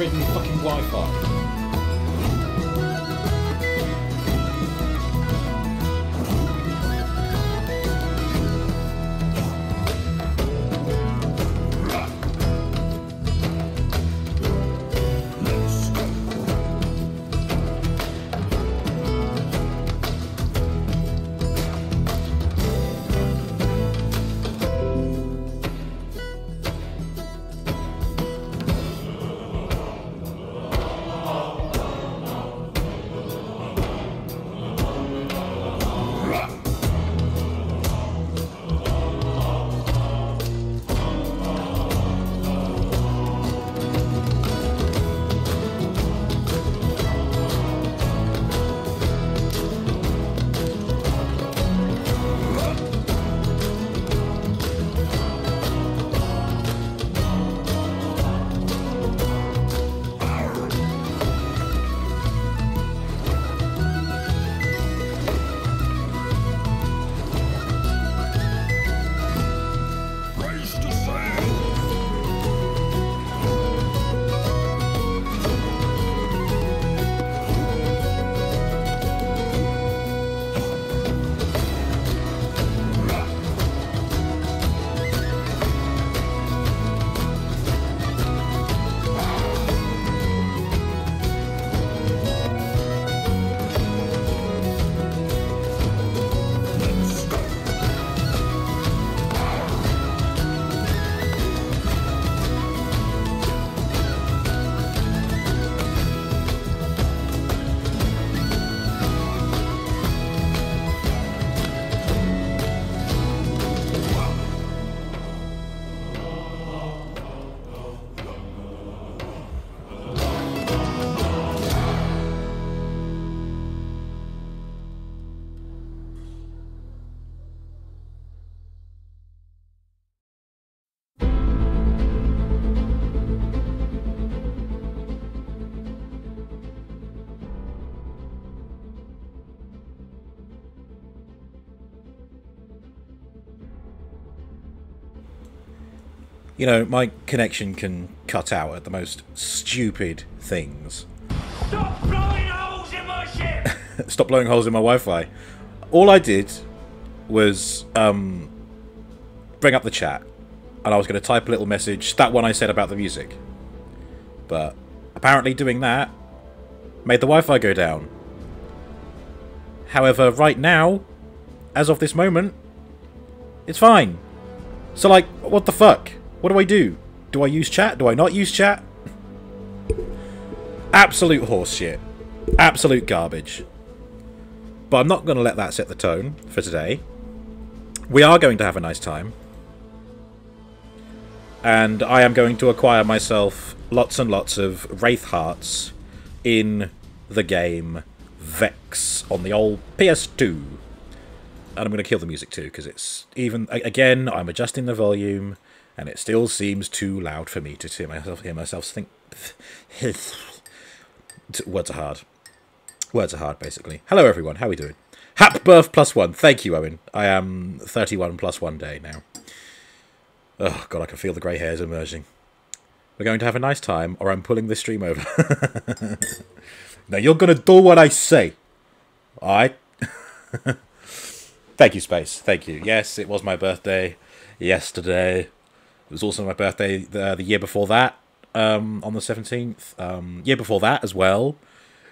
diarrhea-ridden fucking Wi-Fi. You know, my connection can cut out at the most stupid things. Stop blowing holes in my ship! Stop blowing holes in my Wi-Fi. All I did was um, bring up the chat, and I was going to type a little message. That one I said about the music, but apparently doing that made the Wi-Fi go down. However, right now, as of this moment, it's fine. So, like, what the fuck? What do I do? Do I use chat? Do I not use chat? Absolute horseshit. Absolute garbage. But I'm not going to let that set the tone for today. We are going to have a nice time. And I am going to acquire myself lots and lots of Wraith Hearts in the game Vexx on the old PS2. And I'm going to kill the music too, because it's even... Again, I'm adjusting the volume, and it still seems too loud for me to hear myself, hear myself think... Words are hard. Words are hard, basically. Hello, everyone. How are we doing? Hap birth plus one. Thank you, Owen. I am 31 plus one day now. Oh, God, I can feel the grey hairs emerging. We're going to have a nice time, or I'm pulling this stream over. now, you're going to do what I say. Alright? Thank you, Space. Thank you. Yes, it was my birthday yesterday. It was also my birthday the, the year before that, um, on the 17th. Um, year before that as well.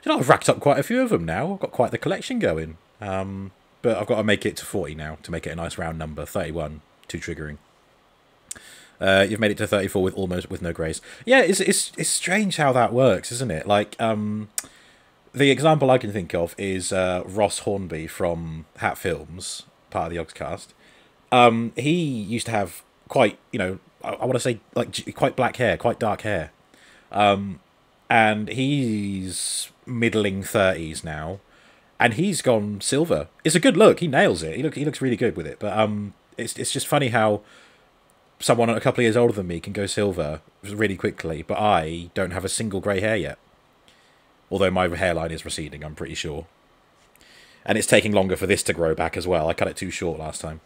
You know, I've racked up quite a few of them now. I've got quite the collection going. Um, but I've got to make it to 40 now to make it a nice round number. 31, too triggering. Uh, you've made it to 34 with almost with no grace. Yeah, it's it's it's strange how that works, isn't it? Like, um, the example I can think of is uh, Ross Hornby from Hat Films, part of the Yogscast. Um, he used to have quite, you know, I, I want to say like quite black hair, quite dark hair, um, and he's middling thirties now, and he's gone silver. It's a good look. He nails it. He look he looks really good with it. But um, it's it's just funny how someone a couple of years older than me can go silver really quickly, but I don't have a single grey hair yet. Although my hairline is receding, I'm pretty sure. And it's taking longer for this to grow back as well. I cut it too short last time.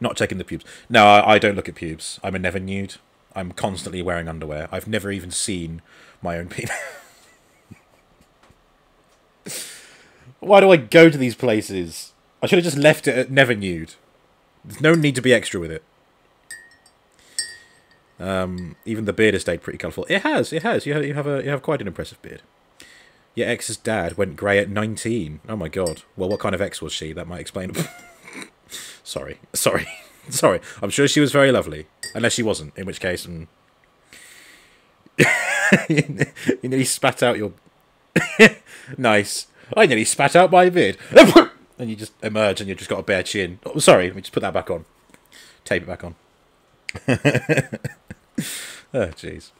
Not checking the pubes. No, I, I don't look at pubes. I'm a never nude. I'm constantly wearing underwear. I've never even seen my own penis. Why do I go to these places? I should have just left it at never nude. There's no need to be extra with it. Um, even the beard has stayed pretty colourful. It has, it has. You have, you have a you have quite an impressive beard. Your ex's dad went grey at 19. Oh my god. Well, what kind of ex was she? That might explain. sorry, sorry, sorry. I'm sure she was very lovely, unless she wasn't. In which case, mm. you nearly spat out your. nice. I nearly spat out my beard. and you just emerge and you've just got a bare chin. Oh, sorry, let me just put that back on. Tape it back on. oh, jeez.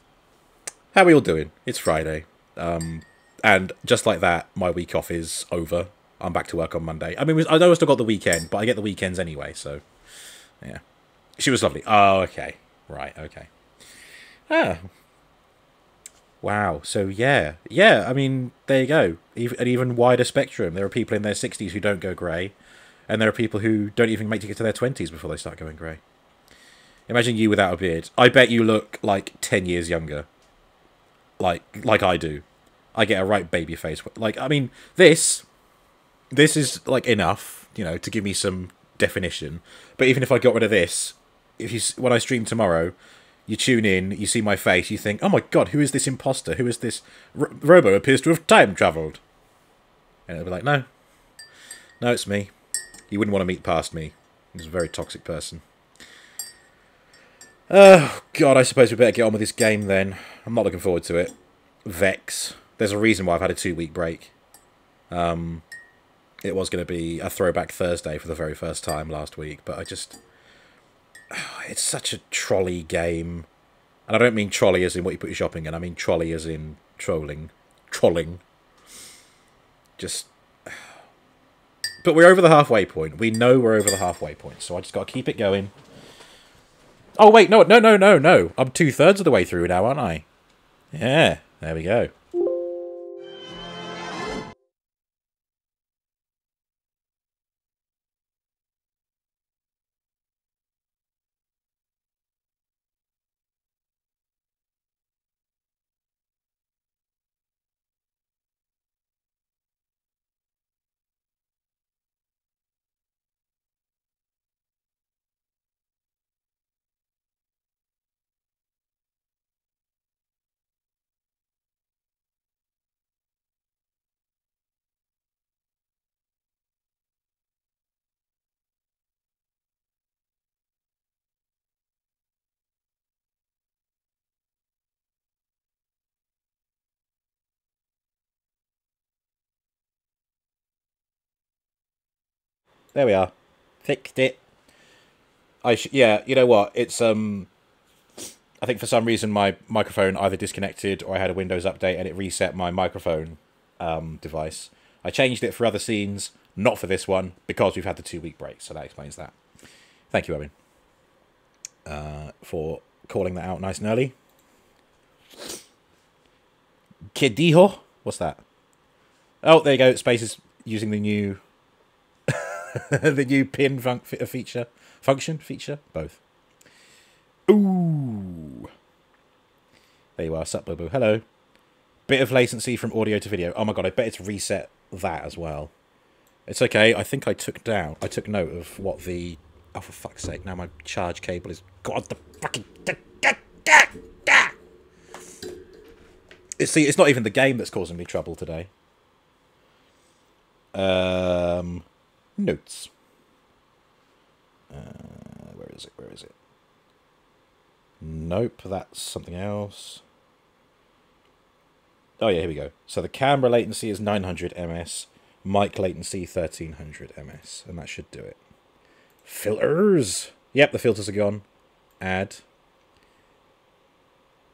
How are we all doing? It's Friday. Um, and just like that, my week off is over. I'm back to work on Monday. I mean, I know I still got the weekend, but I get the weekends anyway, so yeah. She was lovely. Oh, okay. Right, okay. Ah. Wow. So yeah, yeah. I mean, there you go. An even wider spectrum. There are people in their 60s who don't go grey, and there are people who don't even make it to their 20s before they start going grey. Imagine you without a beard. I bet you look like 10 years younger. Like like I do. I get a right baby face. Like, I mean, this, this is like enough, you know, to give me some definition. But even if I got rid of this, if you when I stream tomorrow, you tune in, you see my face, you think, oh my god, who is this imposter? Who is this? Robo appears to have time travelled. And it'll be like, no, no, it's me. You wouldn't want to meet past me. He's a very toxic person. Oh, God, I suppose we better get on with this game then. I'm not looking forward to it. Vexx. There's a reason why I've had a two-week break. Um, it was going to be a throwback Thursday for the very first time last week, but I just... Oh, it's such a trolley game. And I don't mean trolley as in what you put your shopping in. I mean trolley as in trolling. Trolling. Just... But we're over the halfway point. We know we're over the halfway point, so I just got to keep it going. Oh, wait, no, no, no, no, no. I'm two-thirds of the way through now, aren't I? Yeah, there we go. There we are. Fixed it. I sh yeah, you know what? It's um I think for some reason my microphone either disconnected or I had a Windows update and it reset my microphone um, device. I changed it for other scenes, not for this one, because we've had the two week break, so that explains that. Thank you, Owen, uh, for calling that out nice and early. Kedijo? What's that? Oh, there you go. Space is using the new the new pin fun- feature, function feature, both. Ooh, there you are, sup, boo boo. Hello. Bit of latency from audio to video. Oh my god, I bet it's reset that as well. It's okay. I think I took down. I took note of what the. Oh, for fuck's sake! Now my charge cable is. God, the fucking. It's, see, it's not even the game that's causing me trouble today. Um, notes. Uh, where is it? Where is it? Nope, that's something else. Oh yeah, here we go. So the camera latency is 900 ms, mic latency 1300 ms, and that should do it. Filters! Yep, the filters are gone. Add.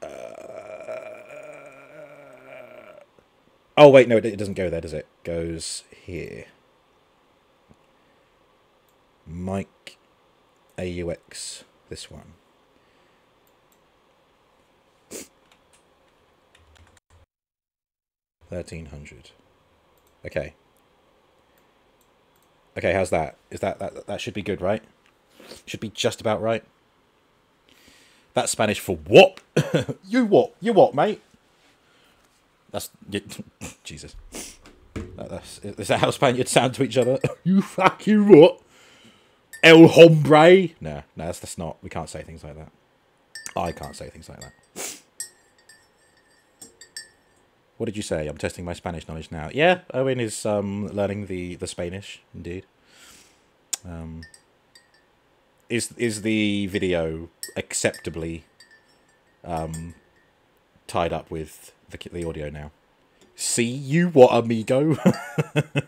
Uh... Oh wait, no, it doesn't go there, does it? Goes here. Mic AUX, this one. Thirteen hundred. Okay. Okay, how's that? Is that that that should be good, right? Should be just about right. That's Spanish for what? you what? You what, mate? That's Jesus. That- that's- is that how Spaniards sound to each other? you fucking what? El hombre? No, no, that's, that's not. We can't say things like that. I can't say things like that. What did you say? I'm testing my Spanish knowledge now. Yeah, Owen is um, learning the, the Spanish, indeed. Um, is is the video acceptably um, tied up with the, the audio now? See you what, amigo?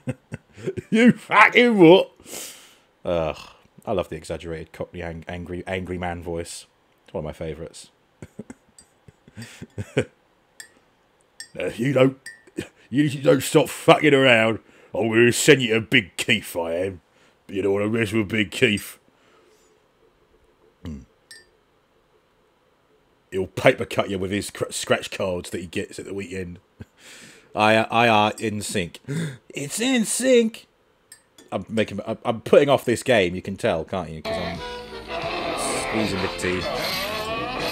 you fucking what? Ugh, I love the exaggerated Cockney ang- angry angry man voice. It's one of my favourites. Uh, you don't, you don't stop fucking around. I'm going to send you to Big Keith. I am. You don't want to mess with Big Keith. Hmm. He'll paper cut you with his cr- scratch cards that he gets at the weekend. I, I are in sync. It's in sync. I'm making. I'm- putting off this game. You can tell, can't you? Because I'm squeezing the tea.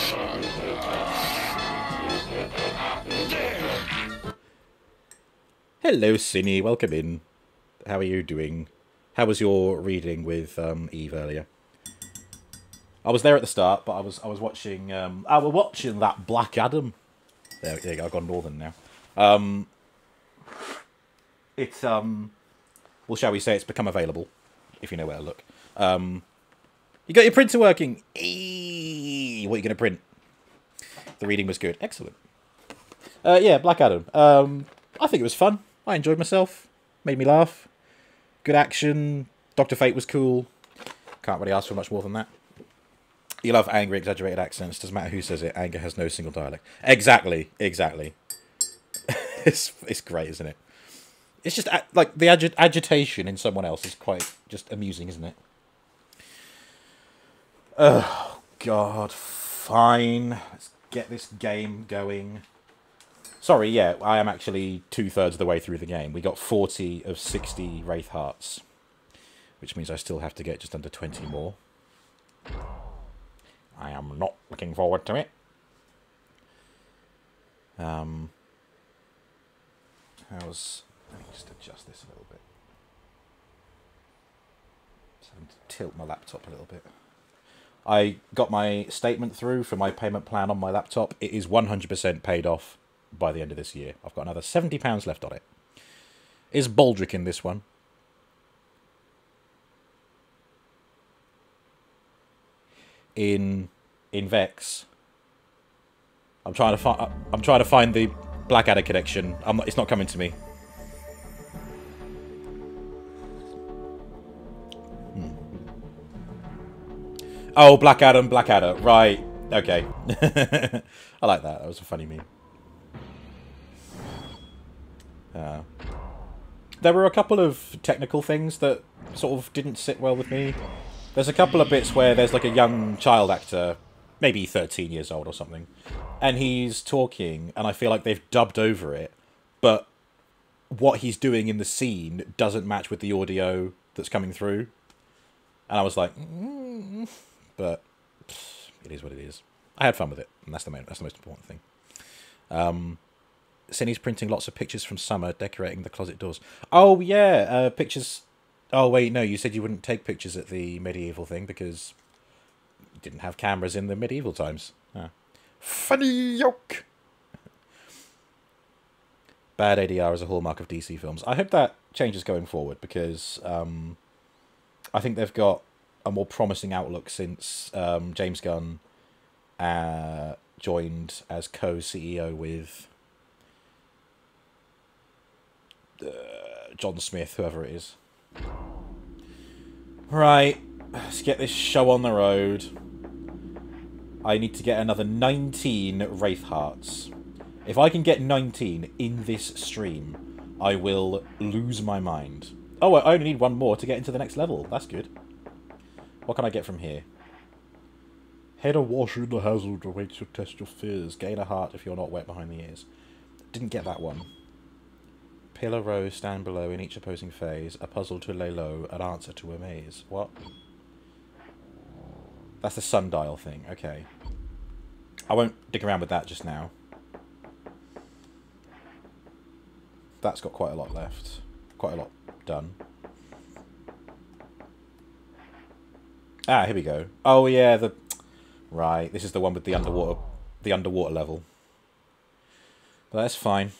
Hello, Cinny. Welcome in. How are you doing? How was your reading with um, Eve earlier? I was there at the start, but I was I was watching. Um, I was watching that Black Adam. There, there you go. I've gone northern now. Um, it's um, well, shall we say it's become available, if you know where to look. Um, you got your printer working. Eee, what are you going to print? The reading was good. Excellent. Uh, yeah, Black Adam. Um, I think it was fun. I enjoyed myself. Made me laugh. Good action. Doctor Fate was cool. Can't really ask for much more than that. You love angry, exaggerated accents. Doesn't matter who says it. Anger has no single dialect. Exactly. Exactly. it's it's great, isn't it? It's just like the agi- agitation in someone else is quite just amusing, isn't it? Oh God, fine. Let's get this game going. Sorry, yeah, I am actually two thirds of the way through the game. We got forty of sixty Wraith Hearts, which means I still have to get just under twenty more. I am not looking forward to it. Um, how's? Let me just adjust this a little bit. Just to tilt my laptop a little bit. I got my statement through for my payment plan on my laptop. It is 100% paid off by the end of this year. I've got another £70 left on it. Is Baldric in this one? In in Vexx. I'm trying to find I'm trying to find the Blackadder connection. I'm not, it's not coming to me. Oh, Black Adam, Black Adder. Right. Okay. I like that. That was a funny meme. Uh, there were a couple of technical things that sort of didn't sit well with me. There's a couple of bits where there's like a young child actor, maybe 13 years old or something, and he's talking, and I feel like they've dubbed over it, but what he's doing in the scene doesn't match with the audio that's coming through. And I was like, mm, but it is what it is. I had fun with it, and that's the main, that's the most important thing. Um, Cindy's printing lots of pictures from summer, decorating the closet doors. Oh yeah, uh, pictures. Oh wait, no, you said you wouldn't take pictures at the medieval thing because you didn't have cameras in the medieval times. Ah. Funny yoke. Bad ADR is a hallmark of DC films. I hope that changes going forward because um, I think they've got a more promising outlook since um, James Gunn uh, joined as co-CEO with uh, John Smith, whoever it is. Right, let's get this show on the road. I need to get another 19 Wraith Hearts. If I can get 19 in this stream, I will lose my mind. Oh, I only need one more to get into the next level. That's good. What can I get from here? Head a wash in the hazard awaits to test your fears. Gain a heart if you're not wet behind the ears. Didn't get that one. Pillar rows stand below in each opposing phase. A puzzle to lay low, an answer to a maze. What? That's the sundial thing. Okay. I won't dig around with that just now. That's got quite a lot left. Quite a lot done. Ah, here we go. Oh yeah, the right. This is the one with the underwater, the underwater level. But that's fine.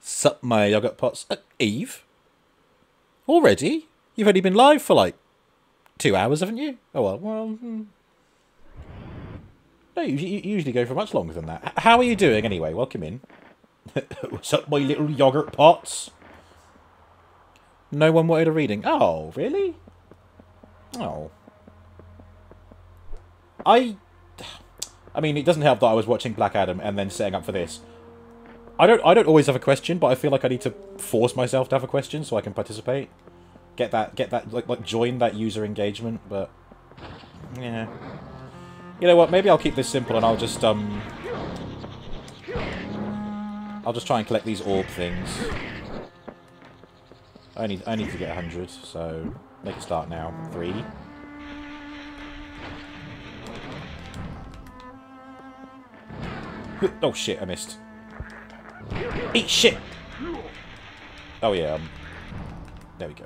Sup, my yogurt pots. Uh, Eve. Already? You've only been live for like two hours, haven't you? Oh well. Well. Hmm. No, you, you usually go for much longer than that. How are you doing anyway? Welcome in. What's up, my little yogurt pots? No one wanted a reading. Oh, really? Oh. I... I mean, it doesn't help that I was watching Black Adam and then setting up for this. I don't I don't always have a question, but I feel like I need to force myself to have a question so I can participate. Get that get that like like join that user engagement, but yeah. You know what, maybe I'll keep this simple and I'll just um I'll just try and collect these orb things. I need I need to get 100, so make a start now. 3 Oh shit, I missed. Eat shit! Oh yeah, um, there we go.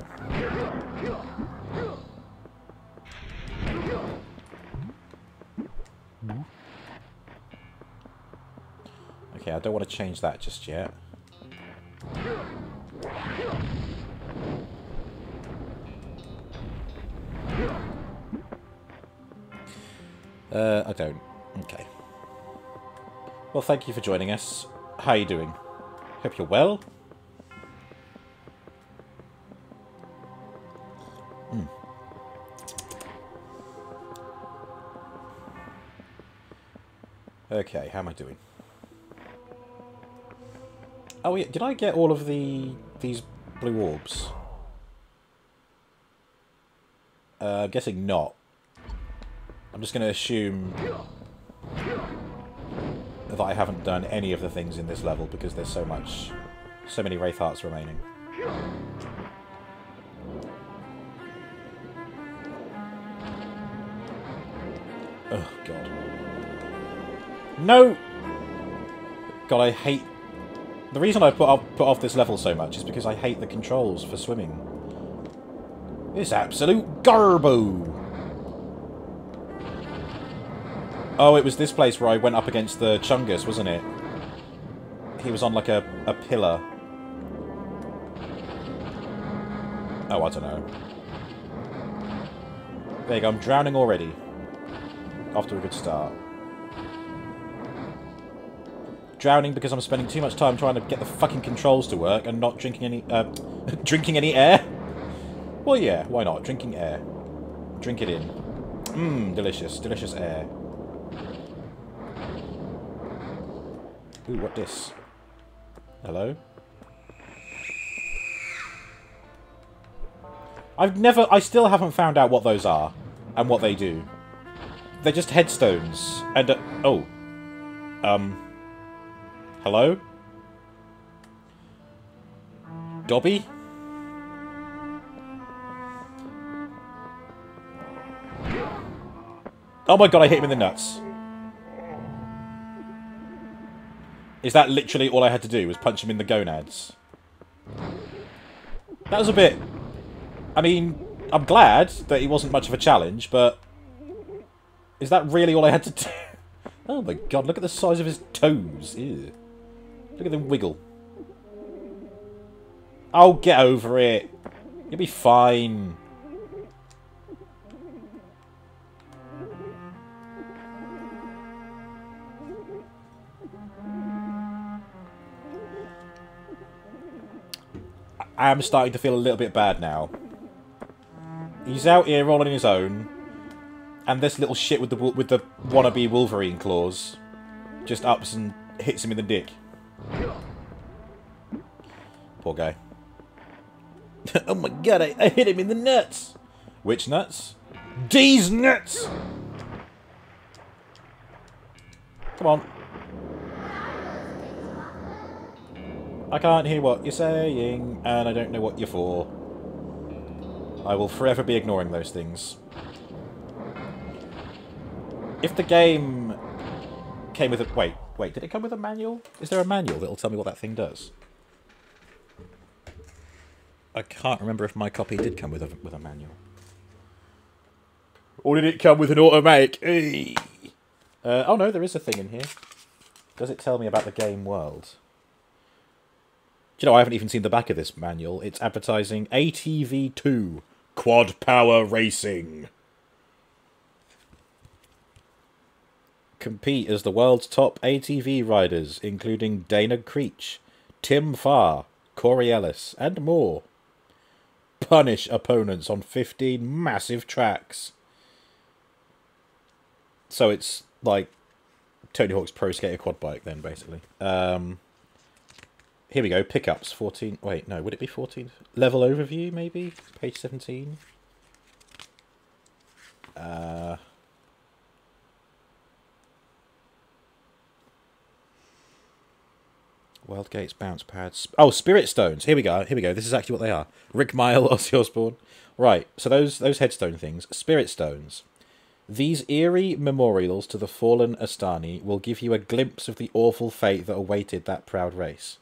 Okay, I don't want to change that just yet. Uh, I don't. Okay. Well, thank you for joining us. How are you doing? Hope you're well. Hmm. Okay, how am I doing? Oh, yeah, did I get all of the these blue orbs? Uh, I'm guessing not. I'm just going to assume that I haven't done any of the things in this level because there's so much, so many Wraith Hearts remaining. Oh, God. No! God, I hate... The reason I put off, put off this level so much is because I hate the controls for swimming. It's absolute garbo! Oh, it was this place where I went up against the Chungus, wasn't it? He was on like a, a pillar. Oh, I don't know. There you go, I'm drowning already. To a good start. Drowning because I'm spending too much time trying to get the fucking controls to work and not drinking any, uh, drinking any air? Well, yeah, why not? Drinking air. Drink it in. Mmm, delicious, delicious air. Ooh, what this? Hello? I've never... I still haven't found out what those are. And what they do. They're just headstones. And... Uh, oh. Um... Hello? Dobby? Oh my god, I hit him in the nuts. Is that literally all I had to do, was punch him in the gonads? That was a bit... I mean, I'm glad that he wasn't much of a challenge, but... Is that really all I had to do? Oh my god, look at the size of his toes. Ew. Look at them wiggle. Oh, get over it. You'll be fine. I am starting to feel a little bit bad now. He's out here rolling his own, and this little shit with the with the wannabe Wolverine claws just ups and hits him in the dick. Poor guy. oh my god, I, I hit him in the nuts! Which nuts? These nuts! Come on. I can't hear what you're saying, and I don't know what you're for. I will forever be ignoring those things. if the game came with a wait, wait, did it come with a manual? Is there a manual that'll tell me what that thing does? I can't remember if my copy did come with a with a manual. Or did it come with an automatic? Uh, oh no, there is a thing in here. Does it tell me about the game world? You know, I haven't even seen the back of this manual. It's advertising ATV2 Quad Power Racing. Compete as the world's top ATV riders, including Dana Creech, Tim Farr, Corey Ellis, and more. Punish opponents on 15 massive tracks. So it's like Tony Hawk's Pro Skater quad bike, then, basically. Um, here we go. Pickups. 14. Wait, no. Would it be 14? Level overview, maybe? Page 17. Uh, World Gates bounce pads. Oh, Spirit Stones. Here we go. Here we go. This is actually what they are. Rick Mile, Osbourne. Right. So those those headstone things, Spirit Stones. These eerie memorials to the fallen Astani will give you a glimpse of the awful fate that awaited that proud race.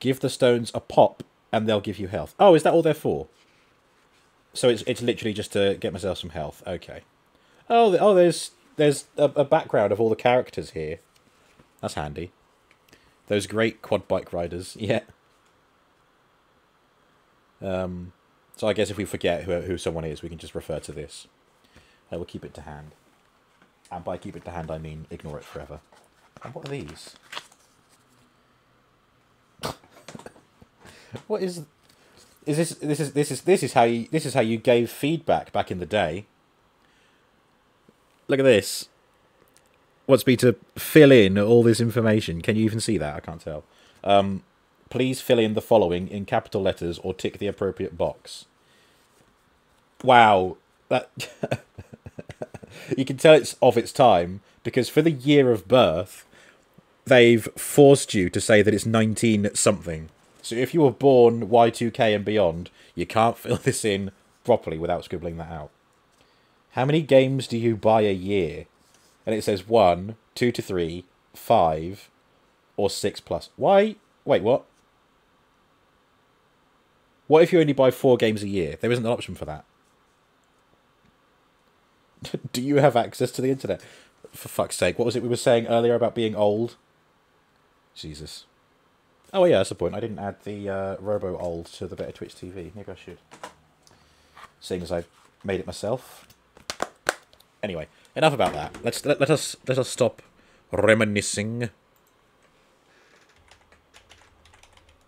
Give the stones a pop, and they'll give you health. Oh, is that all they're for? So it's it's literally just to get myself some health. Okay. Oh, oh, there's there's a, a background of all the characters here. That's handy. Those great quad bike riders. Yeah. Um. So I guess if we forget who who someone is, we can just refer to this. I will keep it to hand. And by keep it to hand, I mean ignore it forever. And what are these? What is is this this is this is this is how you this is how you gave feedback back in the day. Look at this. Wants me to fill in all this information. Can you even see that? I can't tell. Um, please fill in the following in capital letters or tick the appropriate box. Wow, that you can tell it's of its time because for the year of birth, they've forced you to say that it's 19 something. So if you were born Y2K and beyond, you can't fill this in properly without scribbling that out. How many games do you buy a year? And it says one, two to three, five, or six plus. Why? Wait, what? What if you only buy four games a year? There isn't an option for that. do you have access to the internet? For fuck's sake, what was it we were saying earlier about being old? Jesus. Oh yeah, that's the point. I didn't add the uh, Robo Old to the Better Twitch TV. Maybe I should. Seeing as I made it myself. Anyway, enough about that. Let's let, let us let us stop reminiscing.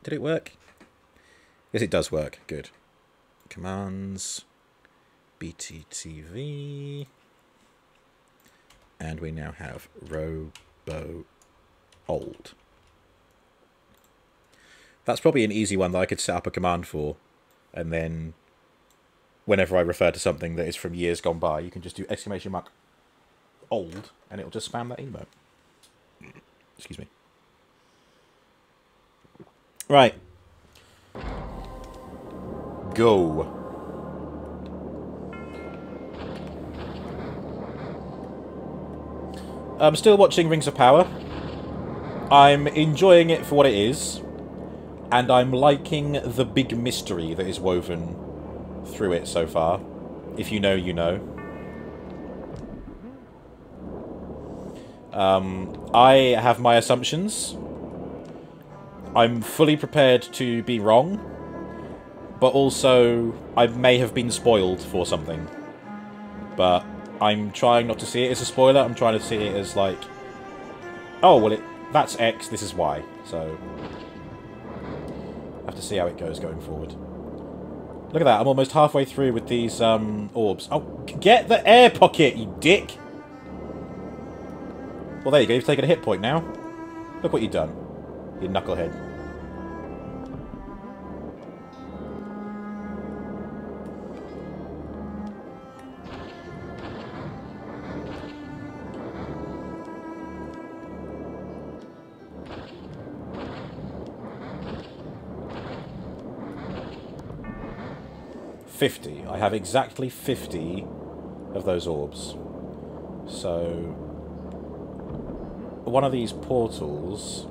Did it work? Yes, it does work. Good. Commands. BTTV. And we now have Robo Old. That's probably an easy one that I could set up a command for, and then whenever I refer to something that is from years gone by, you can just do exclamation mark old, and it'll just spam that emote. Excuse me. Right. Go. I'm still watching Rings of Power. I'm enjoying it for what it is, and I'm liking the big mystery that is woven through it so far. If you know, you know. Um, I have my assumptions. I'm fully prepared to be wrong, but also I may have been spoiled for something. But I'm trying not to see it as a spoiler. I'm trying to see it as like, oh well, it that's X. This is Y. So to see how it goes going forward. Look at that. I'm almost halfway through with these um, orbs. Oh, get the air pocket, you dick! Well, there you go. You've taken a hit point now. Look what you've done, you knucklehead. Fifty. I have exactly fifty of those orbs. So, one of these portals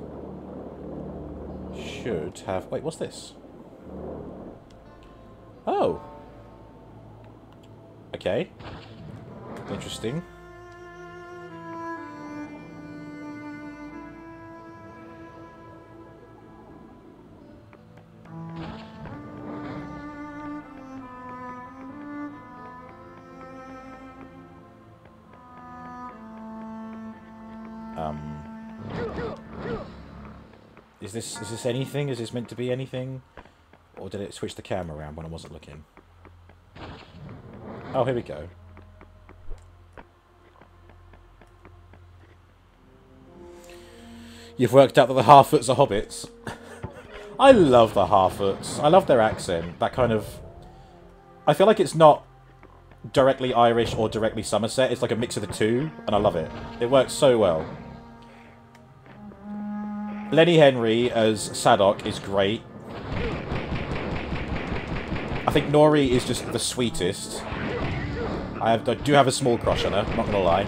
should have... Wait, what's this? Oh. Okay. Interesting. Is this is this anything? Is this meant to be anything? Or did it switch the camera around when I wasn't looking? Oh, here we go. You've worked out that the Harfoots are hobbits. I love the Harfoots. I love their accent. That kind of... I feel like it's not directly Irish or directly Somerset. It's like a mix of the two, and I love it. It works so well. Lenny Henry as Sadoc is great. I think Nori is just the sweetest. I, have, I do have a small crush on her, not gonna lie.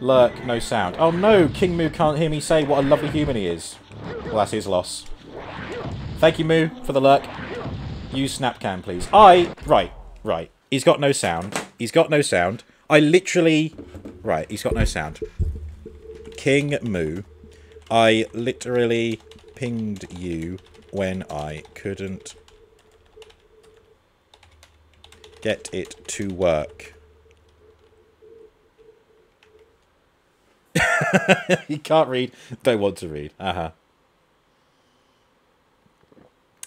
Lurk, no sound. Oh no, King Moo can't hear me say what a lovely human he is. Well, that's his loss. Thank you, Moo, for the lurk. Use Snapcam, please. I... Right, right. He's got no sound. He's got no sound. I literally... Right, he's got no sound. King Moo. I literally pinged you when I couldn't get it to work. you can't read, don't want to read. Uh huh.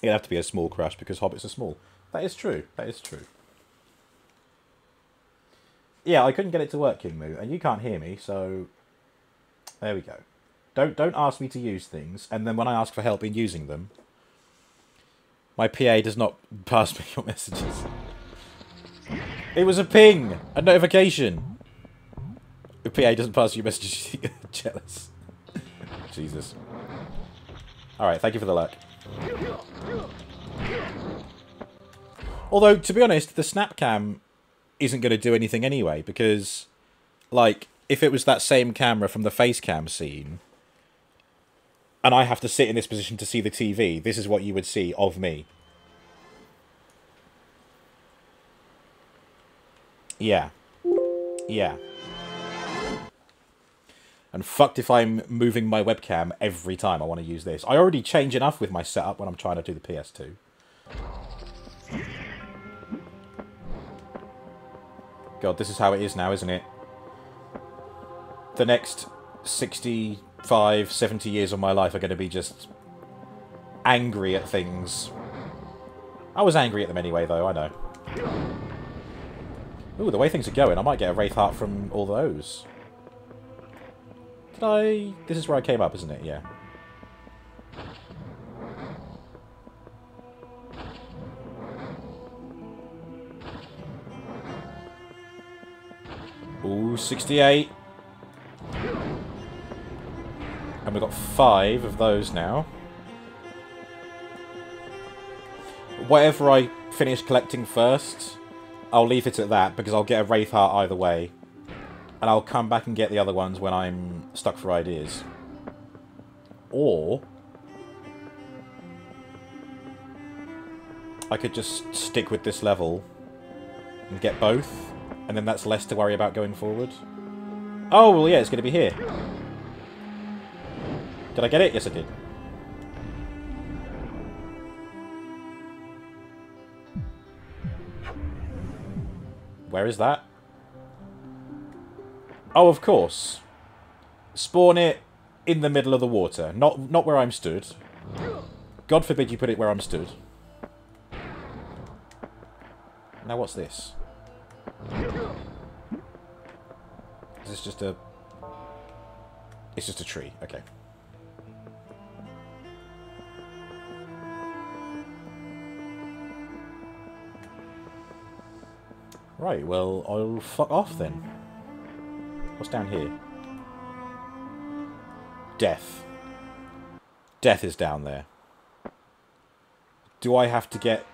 It'd have to be a small crush because hobbits are small. That is true. That is true. Yeah, I couldn't get it to work, King Moo, and you can't hear me, so there we go. Don't don't ask me to use things, and then when I ask for help in using them, my PA does not pass me your messages. It was a ping, a notification. The PA doesn't pass you messages. Jealous. Jesus. All right, thank you for the luck. Although, to be honest, the Snapcam isn't going to do anything anyway, because, like, if it was that same camera from the face cam scene, and I have to sit in this position to see the TV, this is what you would see of me. Yeah. Yeah. And fucked if I'm moving my webcam every time I want to use this. I already change enough with my setup when I'm trying to do the PS2. God, this is how it is now, isn't it? The next 65, 70 years of my life are going to be just angry at things. I was angry at them anyway, though, I know. Ooh, the way things are going, I might get a Wraith Heart from all those. Did I... This is where I came up, isn't it? Yeah. Ooh, 68. And we've got five of those now. Whatever I finish collecting first, I'll leave it at that, because I'll get a Wraith Heart either way. And I'll come back and get the other ones when I'm stuck for ideas. Or... I could just stick with this level and get both, and then that's less to worry about going forward. Oh, well, yeah, it's going to be here. Did I get it? Yes, I did. Where is that? Oh, of course. Spawn it in the middle of the water. Not not where I'm stood. God forbid you put it where I'm stood. Now what's this? Is this just a... It's just a tree. Okay. Right, well, I'll fuck off then. What's down here? Death. Death is down there. Do I have to get...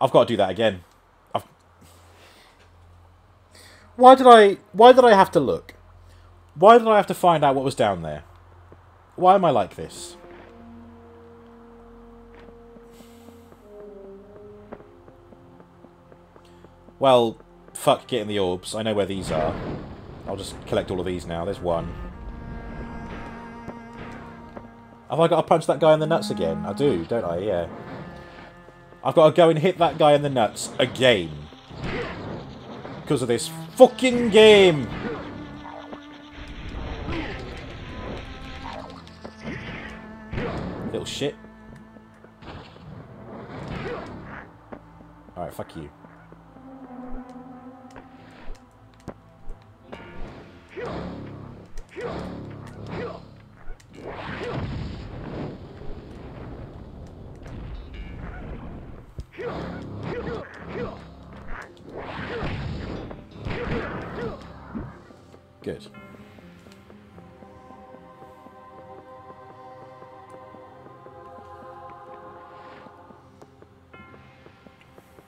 I've got to do that again. I've... Why did I... Why did I have to look? Why did I have to find out what was down there? Why am I like this? Well, fuck getting the orbs. I know where these are. I'll just collect all of these now. There's one. Have I got to punch that guy in the nuts again? I do, don't I? Yeah. I've got to go and hit that guy in the nuts again. Because of this fucking game! Little shit. Alright, fuck you. Good.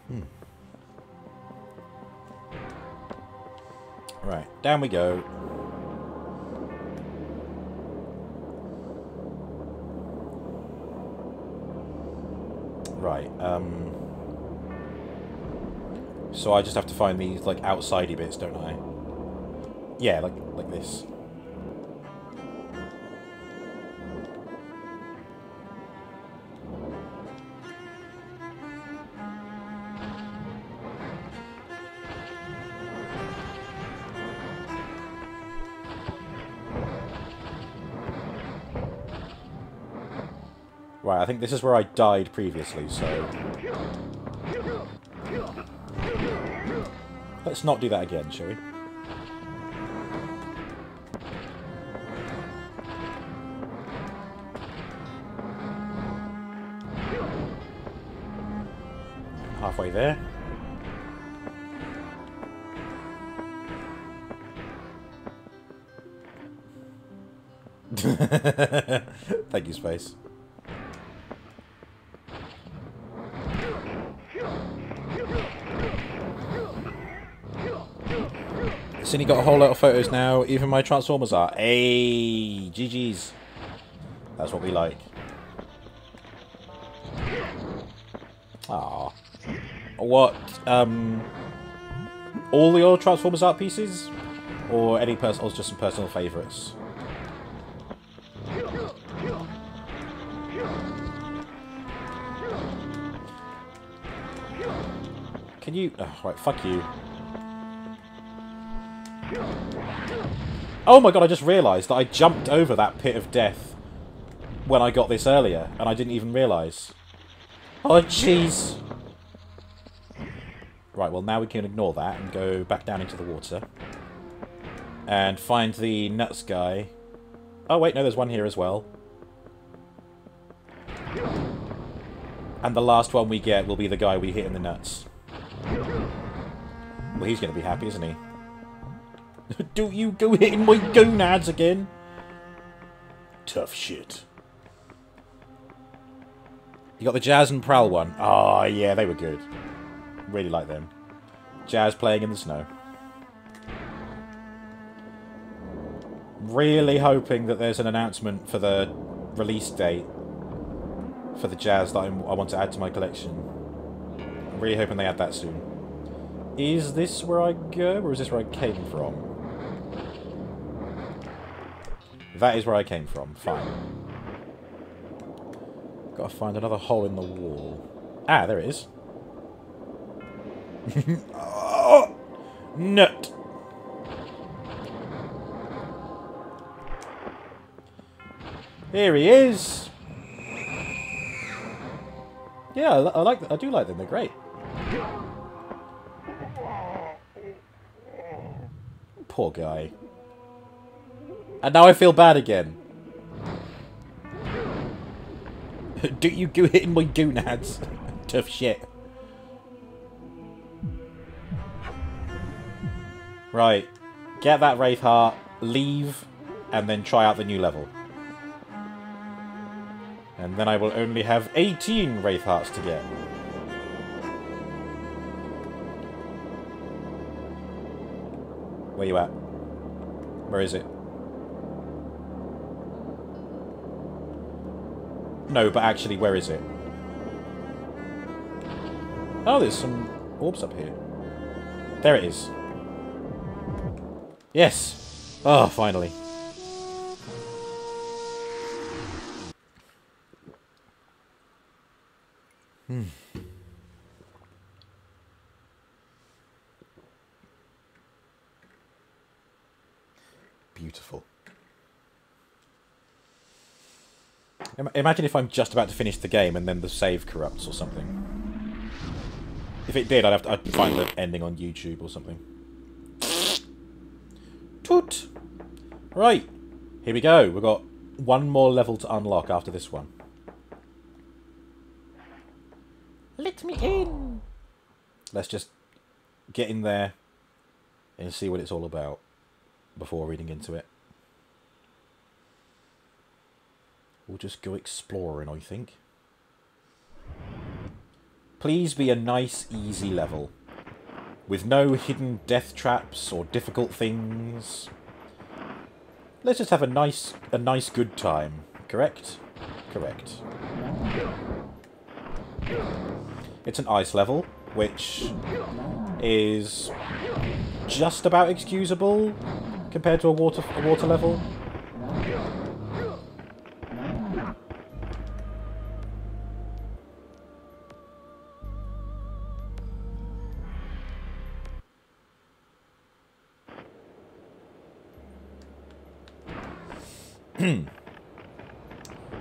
Hmm. Right, down we go. Right, um... So I just have to find these, like, outsidey bits, don't I? Yeah, like like this. I think this is where I died previously, so... Let's not do that again, shall we? halfway there. Thank you, Space. Cindy got a whole lot of photos now. Even my Transformers are. Hey, GG's. That's what we like. Ah. What? Um. All your Transformers art pieces, or any person, or just some personal favourites? Can you? Oh, right, fuck you. Oh my god! I just realised that I jumped over that pit of death when I got this earlier, and I didn't even realise. Oh jeez. Right, well now we can ignore that and go back down into the water. And find the nuts guy. Oh wait, no, there's one here as well. And the last one we get will be the guy we hit in the nuts. Well, he's going to be happy, isn't he? Don't you go hitting my gonads again! Tough shit. You got the Jazz and Prowl one. Oh, yeah, they were good. Really like them. Jazz playing in the snow. Really hoping that there's an announcement for the release date for the Jazz that i want to add to my collection. I'm really hoping they add that soon. Is this where I go, or is this where I came from? That is where I came from. Fine. Gotta find another hole in the wall. Ah, there it is. oh, nut. Here he is. Yeah, I, I like. I do like them. They're great. Poor guy. And now I feel bad again. Do you go hitting my gonads? Tough shit. Right. Get that Wraith Heart, leave, and then try out the new level. And then I will only have 18 Wraith Hearts to get. Where you at? Where is it? No, but actually, where is it? Oh, there's some orbs up here. There it is. Yes! Oh, finally. Hmm. Beautiful. Im- Imagine if I'm just about to finish the game and then the save corrupts or something. If it did, I'd have to I'd find the ending on YouTube or something. Toot! Right, here we go. We've got one more level to unlock after this one. Let me in! Let's just get in there and see what it's all about before reading into it. We'll just go exploring, I think. Please be a nice, easy level. With no hidden death traps or difficult things. Let's just have a nice, a nice good time. Correct? Correct. It's an ice level, which is just about excusable compared to a water a water level.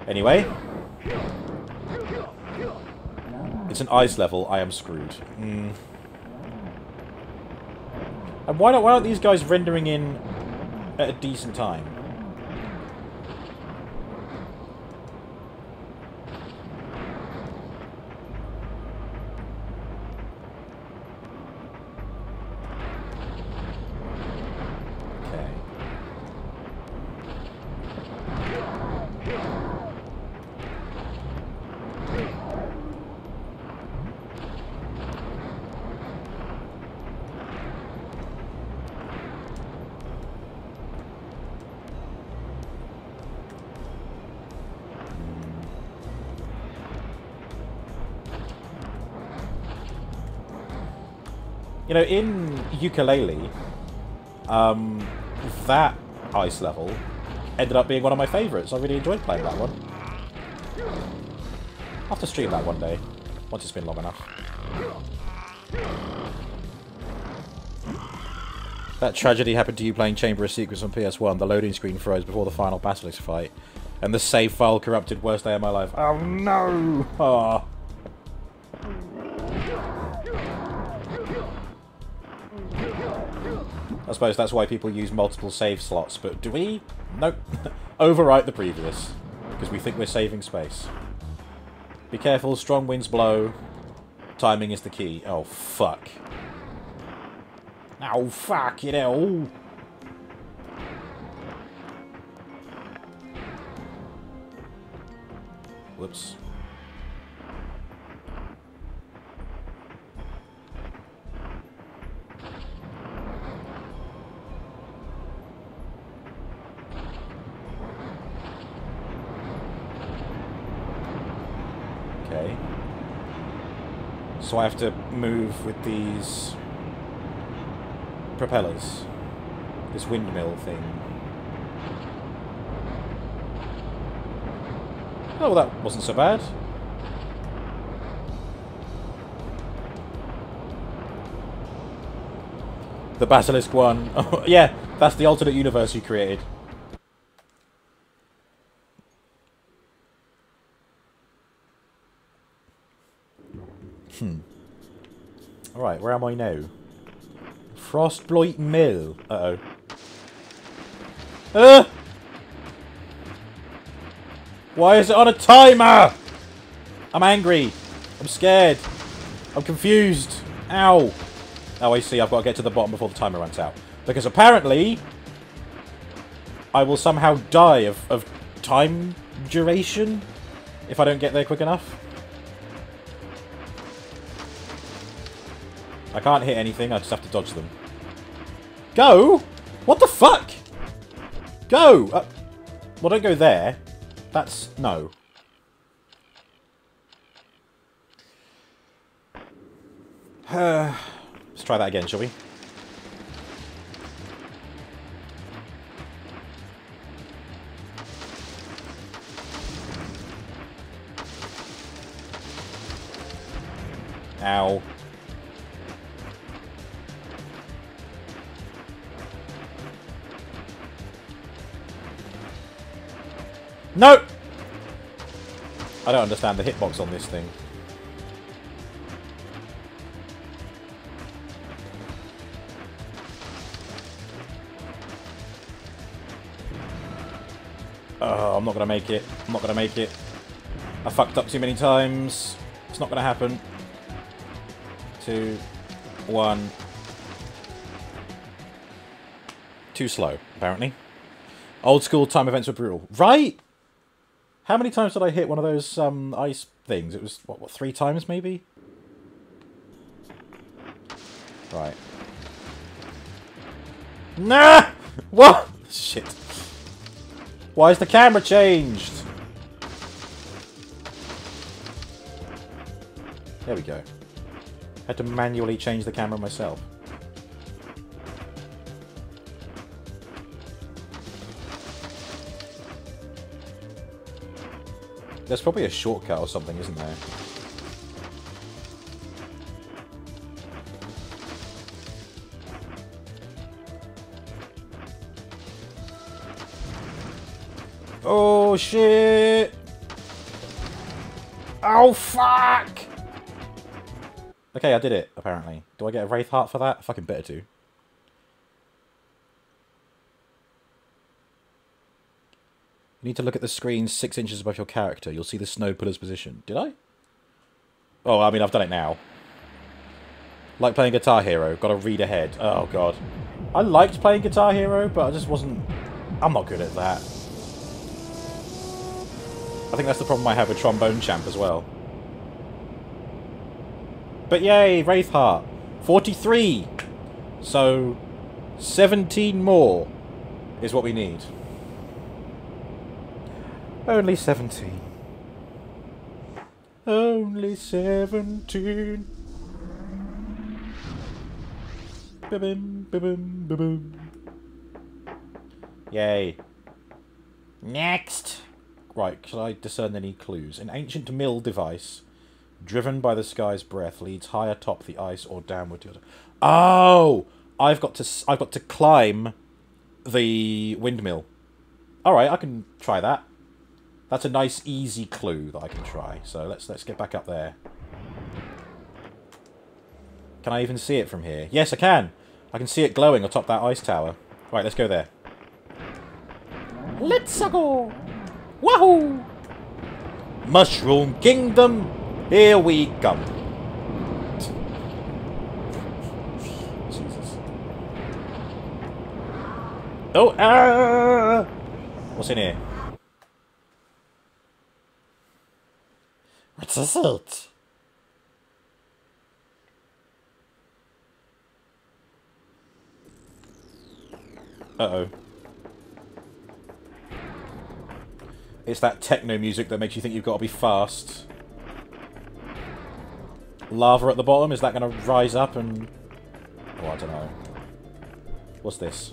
Anyway. It's an ice level, I am screwed. Mm. And why don't why aren't these guys rendering in at a decent time? You know, in ukulele, um, that ice level ended up being one of my favourites. I really enjoyed playing that one. I'll have to stream that one day, once it's been long enough. That tragedy happened to you playing Chamber of Secrets on PS1. The loading screen froze before the final Basilisk fight. And the save file corrupted. Worst day of my life. Oh no! Ah. I suppose that's why people use multiple save slots, but do we? Nope. Overwrite the previous. Because we think we're saving space. Be careful, strong winds blow. Timing is the key. Oh, fuck. Oh, fuck, you know. So I have to move with these propellers. This windmill thing. Oh, well, that wasn't so bad. The Basilisk one. Oh, yeah, that's the alternate universe you created. Hmm. Alright, where am I now? Frostblight Mill. Uh-oh. Uh! Why is it on a timer? I'm angry. I'm scared. I'm confused. Ow. Oh, I see. I've got to get to the bottom before the timer runs out. Because apparently... I will somehow die of, of time duration if I don't get there quick enough. I can't hit anything, I just have to dodge them. Go! What the fuck? Go! Uh, well, don't go there. That's... no. Let's try that again, shall we? Ow. No! I don't understand the hitbox on this thing. Oh, I'm not gonna make it. I'm not gonna make it. I fucked up too many times. It's not gonna happen. Two, one. Too slow, apparently. Old school time events were brutal. Right? How many times did I hit one of those um, ice things? It was, what, what, three times maybe? Right. Nah! What? Shit. Why is the camera changed? There we go. Had to manually change the camera myself. There's probably a shortcut or something, isn't there? Oh shit! Oh fuck! Okay, I did it, apparently. Do I get a Wraith Heart for that? Fucking better do. You need to look at the screen six inches above your character. You'll see the snow pillar's position. Did I? Oh, I mean, I've done it now. Like playing Guitar Hero. Got to read ahead. Oh, God. I liked playing Guitar Hero, but I just wasn't... I'm not good at that. I think that's the problem I have with Trombone Champ as well. But yay, Wraith Heart. 43! So, 17 more is what we need. Only 17. Only 17. Ba-bim, ba-bim, ba-bim. Yay. Next! Right, can I discern any clues? An ancient mill device, driven by the sky's breath, leads high atop the ice or downward to... Oh! I've got to, I've got to climb the windmill. Alright, I can try that. That's a nice, easy clue that I can try. So let's let's get back up there. Can I even see it from here? Yes, I can. I can see it glowing atop that ice tower. Right, let's go there. Let's go! Wahoo! Mushroom Kingdom, here we come. Jesus. Oh, ah! What's in here? What is it? Uh-oh. It's that techno music that makes you think you've got to be fast. Lava at the bottom, is that going to rise up and... Oh, I don't know. What's this?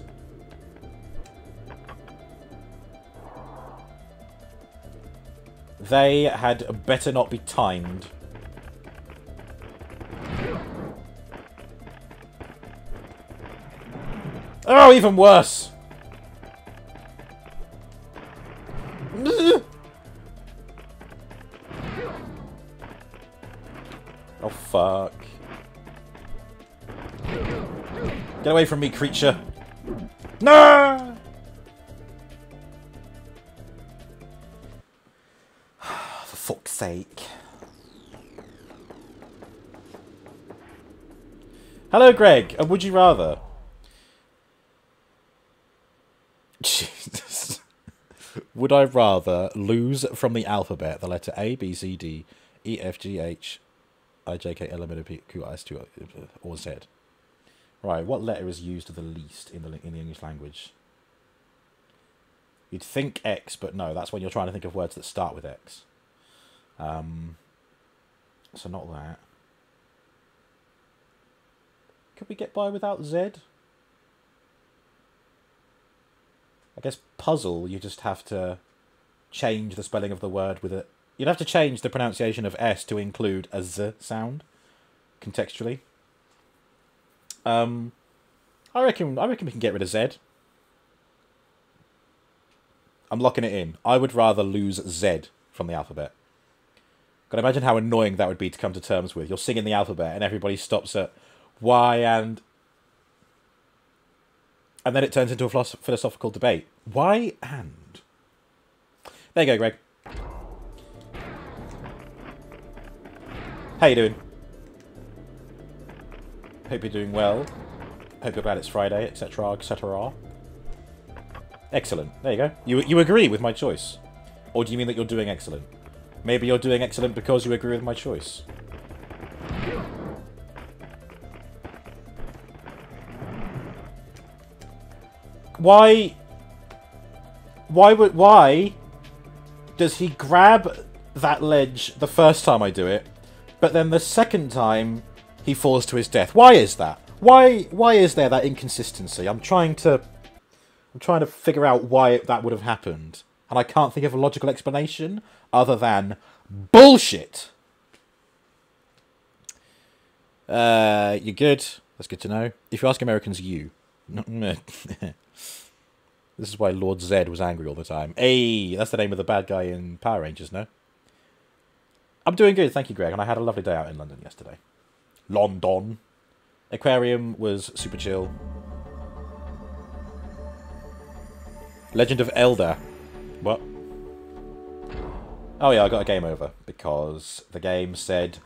They had better not be timed. Oh, even worse! Oh, fuck. Get away from me, creature. No! Hello, Greg. Uh, would you rather? Jesus. Would I rather lose from the alphabet the letter A, B, C, D, E, F, G, H, I, J, K, L, M, N, P, Q, R, S, T, or Z? Right, what letter is used the least in the in the English language? You'd think X, but no, that's when you're trying to think of words that start with X. Um, so not that. Could we get by without Z? I guess puzzle, you just have to change the spelling of the word with it. You'd have to change the pronunciation of S to include a Z sound, contextually. Um, I reckon. I reckon we can get rid of Z. I'm locking it in. I would rather lose Z from the alphabet. Can imagine how annoying that would be to come to terms with? You're singing the alphabet and everybody stops at Y and. And then it turns into a philosophical debate. Why and? There you go, Greg. How you doing? Hope you're doing well. Hope you're glad it's Friday, etc., etc. Excellent. There you go. You, you agree with my choice. Or do you mean that you're doing excellent? Maybe you're doing excellent because you agree with my choice. Why... Why would... Why does he grab that ledge the first time I do it, but then the second time he falls to his death? Why is that? Why why is there that inconsistency? I'm trying to I'm trying to figure out why that would have happened, and I can't think of a logical explanation other than bullshit. Uh, you're good. That's good to know. If you ask Americans, you. this is why Lord Zed was angry all the time. Hey, that's the name of the bad guy in Power Rangers, no? I'm doing good, thank you, Greg, and I had a lovely day out in London yesterday. London. Aquarium was super chill. Legend of Elder. What? Oh yeah, I got a game over because the game said.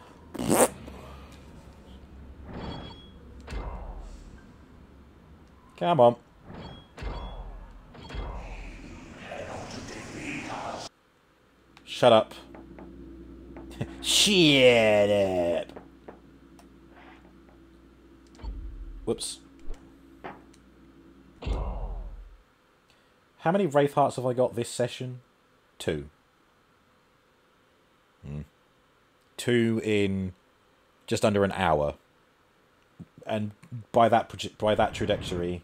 Come on. Shut up. Shut up. Whoops. How many Wraith Hearts have I got this session? Two. Hmm. Two in just under an hour. And by that by that trajectory,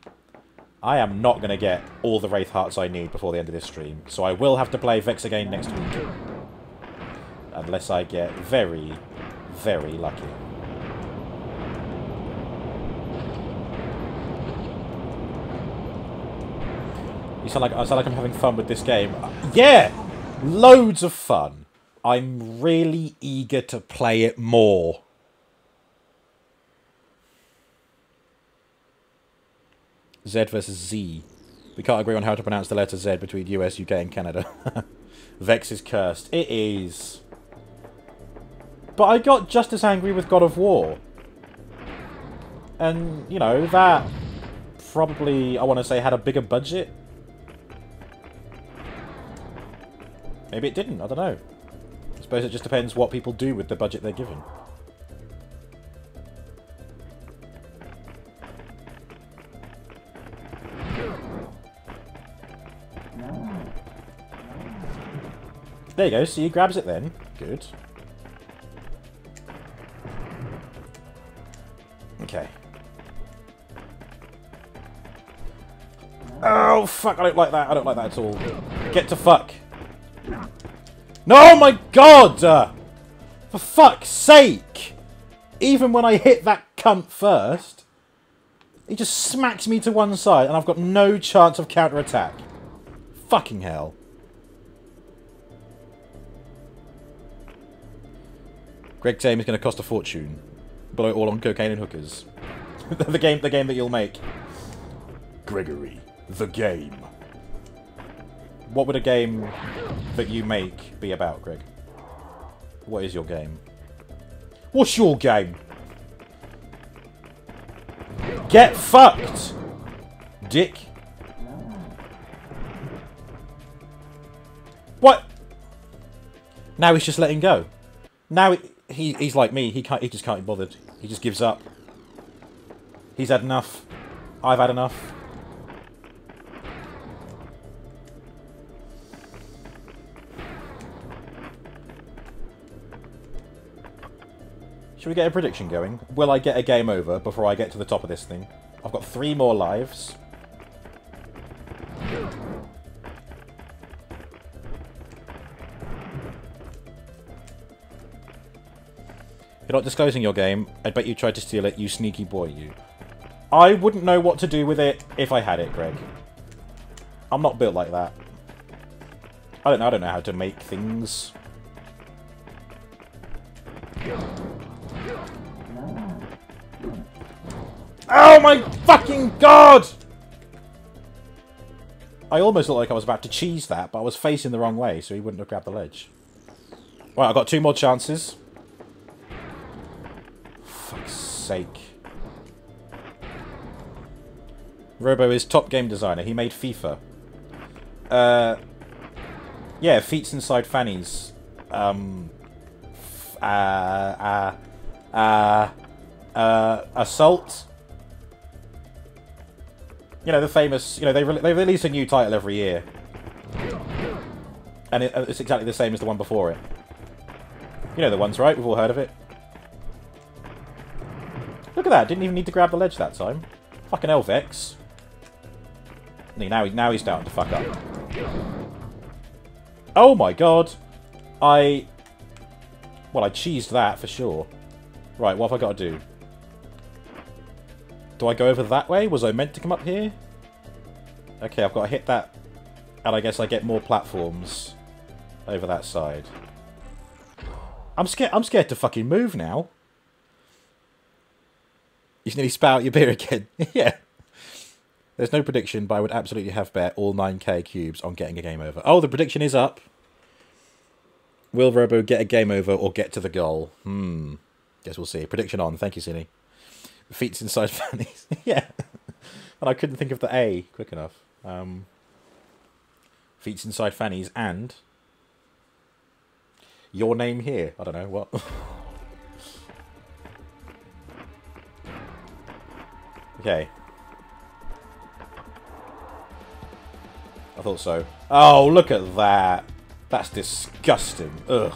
I am not going to get all the Wraith Hearts I need before the end of this stream. So I will have to play Vexx again next week. Unless I get very, very lucky. You sound like I sound like I'm having fun with this game. Yeah, loads of fun. I'm really eager to play it more. Z versus Z. We can't agree on how to pronounce the letter Z between US, UK, and Canada. Vexx is cursed. It is. But I got just as angry with God of War. And, you know, that probably, I want to say, had a bigger budget. Maybe it didn't, I don't know. I suppose it just depends what people do with the budget they're given. There you go, see, he grabs it then. Good. Okay. Oh, fuck, I don't like that. I don't like that at all. Get to fuck. No, my god! Uh, for fuck's sake! Even when I hit that cunt first, he just smacks me to one side and I've got no chance of counter-attack. Fucking hell. Greg saying is going to cost a fortune. Blow it all on cocaine and hookers. the game, the game that you'll make. Gregory, the game. What would a game that you make be about, Greg? What is your game? What's your game? Get fucked! Dick. What? Now he's just letting go. Now he, he's like me. He can't. He just can't be bothered. He just gives up. He's had enough. I've had enough. Should we get a prediction going? Will I get a game over before I get to the top of this thing? I've got three more lives. You're not disclosing your game. I bet you tried to steal it, you sneaky boy, you. I wouldn't know what to do with it if I had it, Greg. I'm not built like that. I don't know. I don't know how to make things. Oh my fucking god! I almost looked like I was about to cheese that, but I was facing the wrong way, so he wouldn't have grabbed the ledge. Right, I've got two more chances. Fuck's sake. Robo is top game designer. He made FIFA. Uh, yeah, feats inside fannies. Um, uh, uh, uh, uh, assault. You know the famous. You know they re they release a new title every year, and it, it's exactly the same as the one before it. You know the ones, right? We've all heard of it. Look at that! Didn't even need to grab the ledge that time. Fucking Elvex. Now, now he's starting to fuck up. Oh my god! I... Well, I cheesed that for sure. Right, what have I got to do? Do I go over that way? Was I meant to come up here? Okay, I've got to hit that. And I guess I get more platforms over that side. I'm scared. I'm scared to fucking move now. You nearly spout out your beer again. yeah. There's no prediction, but I would absolutely have bet all 9k cubes on getting a game over. Oh, the prediction is up. Will Robo get a game over or get to the goal? Hmm. Guess we'll see. Prediction on. Thank you, Cine. Feats inside fannies. yeah. and I couldn't think of the A quick enough. Um, feats inside fannies and your name here. I don't know what. okay. I thought so. Oh, look at that. That's disgusting. Ugh.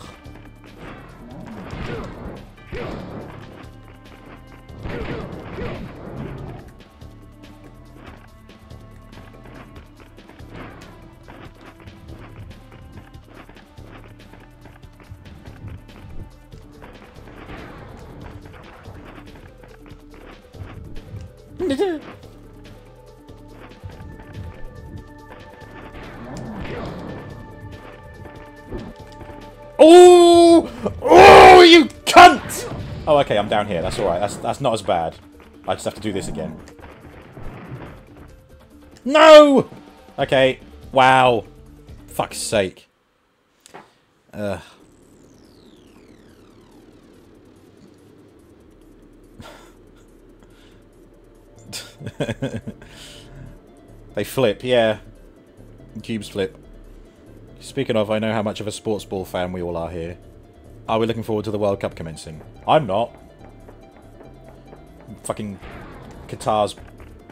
Okay, I'm down here. That's alright. That's, that's not as bad. I just have to do this again. No! Okay. Wow. Fuck's sake. Ugh. they flip, yeah. Cubes flip. Speaking of, I know how much of a sports ball fan we all are here. Are we looking forward to the World Cup commencing? I'm not. Fucking Qatar's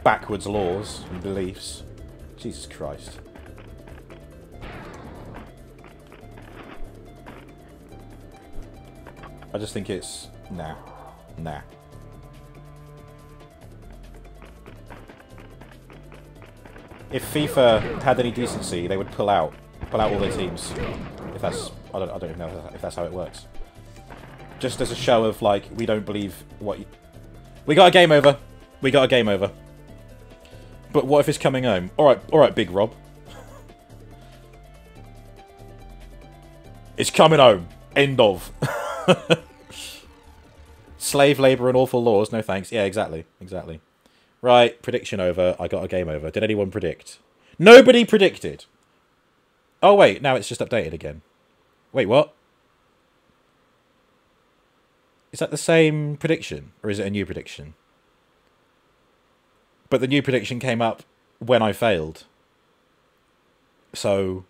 backwards laws and beliefs. Jesus Christ. I just think it's... Nah. Nah. If FIFA had any decency, they would pull out pull out all their teams. If that's, I don't, I don't even know if that's how it works. Just as a show of like, we don't believe what. You, we got a game over. We got a game over. But what if it's coming home? All right, all right, Big Rob. it's coming home. End of. Slave labour and awful laws. No thanks. Yeah, exactly, exactly. Right, prediction over. I got a game over. Did anyone predict? Nobody predicted. Oh, wait, now it's just updated again. Wait, what? Is that the same prediction? Or is it a new prediction? But the new prediction came up when I failed. So,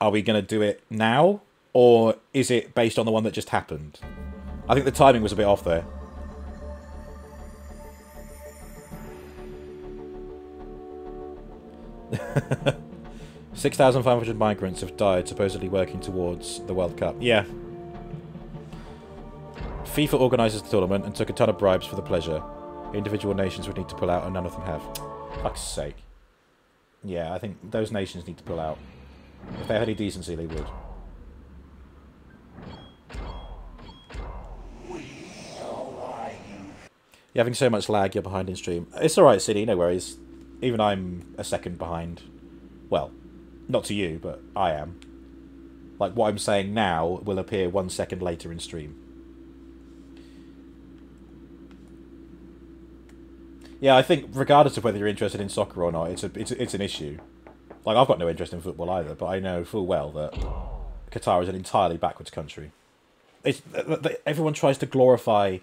are we going to do it now? Or is it based on the one that just happened? I think the timing was a bit off there. 6,500 migrants have died supposedly working towards the World Cup. Yeah. FIFA organises the tournament and took a ton of bribes for the pleasure. Individual nations would need to pull out and none of them have. Fuck's sake. Yeah, I think those nations need to pull out. If they had any decency, they would. You're having so much lag, you're behind in stream. It's alright, City, no worries. Even I'm a second behind. Well, not to you, but I am. Like, what I'm saying now will appear one second later in stream. Yeah, I think regardless of whether you're interested in soccer or not, it's a, it's it's an issue. Like I've got no interest in football either, but I know full well that Qatar is an entirely backwards country. It's everyone tries to glorify,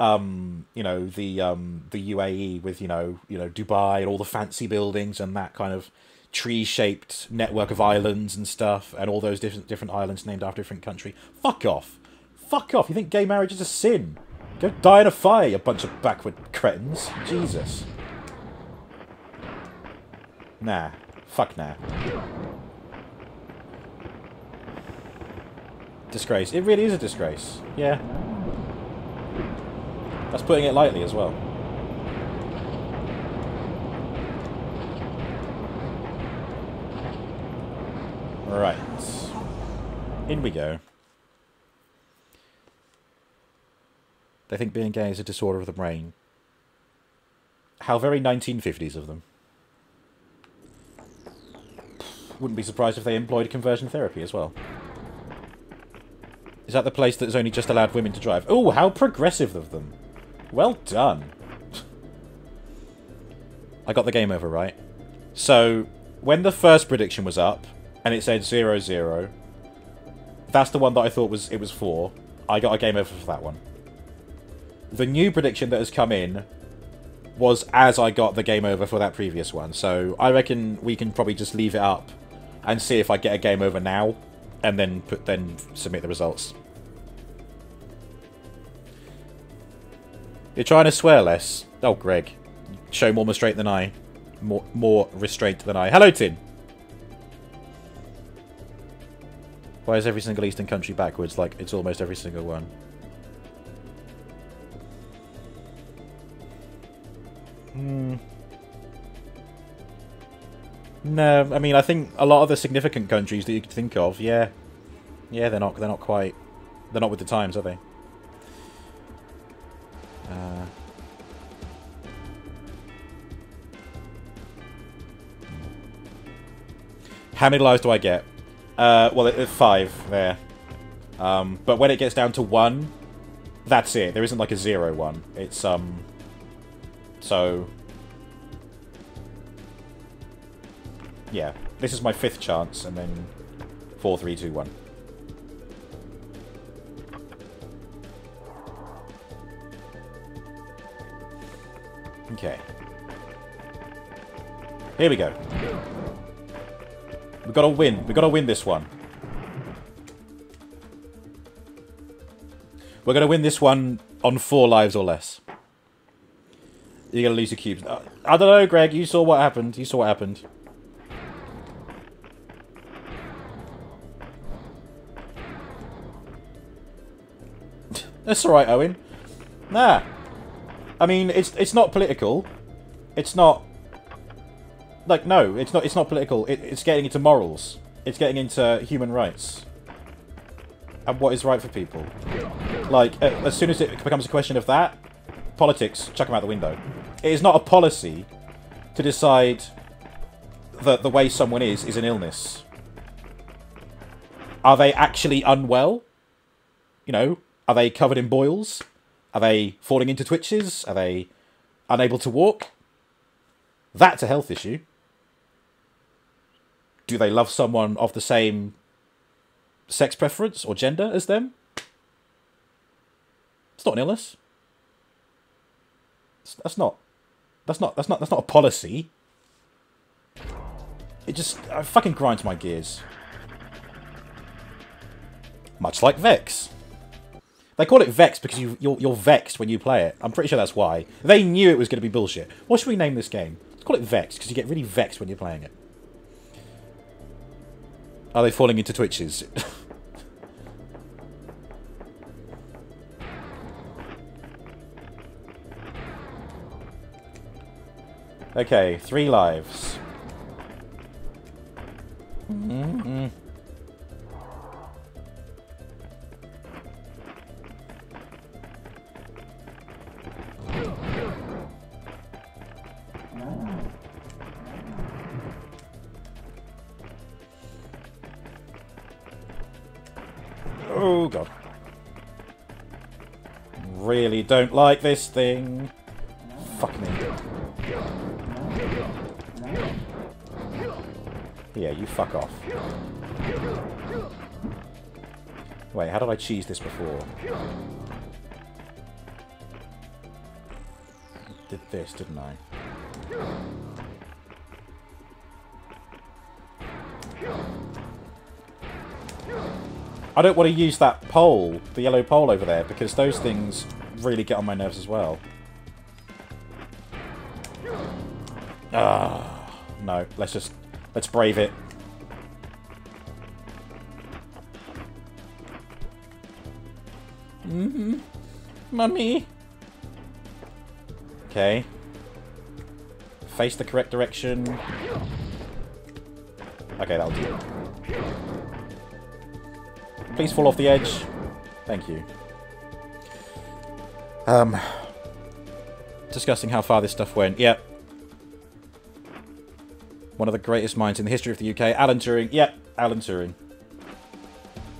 um, you know, the um, the UAE with you know you know Dubai and all the fancy buildings and that kind of tree-shaped network of islands and stuff, and all those different different islands named after different country. Fuck off, fuck off. You think gay marriage is a sin? Go die in a fire, you bunch of backward cretins. Jesus. Nah. Fuck nah. Disgrace. It really is a disgrace. Yeah. That's putting it lightly as well. Right. In we go. They think being gay is a disorder of the brain. How very 1950s of them. Wouldn't be surprised if they employed conversion therapy as well. Is that the place that's only just allowed women to drive? Oh, how progressive of them. Well done. I got the game over right. So, when the first prediction was up, and it said 0, 0, that's the one that I thought was it was for. I got a game over for that one. The new prediction that has come in was as I got the game over for that previous one. So I reckon we can probably just leave it up and see if I get a game over now, and then put then submit the results. You're trying to swear less. Oh, Greg, show more restraint than I. More more restraint than I. Hello, Tin. Why is every single Eastern country backwards like it's almost every single one? Hmm. No, I mean I think a lot of the significant countries that you could think of, yeah, yeah, they're not they're not quite they're not with the times, are they? Uh, how many lives do I get? Uh, well, it's five there. Um, but when it gets down to one, that's it. There isn't like a zero one. It's um. So. Yeah, this is my fifth chance, and then four, three, two, one. Okay. Here we go. We gotta win. We gotta win this one. We're gonna win this one on four lives or less. You're gonna lose your cubes. Uh, I don't know, Greg. You saw what happened. You saw what happened. That's alright, Owen. Nah. I mean, it's it's not political. It's not like no, it's not. It's not political. It, it's getting into morals. It's getting into human rights and what is right for people. Like as soon as it becomes a question of that, politics chuck them out the window. It is not a policy to decide that the way someone is is an illness. Are they actually unwell? You know, are they covered in boils? Are they falling into twitches? Are they unable to walk? That's a health issue do they love someone of the same sex preference or gender as them? It's not an illness. That's not. That's not. That's not. That's not a policy. It just I fucking grinds my gears. Much like Vexx. They call it Vexx because you, you're, you're vexed when you play it. I'm pretty sure that's why. They knew it was going to be bullshit. What should we name this game? Let's call it Vexx because you get really vexed when you're playing it. Are they falling into twitches? okay, three lives. Mm-hmm. Oh Really don't like this thing. Fuck me. Yeah, you fuck off. Wait, how did I cheese this before? Did this, didn't I? I don't want to use that pole, the yellow pole over there, because those things really get on my nerves as well. Ah, no. Let's just let's brave it. Mm-hmm. Mummy. Okay. Face the correct direction. Okay, that'll do. Please fall off the edge. Thank you. Um, discussing how far this stuff went. Yep. One of the greatest minds in the history of the UK. Alan Turing. Yep, Alan Turing.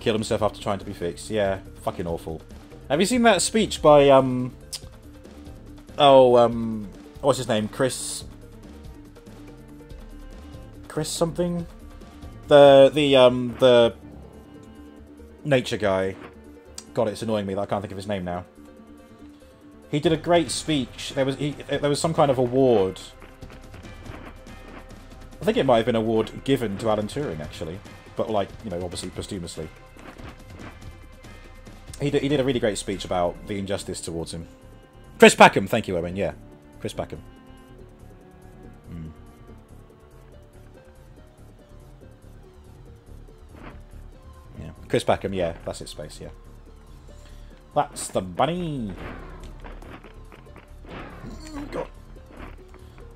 Killed himself after trying to be fixed. Yeah, fucking awful. Have you seen that speech by, um... Oh, um... What's his name? Chris... Chris something? The, the, um, the nature guy. God, it's annoying me that I can't think of his name now. He did a great speech. There was he, there was some kind of award. I think it might have been an award given to Alan Turing, actually. But, like, you know, obviously posthumously. He did, he did a really great speech about the injustice towards him. Chris Packham, thank you, Owen, yeah. Chris Packham. Mm. Yeah, Chris Packham, yeah, that's its space, yeah. That's the bunny.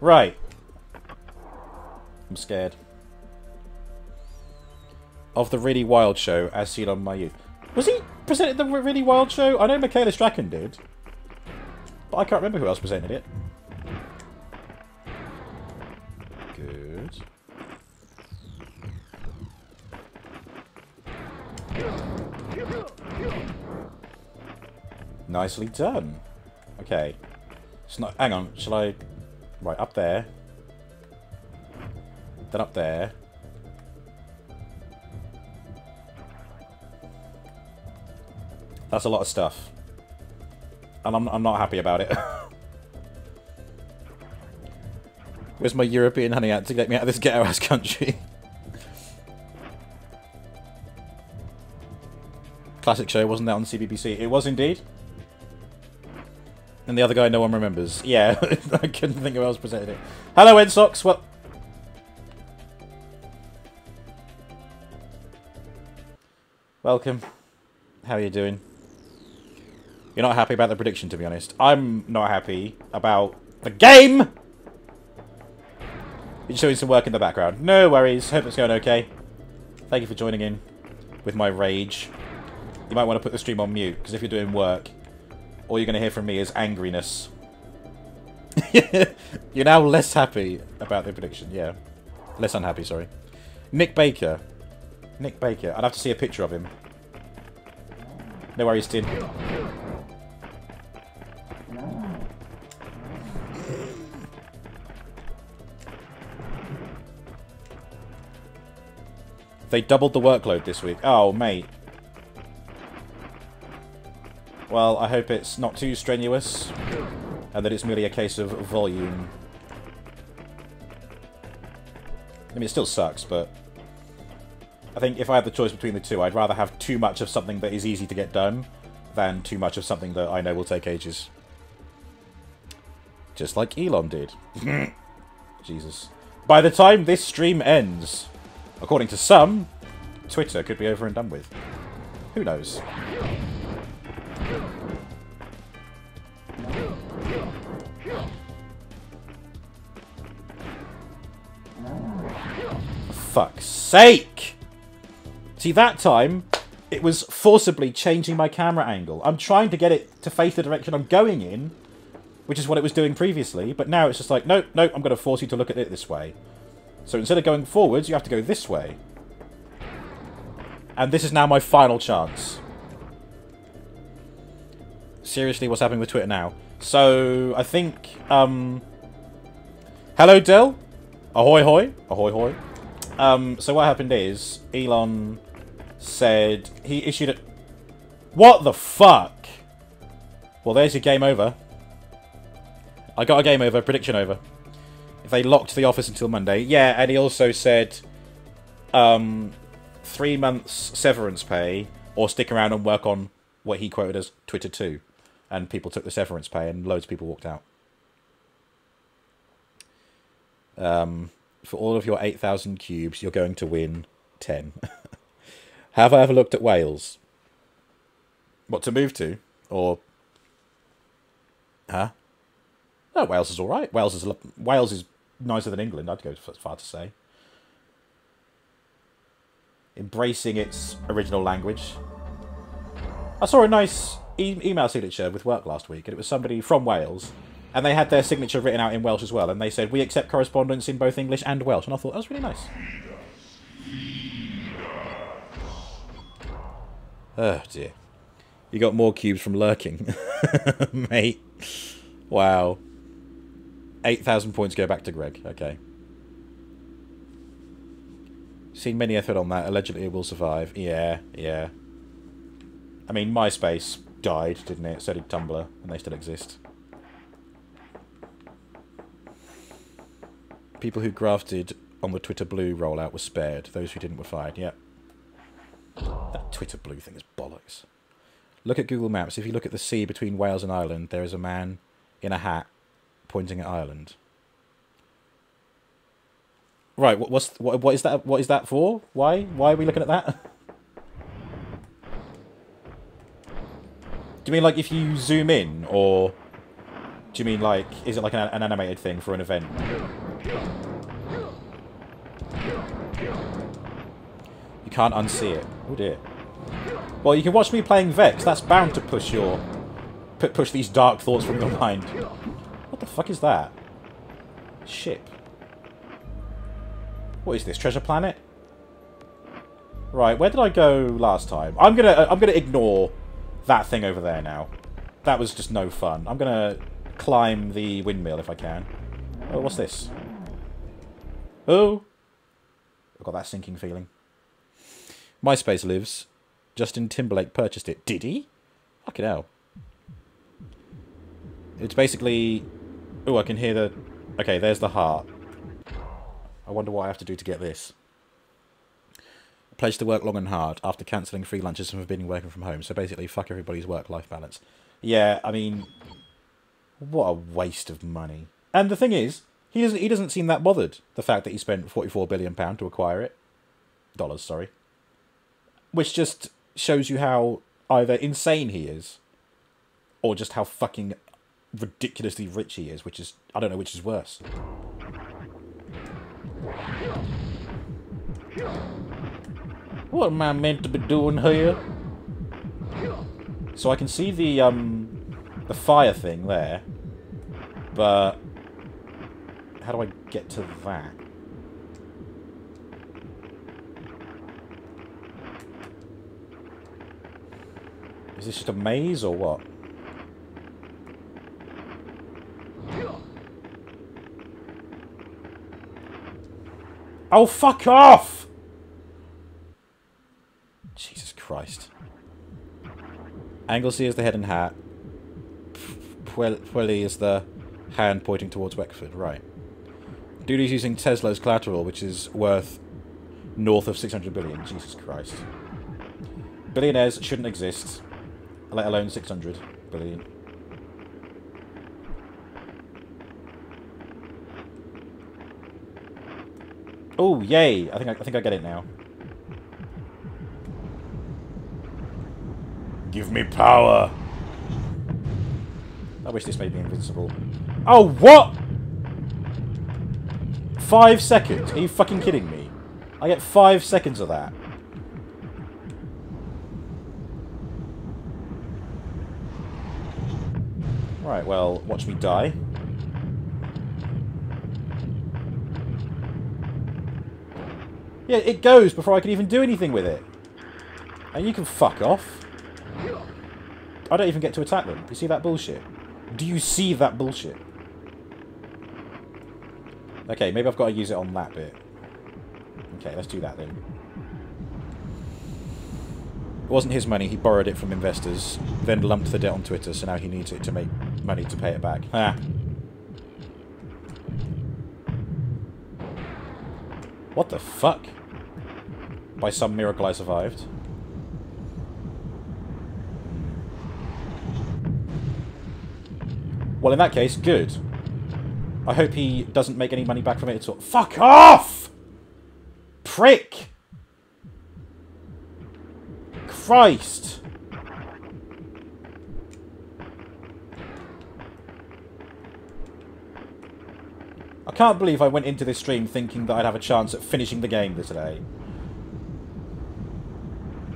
Right. I'm scared. Of the Really Wild Show, as seen on my youth. Was he presented the Really Wild Show? I know Michaela Strachan did. But I can't remember who else presented it. Good. Nicely done. Okay. It's not. Hang on. Shall I? Right up there. Then up there. That's a lot of stuff. And I'm, I'm not happy about it. Where's my European honey at to get me out of this ghetto-ass country? Classic show, wasn't that on CBBC? It was indeed. And the other guy no one remembers. Yeah, I couldn't think of who else presented it. Hello, Ed Sox. Well, welcome. How are you doing? You're not happy about the prediction, to be honest. I'm not happy about the game. You're doing some work in the background. No worries. Hope it's going okay. Thank you for joining in with my rage. You might want to put the stream on mute, because if you're doing work, all you're going to hear from me is angriness. you're now less happy about the prediction, yeah. Less unhappy, sorry. Nick Baker. Nick Baker. I'd have to see a picture of him. No worries, Tin. They doubled the workload this week. Oh, mate. Well, I hope it's not too strenuous, and that it's merely a case of volume. I mean, it still sucks, but... I think if I had the choice between the two, I'd rather have too much of something that is easy to get done, than too much of something that I know will take ages. Just like Elon did. Jesus. By the time this stream ends, according to some, Twitter could be over and done with. Who knows? Fuck's sake! See, that time, it was forcibly changing my camera angle. I'm trying to get it to face the direction I'm going in, which is what it was doing previously, but now it's just like, no, no, I'm going to force you to look at it this way. So instead of going forwards, you have to go this way. And this is now my final chance. Seriously, what's happening with Twitter now? So, I think, um... Hello, Dell. Ahoy, hoy. Ahoy, hoy. Um, so what happened is, Elon said he issued it. What the fuck? Well, there's your game over. I got a game over, prediction over. If they locked the office until Monday. Yeah, and he also said um, three months severance pay or stick around and work on what he quoted as Twitter 2. And people took the severance pay and loads of people walked out. Um, for all of your 8,000 cubes, you're going to win 10. Have I ever looked at Wales? What to move to? Or. Huh? No, Wales is alright. Wales is, Wales is nicer than England, I'd go far to say. Embracing its original language. I saw a nice e email signature with work last week, and it was somebody from Wales and they had their signature written out in Welsh as well. And they said, we accept correspondence in both English and Welsh. And I thought, that was really nice. Oh, dear. You got more cubes from lurking. Mate. Wow. 8,000 points go back to Greg. Okay. Seen many a thread on that. Allegedly it will survive. Yeah, yeah. I mean, MySpace died, didn't it? So did Tumblr, and they still exist. People who grafted on the Twitter Blue rollout were spared. Those who didn't were fired. Yep. That Twitter Blue thing is bollocks. Look at Google Maps. If you look at the sea between Wales and Ireland, there is a man in a hat pointing at Ireland. Right. What, what's what? What is that? What is that for? Why? Why are we looking at that? Do you mean like if you zoom in, or do you mean like is it like an, an animated thing for an event? You can't unsee it. Oh dear. Well, you can watch me playing Vexx. That's bound to push your... push these dark thoughts from your mind. What the fuck is that? Ship. What is this? Treasure Planet? Right, where did I go last time? I'm gonna uh, I'm gonna ignore that thing over there now. That was just no fun. I'm gonna climb the windmill if I can. Oh, what's this? Oh! I've got that sinking feeling. MySpace lives. Justin Timberlake purchased it. Did he? Fucking hell. It's basically... Oh, I can hear the... Okay, there's the heart. I wonder what I have to do to get this. Pledge to work long and hard after cancelling free lunches and forbidding working from home. So basically, fuck everybody's work-life balance. Yeah, I mean... What a waste of money. And the thing is, he doesn't he doesn't seem that bothered the fact that he spent 44 billion pound to acquire it. Dollars, sorry. Which just shows you how either insane he is or just how fucking ridiculously rich he is, which is I don't know which is worse. What am I meant to be doing here? So I can see the um the fire thing there, but how do I get to that? Is this just a maze or what? Oh, fuck off! Christ. Anglesey is the head and hat. Pwllheli is the hand pointing towards Wexford. Right. Duty's using Tesla's collateral, which is worth north of 600 billion. Jesus Christ. Billionaires shouldn't exist, let alone 600 billion. Oh, yay! I think I, I think I get it now. Give me power. I wish this made me invincible. Oh, what? Five seconds? Are you fucking kidding me? I get five seconds of that. Right, well, watch me die. Yeah, it goes before I can even do anything with it. And you can fuck off. I don't even get to attack them. You see that bullshit? Do you see that bullshit? Okay, maybe I've got to use it on that bit. Okay, let's do that then. It wasn't his money, he borrowed it from investors, then lumped the debt on Twitter, so now he needs it to make money to pay it back. Ah. What the fuck? By some miracle I survived. Well, in that case, good. I hope he doesn't make any money back from it at all. Fuck off! Prick! Christ! I can't believe I went into this stream thinking that I'd have a chance at finishing the game today.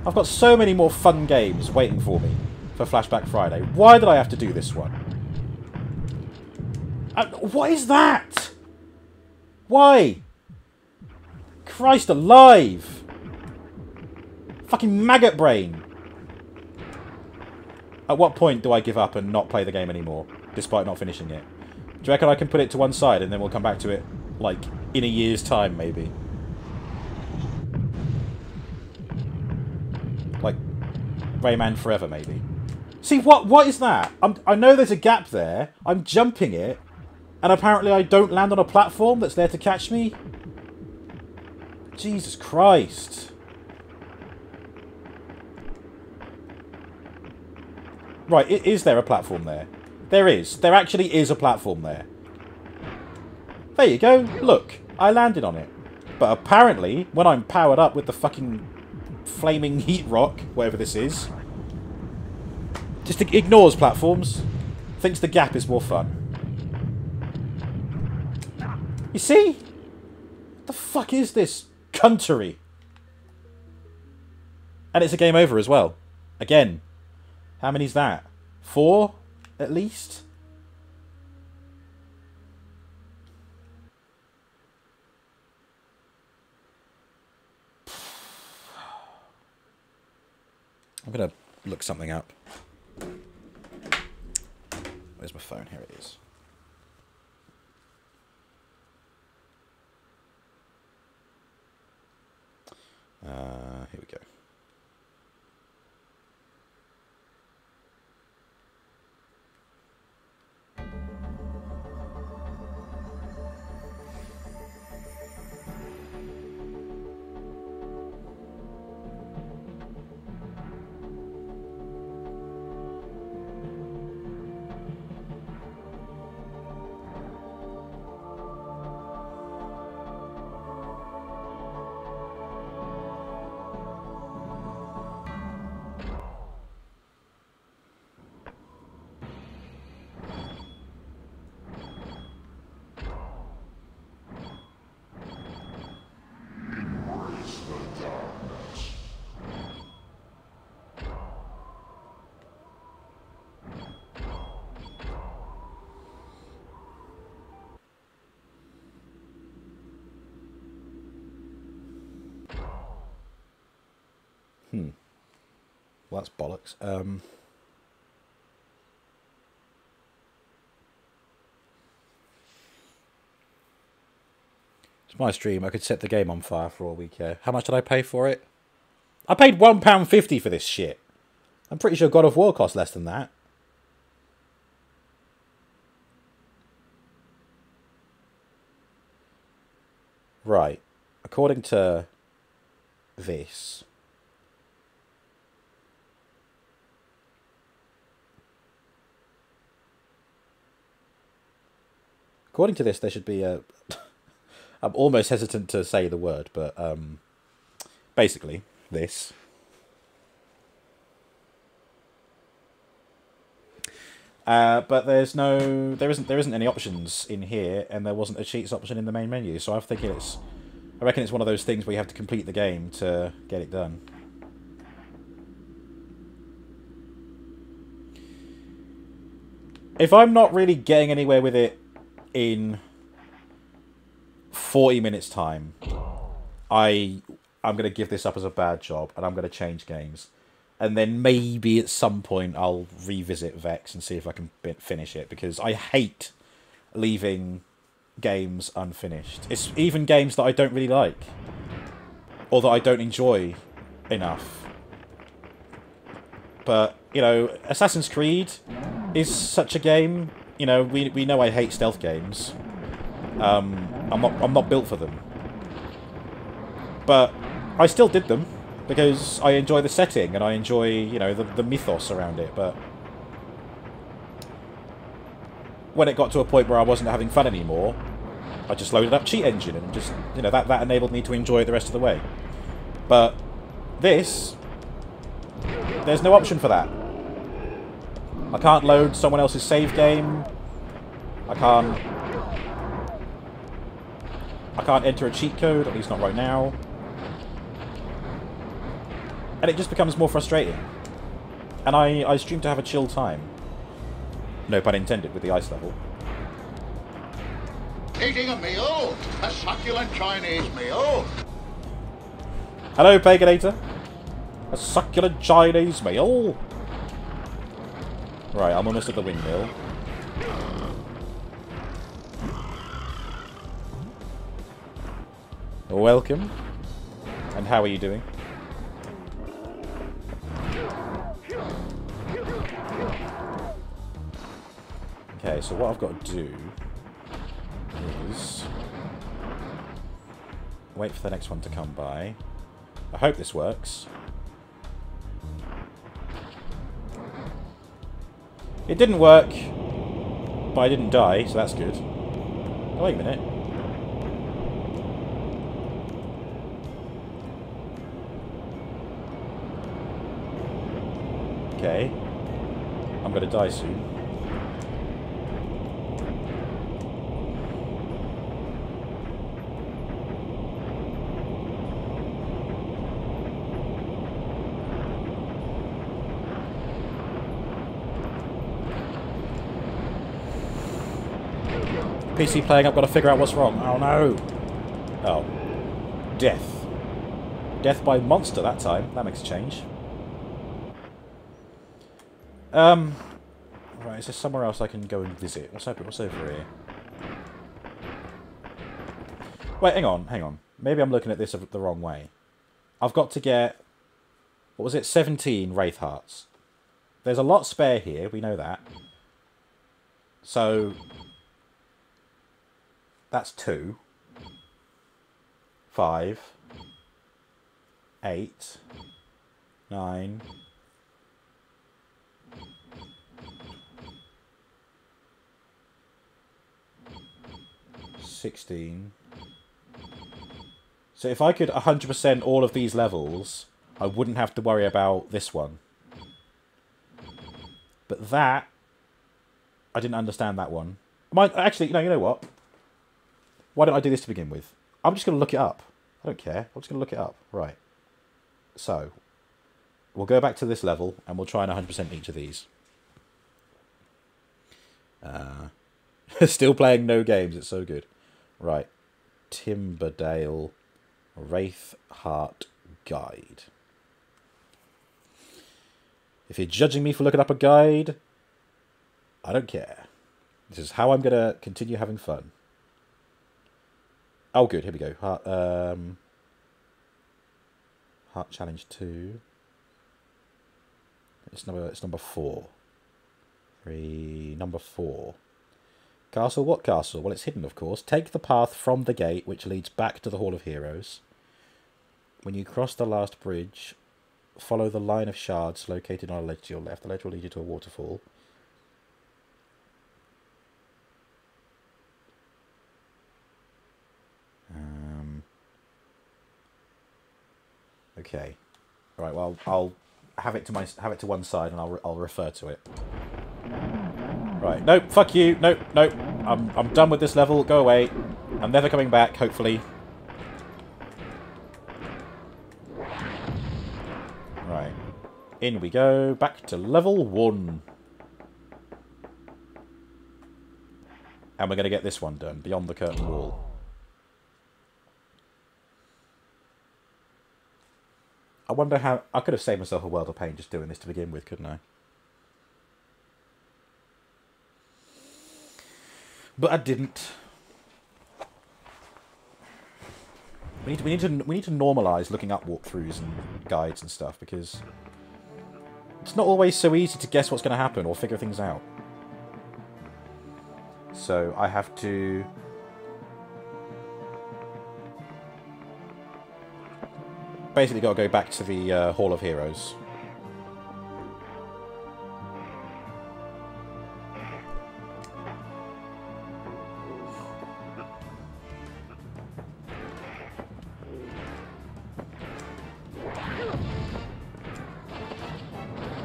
I've got so many more fun games waiting for me for Flashback Friday. Why did I have to do this one? Uh, what is that? Why? Christ alive! Fucking maggot brain! At what point do I give up and not play the game anymore, despite not finishing it? Do you reckon I can put it to one side and then we'll come back to it, like, in a year's time, maybe? Like, Rayman Forever, maybe? See, what what is that? I'm, I know there's a gap there. I'm jumping it. And apparently I don't land on a platform that's there to catch me? Jesus Christ. Right, is there a platform there? There is. There actually is a platform there. There you go. Look, I landed on it. But apparently, when I'm powered up with the fucking flaming heat rock, whatever this is, just ignores platforms. Thinks the gap is more fun. You see? What the fuck is this country? And it's a game over as well. Again. How many's that? Four, at least? I'm going to look something up. Where's my phone? Here it is. Uh, here we go. Well, that's bollocks. Um, it's my stream. I could set the game on fire for all we care. How much did I pay for it? I paid £1.50 for this shit. I'm pretty sure God of War cost less than that. Right. According to this... According to this, there should be a. I'm almost hesitant to say the word, but um, basically, this. Uh, but there's no, there isn't, there isn't any options in here, and there wasn't a cheats option in the main menu. So I'm thinking it's, I reckon it's one of those things where you have to complete the game to get it done. If I'm not really getting anywhere with it in 40 minutes time, I I'm going to give this up as a bad job and I'm going to change games. And then maybe at some point I'll revisit Vexx and see if I can finish it because I hate leaving games unfinished. It's even games that I don't really like or that I don't enjoy enough. But, you know, Assassin's Creed is such a game. You know, we we know I hate stealth games. Um, I'm not I'm not built for them. But I still did them because I enjoy the setting and I enjoy you know the the mythos around it. But when it got to a point where I wasn't having fun anymore, I just loaded up Cheat Engine and just you know that that enabled me to enjoy the rest of the way. But this, there's no option for that. I can't load someone else's save game. I can't... I can't enter a cheat code, at least not right now. And it just becomes more frustrating. And I, I stream to have a chill time. No pun intended with the ice level. Eating a meal? A succulent Chinese meal? Hello, Paganator. A succulent Chinese meal. Right, I'm almost at the windmill. Welcome. And how are you doing? Okay, so what I've got to do is wait for the next one to come by. I hope this works. It didn't work, but I didn't die, so that's good. Oh, wait a minute. Okay. I'm gonna die soon. PC playing, I've got to figure out what's wrong. Oh no! Oh. Death. Death by monster that time. That makes a change. Um. Right, is there somewhere else I can go and visit? What's over, what's over here? Wait, hang on, hang on. Maybe I'm looking at this the wrong way. I've got to get... What was it? 17 Wraith Hearts. There's a lot spare here, we know that. So, that's two. Five. Eight. Nine. Sixteen. So if I could 100% all of these levels, I wouldn't have to worry about this one. But that, I didn't understand that one. My, actually, no, you know what? Why don't I do this to begin with? I'm just going to look it up. I don't care. I'm just going to look it up. Right. So, we'll go back to this level and we'll try and 100% each of these. Uh, still playing no games. It's so good. Right. Timberdale Wraith Heart Guide. If you're judging me for looking up a guide, I don't care. This is how I'm going to continue having fun. Oh, good. Here we go. Heart, um, Heart Challenge 2. It's number, it's number 4. Three, number 4. Castle, what castle? Well, it's hidden, of course. Take the path from the gate, which leads back to the Hall of Heroes. When you cross the last bridge, follow the line of shards located on a ledge to your left. The ledge will lead you to a waterfall. Okay. All right. Well, I'll have it to my have it to one side, and I'll I'll refer to it. Right, nope, fuck you, nope, nope. I'm, I'm done with this level, go away. I'm never coming back, hopefully. Right. In we go, back to level one. And we're going to get this one done, Beyond the Curtain Wall. I wonder how... I could have saved myself a world of pain just doing this to begin with, couldn't I? But I didn't. We need to we need to we need to normalize looking up walkthroughs and guides and stuff because it's not always so easy to guess what's going to happen or figure things out. So I have to basically got to go back to the uh, Hall of Heroes.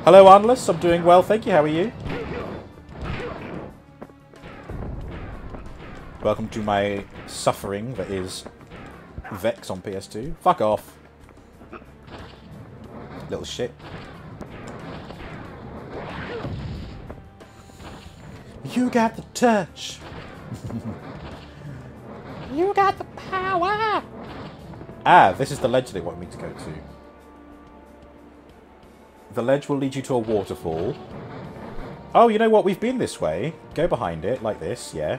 Hello, Arnless. I'm doing well, thank you. How are you? Welcome to my suffering that is Vexx on PS2. Fuck off. Little shit. You got the touch. you got the power. Ah, this is the ledge they want me to go to. The ledge will lead you to a waterfall. Oh, you know what? We've been this way. Go behind it, like this, yeah.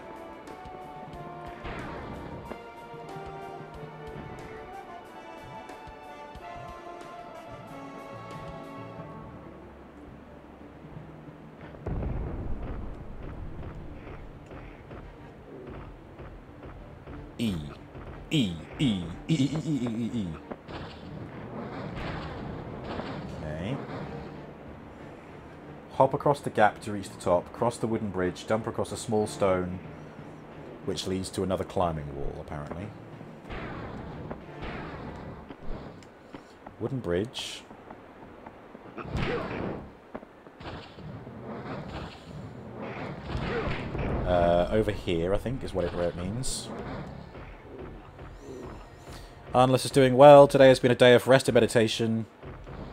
Hop across the gap to reach the top, cross the wooden bridge, jump across a small stone, which leads to another climbing wall, apparently. Wooden bridge. Uh, over here, I think, is what it, means. Arnless is doing well. Today has been a day of rest and meditation.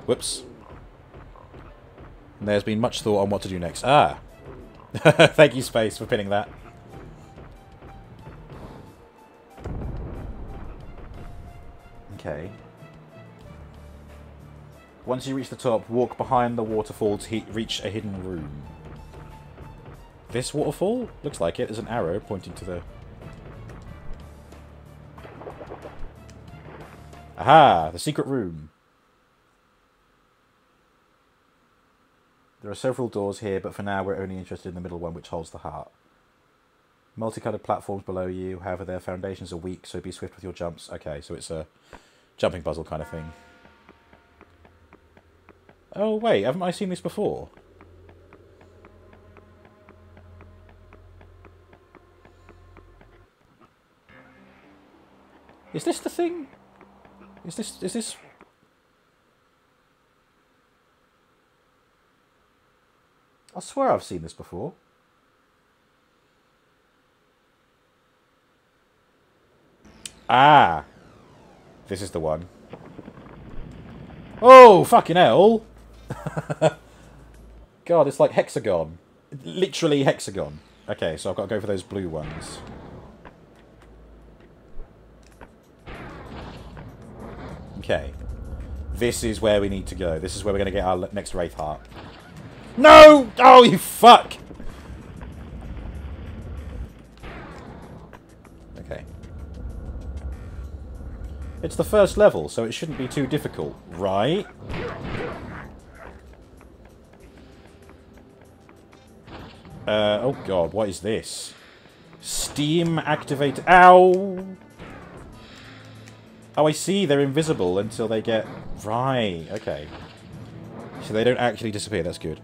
Whoops. And there's been much thought on what to do next. Ah! Thank you, Space, for pinning that. Okay. Once you reach the top, walk behind the waterfall to reach a hidden room. This waterfall? Looks like it. There's an arrow pointing to the... Aha! The secret room. There are several doors here, but for now we're only interested in the middle one, which holds the heart. Multicolored platforms below you, however their foundations are weak, so be swift with your jumps. Okay, so it's a jumping puzzle kind of thing. Oh wait, haven't I seen this before? Is this the thing? Is this is this I swear I've seen this before. Ah! This is the one. Oh, fucking hell! God, it's like hexagon. Literally hexagon. Okay, so I've got to go for those blue ones. Okay. This is where we need to go. This is where we're going to get our next Wraith Heart. No! Oh, you fuck! Okay. It's the first level, so it shouldn't be too difficult, right? Uh, oh god, what is this? Steam activate. Ow! Oh, I see. They're invisible until they get... Right, okay. So they don't actually disappear. That's good.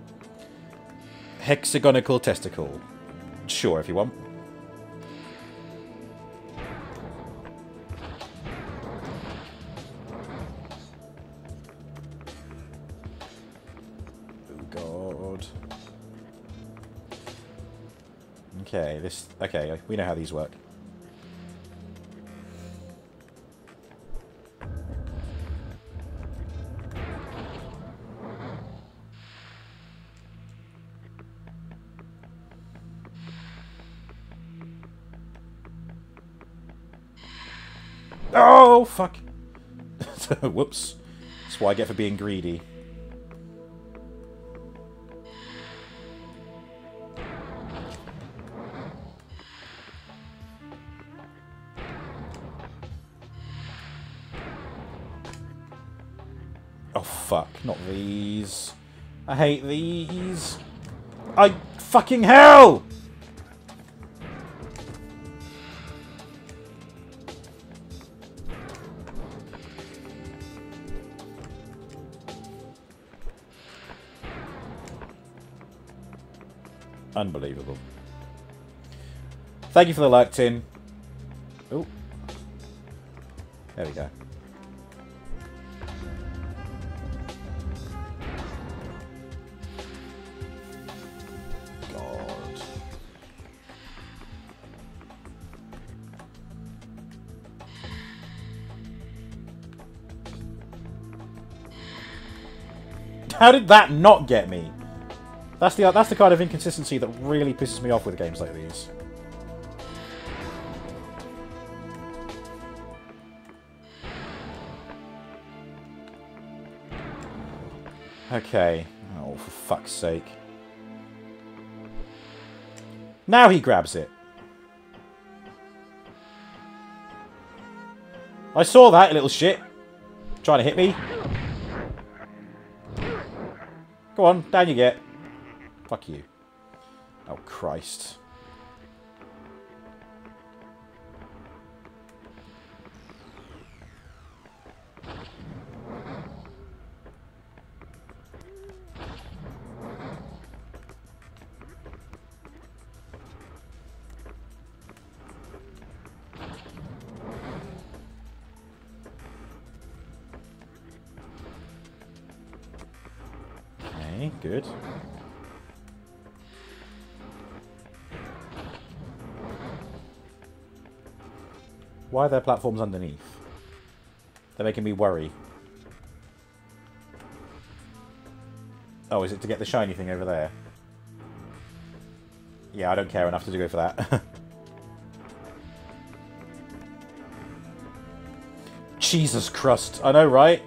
Hexagonical testicle. Sure, if you want. Oh, God. Okay, this... Okay, we know how these work. Fuck. Whoops. That's what I get for being greedy. Oh, fuck. Not these. I hate these. I... Fucking hell! Thank you for the like, Tin. Oh. There we go. God. How did that not get me? That's the that's the kind of inconsistency that really pisses me off with games like these. Okay. Oh, for fuck's sake. Now he grabs it. I saw that, little shit. Trying to hit me. Go on, down you get. Fuck you. Oh, Christ. Why are there platforms underneath? They're making me worry. Oh, is it to get the shiny thing over there? Yeah, I don't care enough to go for that. Jesus Christ. I know, right?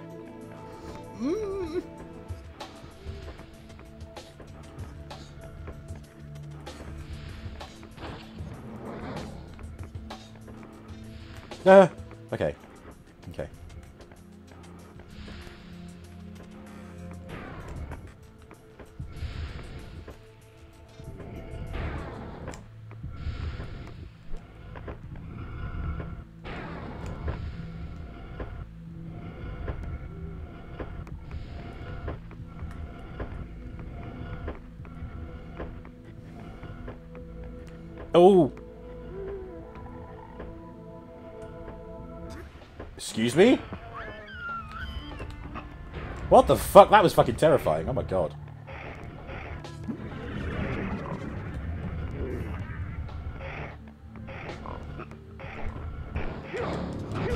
Fuck? That was fucking terrifying. Oh my god.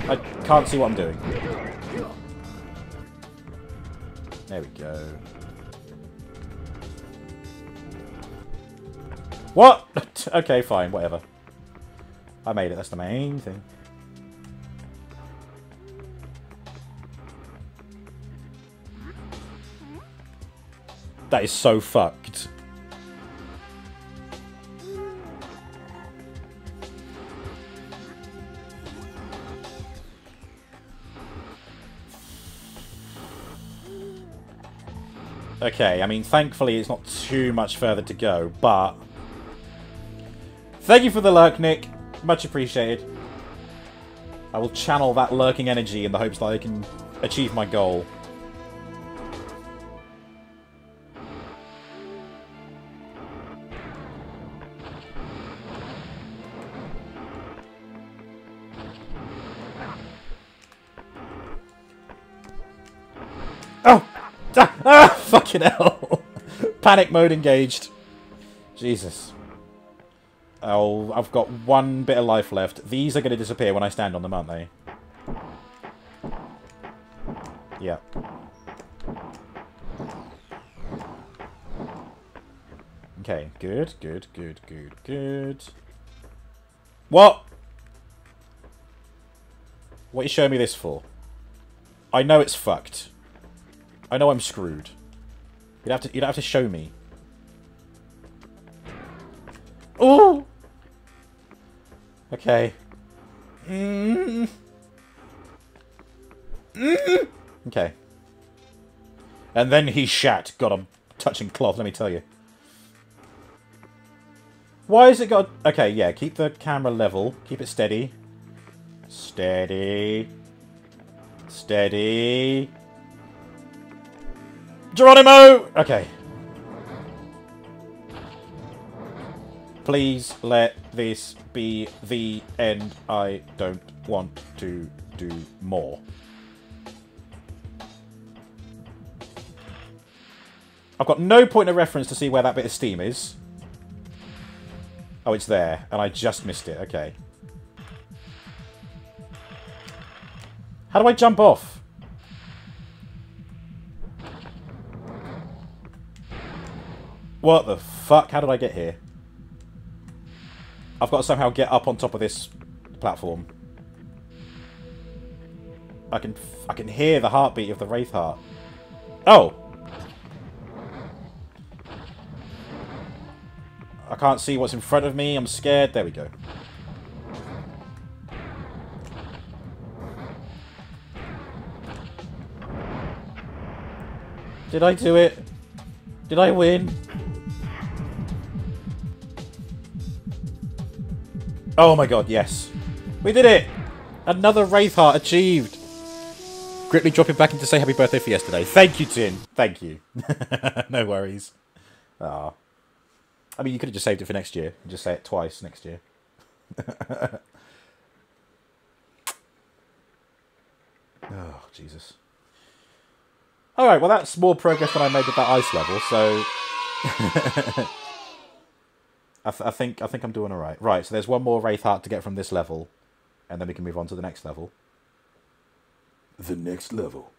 I can't see what I'm doing. There we go. What? okay, fine, whatever. I made it, that's the main thing. That is so fucked. Okay, I mean, thankfully it's not too much further to go, but... Thank you for the lurk, Nick. Much appreciated. I will channel that lurking energy in the hopes that I can achieve my goal. Fucking hell! Panic mode engaged. Jesus. Oh, I've got one bit of life left. These are going to disappear when I stand on them, aren't they? Yeah. Okay, good, good, good, good, good. What? What are you showing me this for? I know it's fucked. I know I'm screwed. You'd have to you'd have to show me. Oh. Okay. Mm. Mm. Okay. And then he shat. God, I'm touching cloth, let me tell you. Why has it got... Okay, yeah, keep the camera level. Keep it steady. Steady. Steady. Geronimo! Okay. Please let this be the end. I don't want to do more. I've got no point of reference to see where that bit of steam is. Oh, it's there, and I just missed it. Okay. How do I jump off? What the fuck? How did I get here? I've got to somehow get up on top of this platform. I can I can hear the heartbeat of the Wraith Heart. Oh! I can't see what's in front of me. I'm scared. There we go. Did I do it? Did I win? Oh my god, yes. We did it! Another Wraith Heart achieved! Gritly dropping back in to say happy birthday for yesterday. Thank you, Tin. Thank you. no worries. Ah. I mean, you could have just saved it for next year. Just say it twice next year. oh, Jesus. Alright, well that's more progress than I made with that ice level, so... I, th I, think I think I'm doing alright. Right, so there's one more Wraith Heart to get from this level, and then we can move on to the next level. The next level.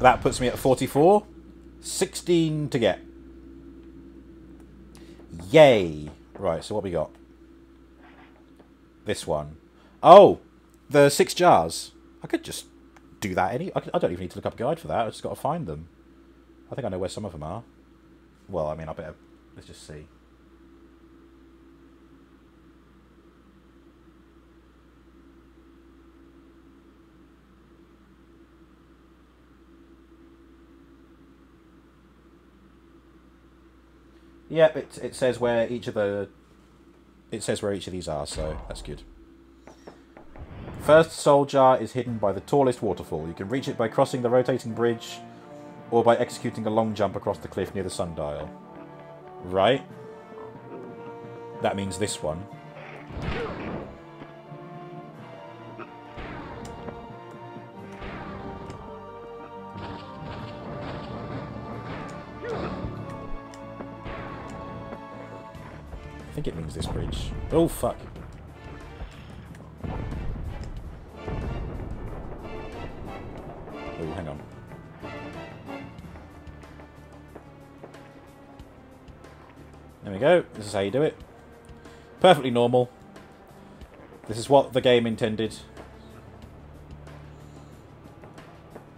That puts me at 44. 16 to get. Yay! Right, so what we got? This one. Oh! The six jars. I could just do that any... I, I don't even need to look up a guide for that. i just got to find them. I think I know where some of them are. Well, I mean, I better... Let's just see. Yep, it, it says where each of the... It says where each of these are, so that's good. First soul jar is hidden by the tallest waterfall. You can reach it by crossing the rotating bridge or by executing a long jump across the cliff near the sundial. Right. That means this one. I think it means this bridge. Oh, fuck. We go. This is how you do it. Perfectly normal. This is what the game intended.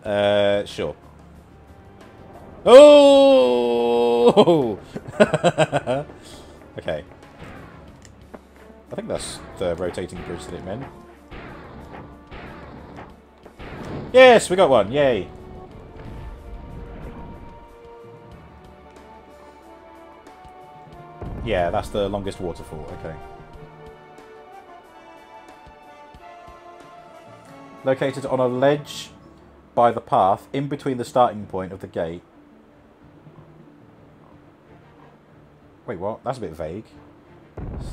Uh, sure. Oh! okay. I think that's the rotating bridge that it meant. Yes, we got one. Yay. Yeah, that's the longest waterfall. Okay. Located on a ledge by the path in between the starting point of the gate. Wait, what? That's a bit vague.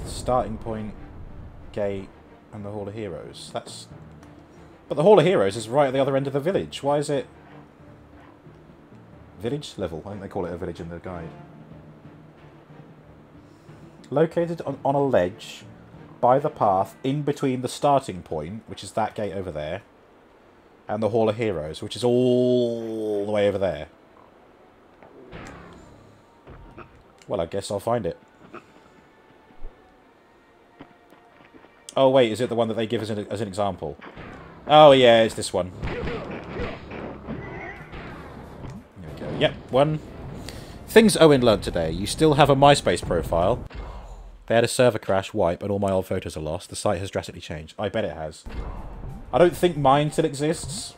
Starting point, gate, and the Hall of Heroes. That's but the Hall of Heroes is right at the other end of the village. Why is it... Village level. I think they call it a village in the guide. Located on, on a ledge by the path in between the starting point, which is that gate over there, and the Hall of Heroes, which is all the way over there. Well, I guess I'll find it. Oh, wait, is it the one that they give as an, as an example? Oh, yeah, it's this one. Yep, one. Things Owen learned today. You still have a MySpace profile. They had a server crash, wipe, and all my old photos are lost. The site has drastically changed. I bet it has. I don't think mine still exists.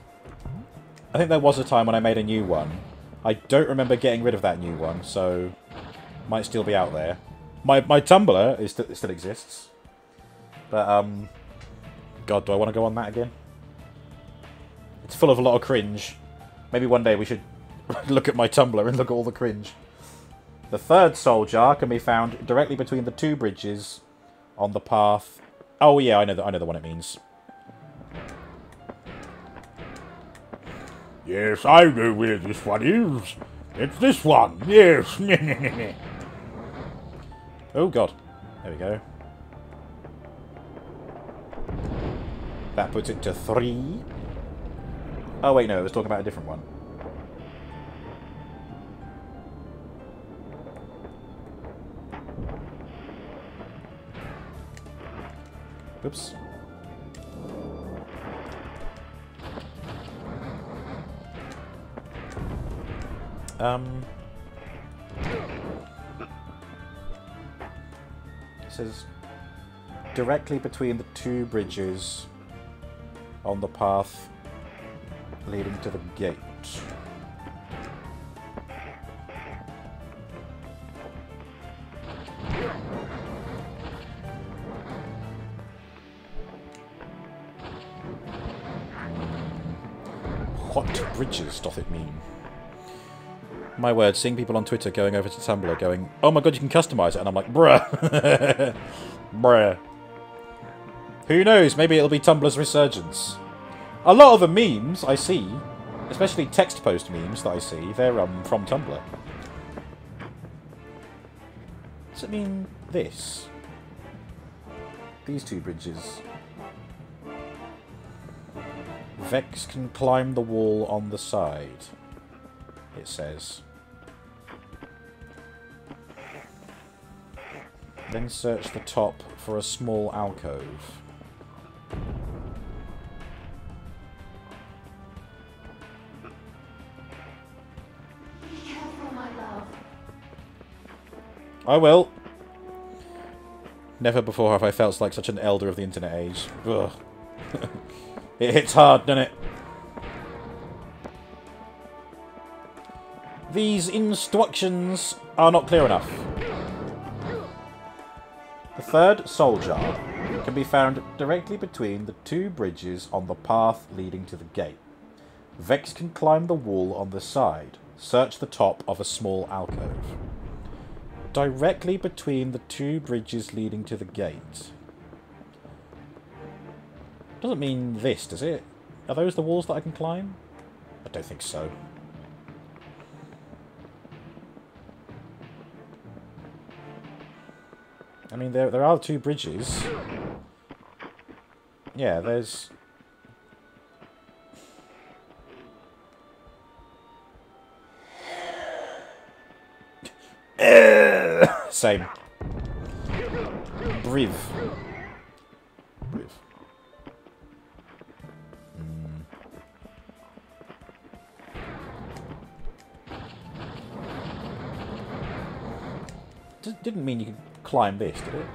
I think there was a time when I made a new one. I don't remember getting rid of that new one, so might still be out there. My my Tumblr is st still exists, but um, God, do I want to go on that again? It's full of a lot of cringe. Maybe one day we should look at my Tumblr and look at all the cringe. The third soul jar can be found directly between the two bridges on the path. Oh yeah, I know the, I know the one it means. Yes, I know where this one is. It's this one, yes. Oh god. There we go. That puts it to three. Oh wait, no, I was talking about a different one. Oops. Um. It says directly between the two bridges on the path leading to the gate. Bridges doth it mean? My word, seeing people on Twitter going over to Tumblr going, oh my god, you can customize it, and I'm like, bruh. bruh. Who knows, maybe it'll be Tumblr's resurgence. A lot of the memes I see, especially text post memes that I see, they're um, from Tumblr. Does it mean this? These two bridges. Vexx can climb the wall on the side, it says. Then search the top for a small alcove. I will. Never before have I felt like such an elder of the internet age. Ugh. it hits hard, doesn't it? These instructions are not clear enough. The third soul jar can be found directly between the two bridges on the path leading to the gate. Vexx can climb the wall on the side. Search the top of a small alcove. Directly between the two bridges leading to the gate. Doesn't mean this, does it? Are those the walls that I can climb? I don't think so. I mean, there there are two bridges. Yeah, there's... Same. Breathe. Briv. Didn't mean you could climb this, did it?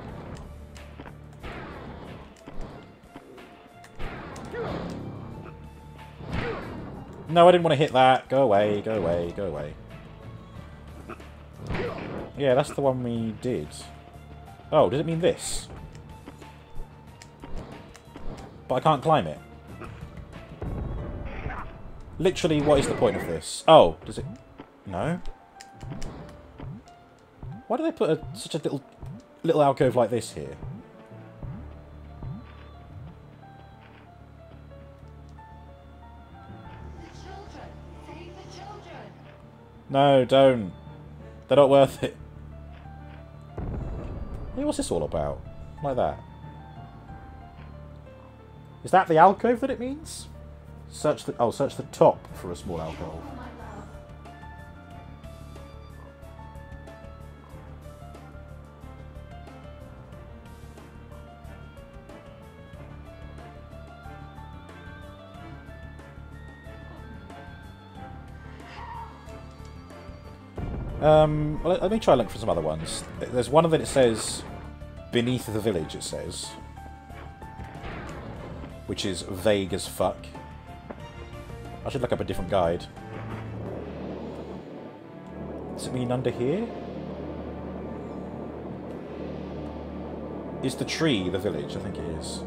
No, I didn't want to hit that. Go away, go away, go away. Yeah, that's the one we did. Oh, does it mean this? But I can't climb it. Literally, what is the point of this? Oh, does it... No? Why do they put a, such a little little alcove like this here? The children. Save the children. No, don't. They're not worth it. Hey, what's this all about? Like that. Is that the alcove that it means? Search the oh, search the top for a small alcove. Um, let, let me try and look for some other ones. There's one that it says beneath the village. It says, which is vague as fuck. I should look up a different guide. Does it mean under here? Is the tree the village? I think it is.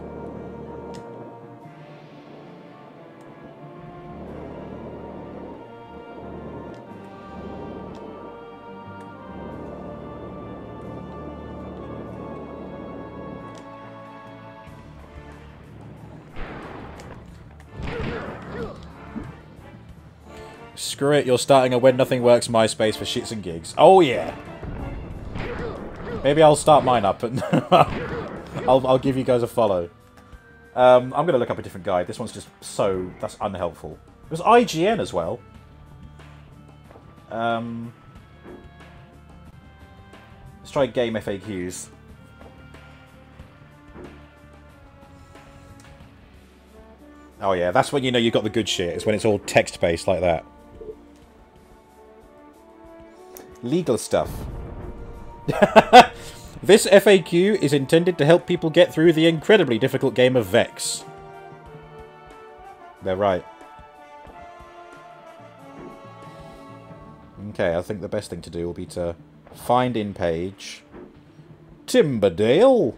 Screw it, you're starting a When Nothing Works MySpace for shits and gigs. Oh yeah! Maybe I'll start mine up and I'll, I'll give you guys a follow. Um, I'm going to look up a different guide. This one's just so... That's unhelpful. There's IGN as well. Um, let's try game FAQs. Oh yeah, that's when you know you've got the good shit. It's when it's all text-based like that. Legal stuff. this FAQ is intended to help people get through the incredibly difficult game of Vexx. They're right. Okay, I think the best thing to do will be to find in page Timberdale.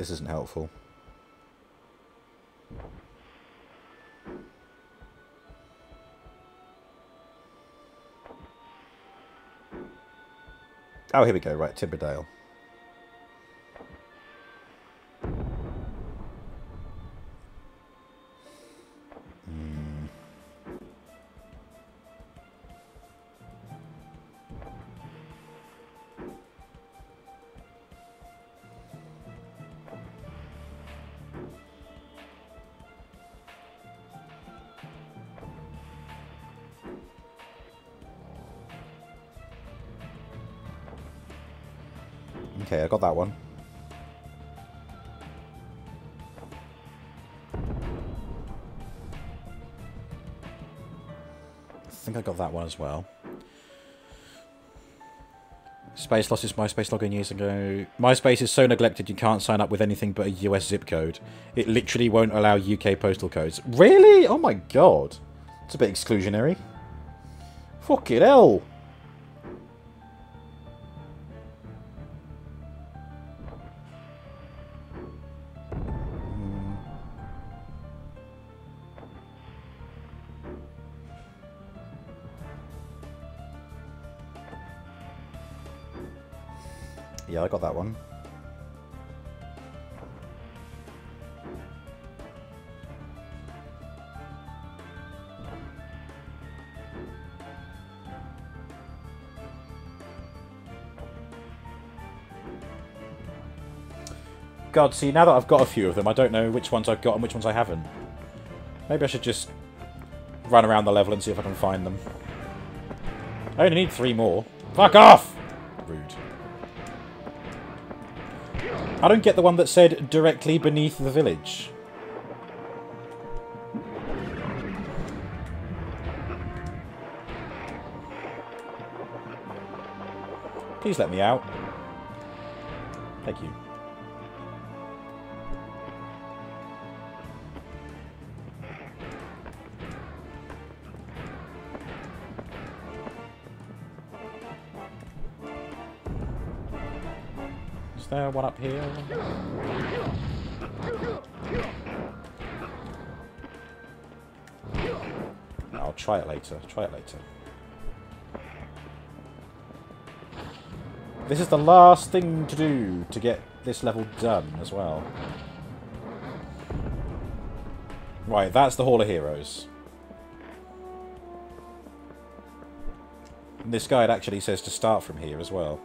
This isn't helpful. Oh, here we go. Right, Timberdale. Got that one. I think I got that one as well. Space lost its MySpace login years ago. MySpace is so neglected you can't sign up with anything but a US zip code. It literally won't allow UK postal codes. Really? Oh my god. It's a bit exclusionary. Fucking hell. Got that one. God, see, now that I've got a few of them, I don't know which ones I've got and which ones I haven't. Maybe I should just run around the level and see if I can find them. I only need three more. Fuck off! Rude. I don't get the one that said directly beneath the village. Please let me out. Thank you. There one up here? I'll try it later. Try it later. This is the last thing to do to get this level done as well. Right, that's the Hall of Heroes. And this guide actually says to start from here as well.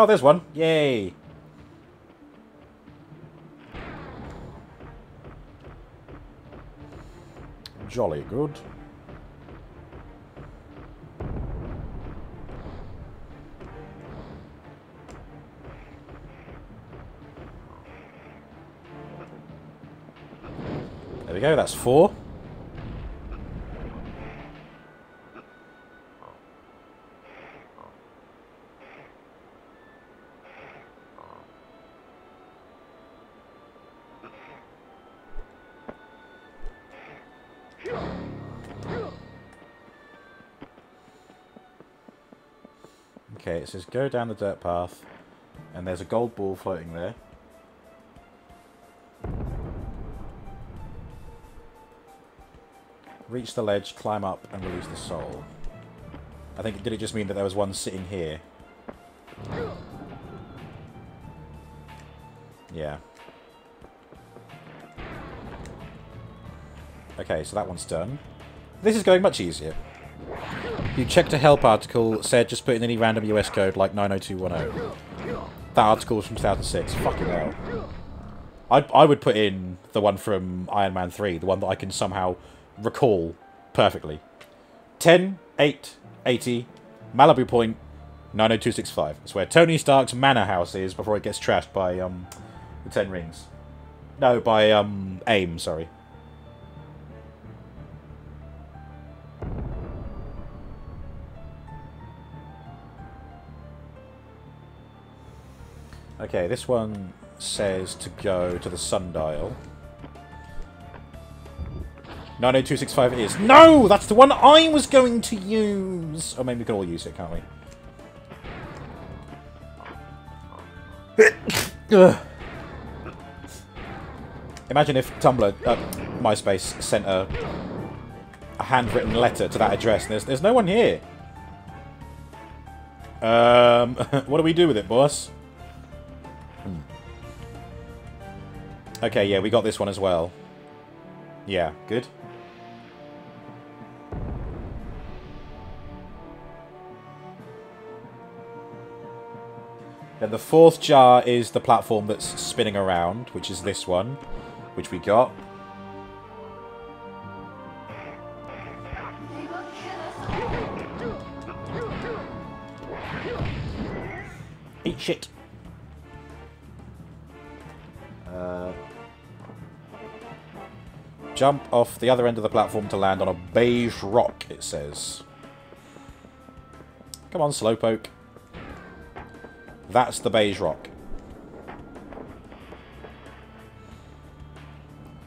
Oh, there's one. Yay. Jolly good. There we go, that's four. It says go down the dirt path, and there's a gold ball floating there. Reach the ledge, climb up, and release the soul. I think, did it just mean that there was one sitting here? Yeah. Okay, so that one's done. This is going much easier. You checked a help article, said just put in any random US code like 90210. That article was from 2006. Fucking hell. I, I would put in the one from Iron Man 3, the one that I can somehow recall perfectly. 10, 8, 80, Malibu Point, 90265. It's where Tony Stark's manor house is before it gets trashed by um, the Ten Rings. No, by um, AIM, sorry. Okay, this one says to go to the sundial. 90265 it is. No! That's the one I was going to use! Or maybe we could all use it, can't we? Imagine if Tumblr, uh, MySpace, sent a, a handwritten letter to that address and there's, there's no one here. Um, what do we do with it, boss? Okay, yeah, we got this one as well. Yeah, good. Then the fourth jar is the platform that's spinning around, which is this one, which we got. Eat shit. Uh, jump off the other end of the platform to land on a beige rock, it says. Come on, Slowpoke. That's the beige rock.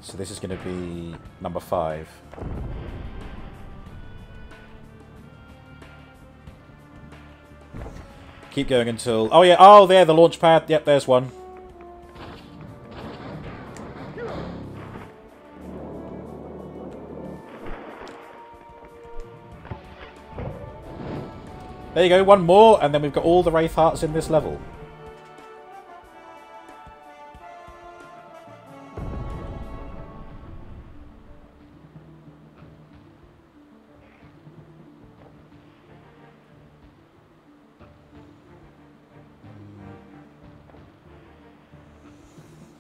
So this is going to be number five. Keep going until... Oh, yeah. Oh, there, the launch pad. Yep, there's one. There you go, one more, and then we've got all the Wraith Hearts in this level.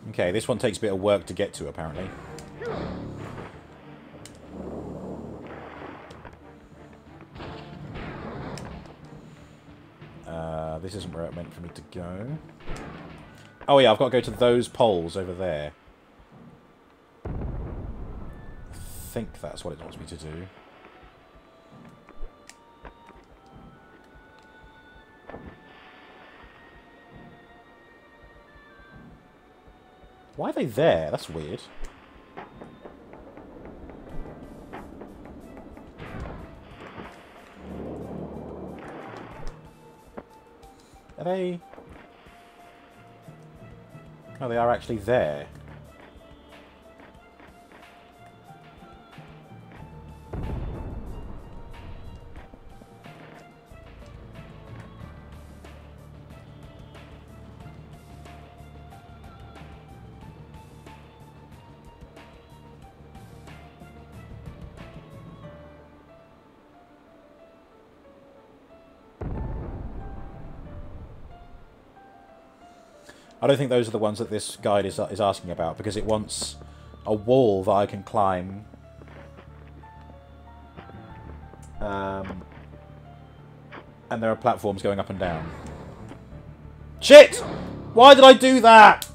Okay, this one takes a bit of work to get to, apparently. Uh, this isn't where it meant for me to go. Oh yeah, I've got to go to those poles over there. I think that's what it wants me to do. Why are they there? That's weird. Are they... Oh, they are actually there. I don't think those are the ones that this guide is, is asking about, because it wants a wall that I can climb. Um, and there are platforms going up and down. Shit! Why did I do that?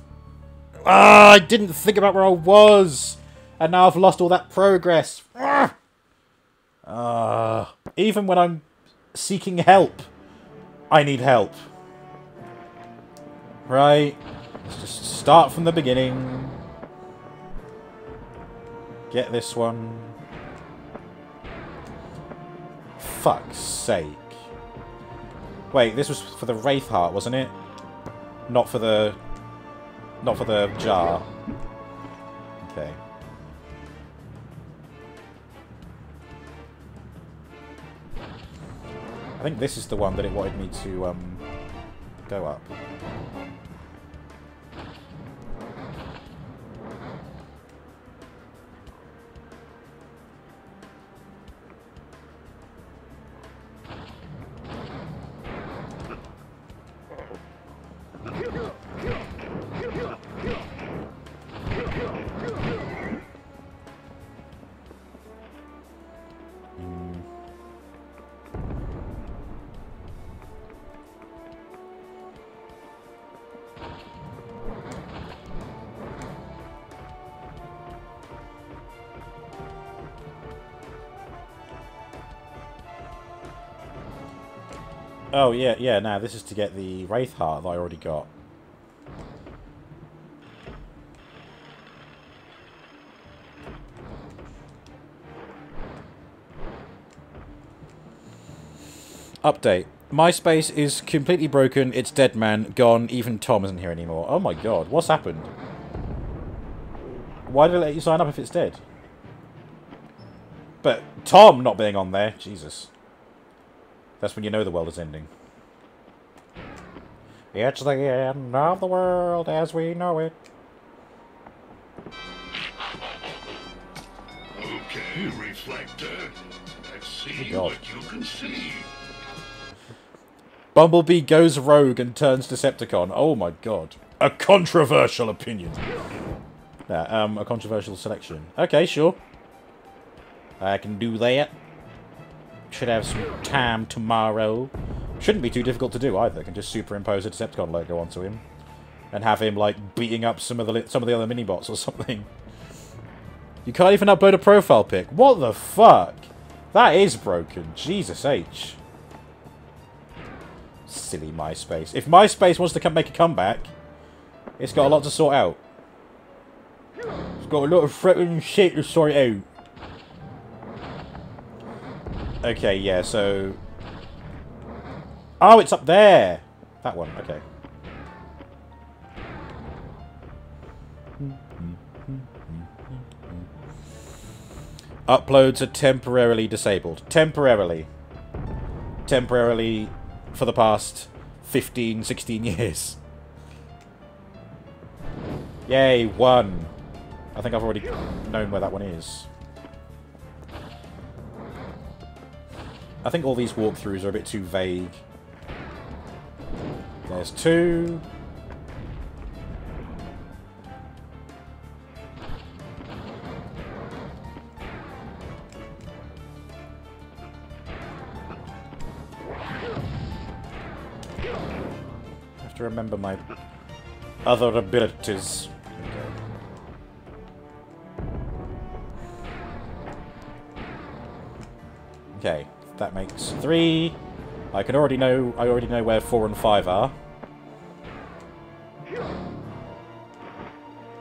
Ah, I didn't think about where I was! And now I've lost all that progress. Ah! Ah, even when I'm seeking help, I need help. Right. Let's just start from the beginning. Get this one. Fuck's sake. Wait, this was for the Wraith Heart, wasn't it? Not for the... Not for the jar. Okay. I think this is the one that it wanted me to, um, go up. Oh, yeah, yeah, now this is to get the Wraith Heart that I already got. Update. MySpace is completely broken, it's dead man, gone, even Tom isn't here anymore. Oh my god, what's happened? Why did it let you sign up if it's dead? But Tom not being on there, Jesus. That's when you know the world is ending. It's the end of the world as we know it. Okay, Reflector. Let's see God. what you can see. Bumblebee goes rogue and turns Decepticon. Oh my god. A controversial opinion. Yeah, um, a controversial selection. Okay, sure. I can do that. Should have some time tomorrow. Shouldn't be too difficult to do either. Can just superimpose a Decepticon logo onto him. And have him, like, beating up some of the some of the other mini-bots or something. You can't even upload a profile pic. What the fuck? That is broken. Jesus H. Silly MySpace. If MySpace wants to come make a comeback, it's got a lot to sort out. It's got a lot of threatening shit to sort out. Okay, yeah, so... Oh, it's up there! That one, okay. Uploads are temporarily disabled. Temporarily. Temporarily for the past 15, 16 years. Yay, one. I think I've already known where that one is. I think all these walkthroughs are a bit too vague. There's two. I have to remember my other abilities. Okay. That makes three. I can already know. I already know where four and five are.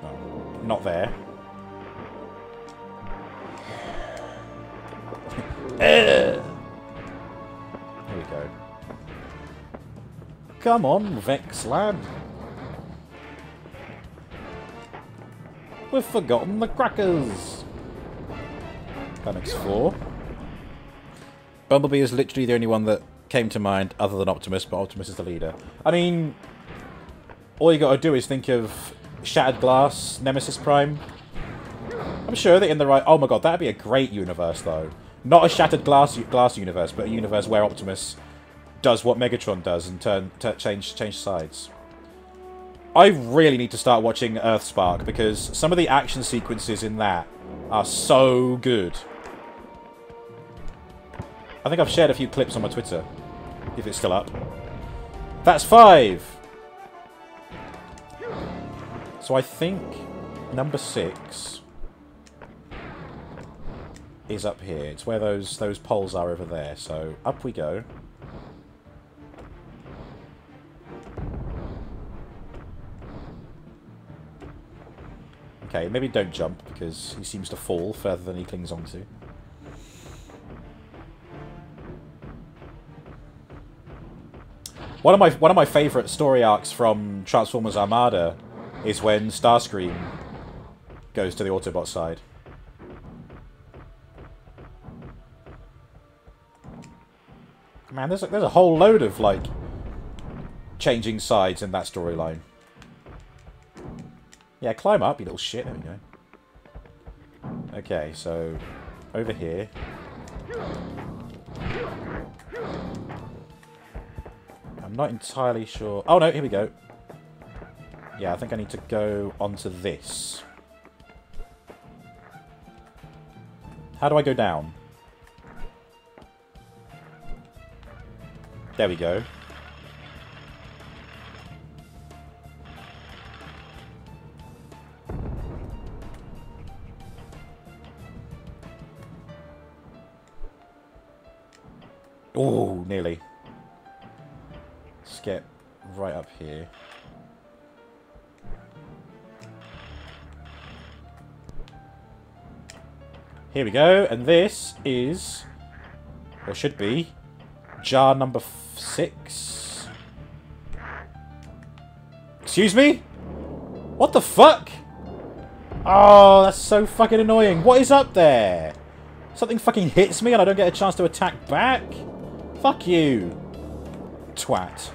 No, not there. Here we go. come on, Vexx lad. We've forgotten the crackers. That makes four. Bumblebee is literally the only one that came to mind other than Optimus, but Optimus is the leader. I mean, all you gotta do is think of Shattered Glass, Nemesis Prime. I'm sure that in the right... Oh my god, that'd be a great universe, though. Not a Shattered Glass glass universe, but a universe where Optimus does what Megatron does and turn change change sides. I really need to start watching Earthspark because some of the action sequences in that are so good. I think I've shared a few clips on my Twitter, if it's still up. That's five! So I think number six is up here. It's where those those poles are over there. So up we go. Okay, maybe don't jump because he seems to fall further than he clings onto. One of my one of my favourite story arcs from Transformers Armada is when Starscream goes to the Autobot side. Man, there's a, there's a whole load of like changing sides in that storyline. Yeah, climb up, you little shit. There we go. Okay, so over here. I'm not entirely sure. Oh no, here we go. Yeah, I think I need to go onto this. How do I go down? There we go. Oh, nearly. Get right up here. Here we go, and this is, or should be, jar number six. Excuse me? What the fuck? Oh, that's so fucking annoying. What is up there? Something fucking hits me and I don't get a chance to attack back? Fuck you. Twat.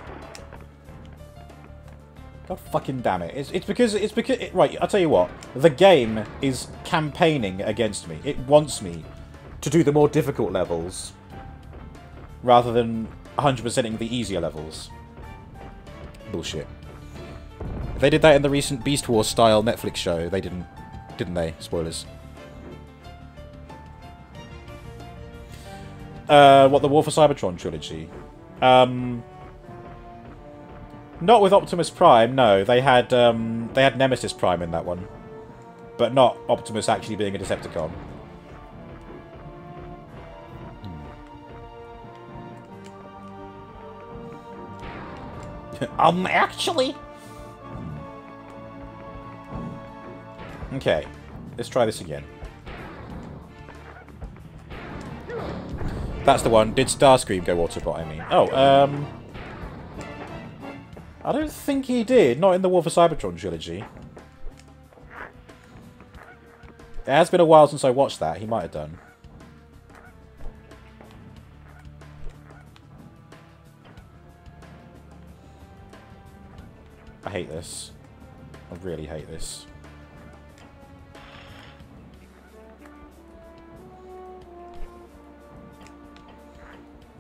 God fucking damn it. It's, it's because, it's because, it, right, I'll tell you what. The game is campaigning against me. It wants me to do the more difficult levels rather than 100%ing the easier levels. Bullshit. They did that in the recent Beast Wars style Netflix show. They didn't, didn't they? Spoilers. Uh, what, the War for Cybertron trilogy? Um, not with Optimus Prime, no. They had um, they had Nemesis Prime in that one. But not Optimus actually being a Decepticon. um, actually... Okay. Let's try this again. That's the one. Did Starscream go Autobot, I mean? Oh, um... I don't think he did. Not in the War for Cybertron trilogy. It has been a while since I watched that. He might have done. I hate this. I really hate this.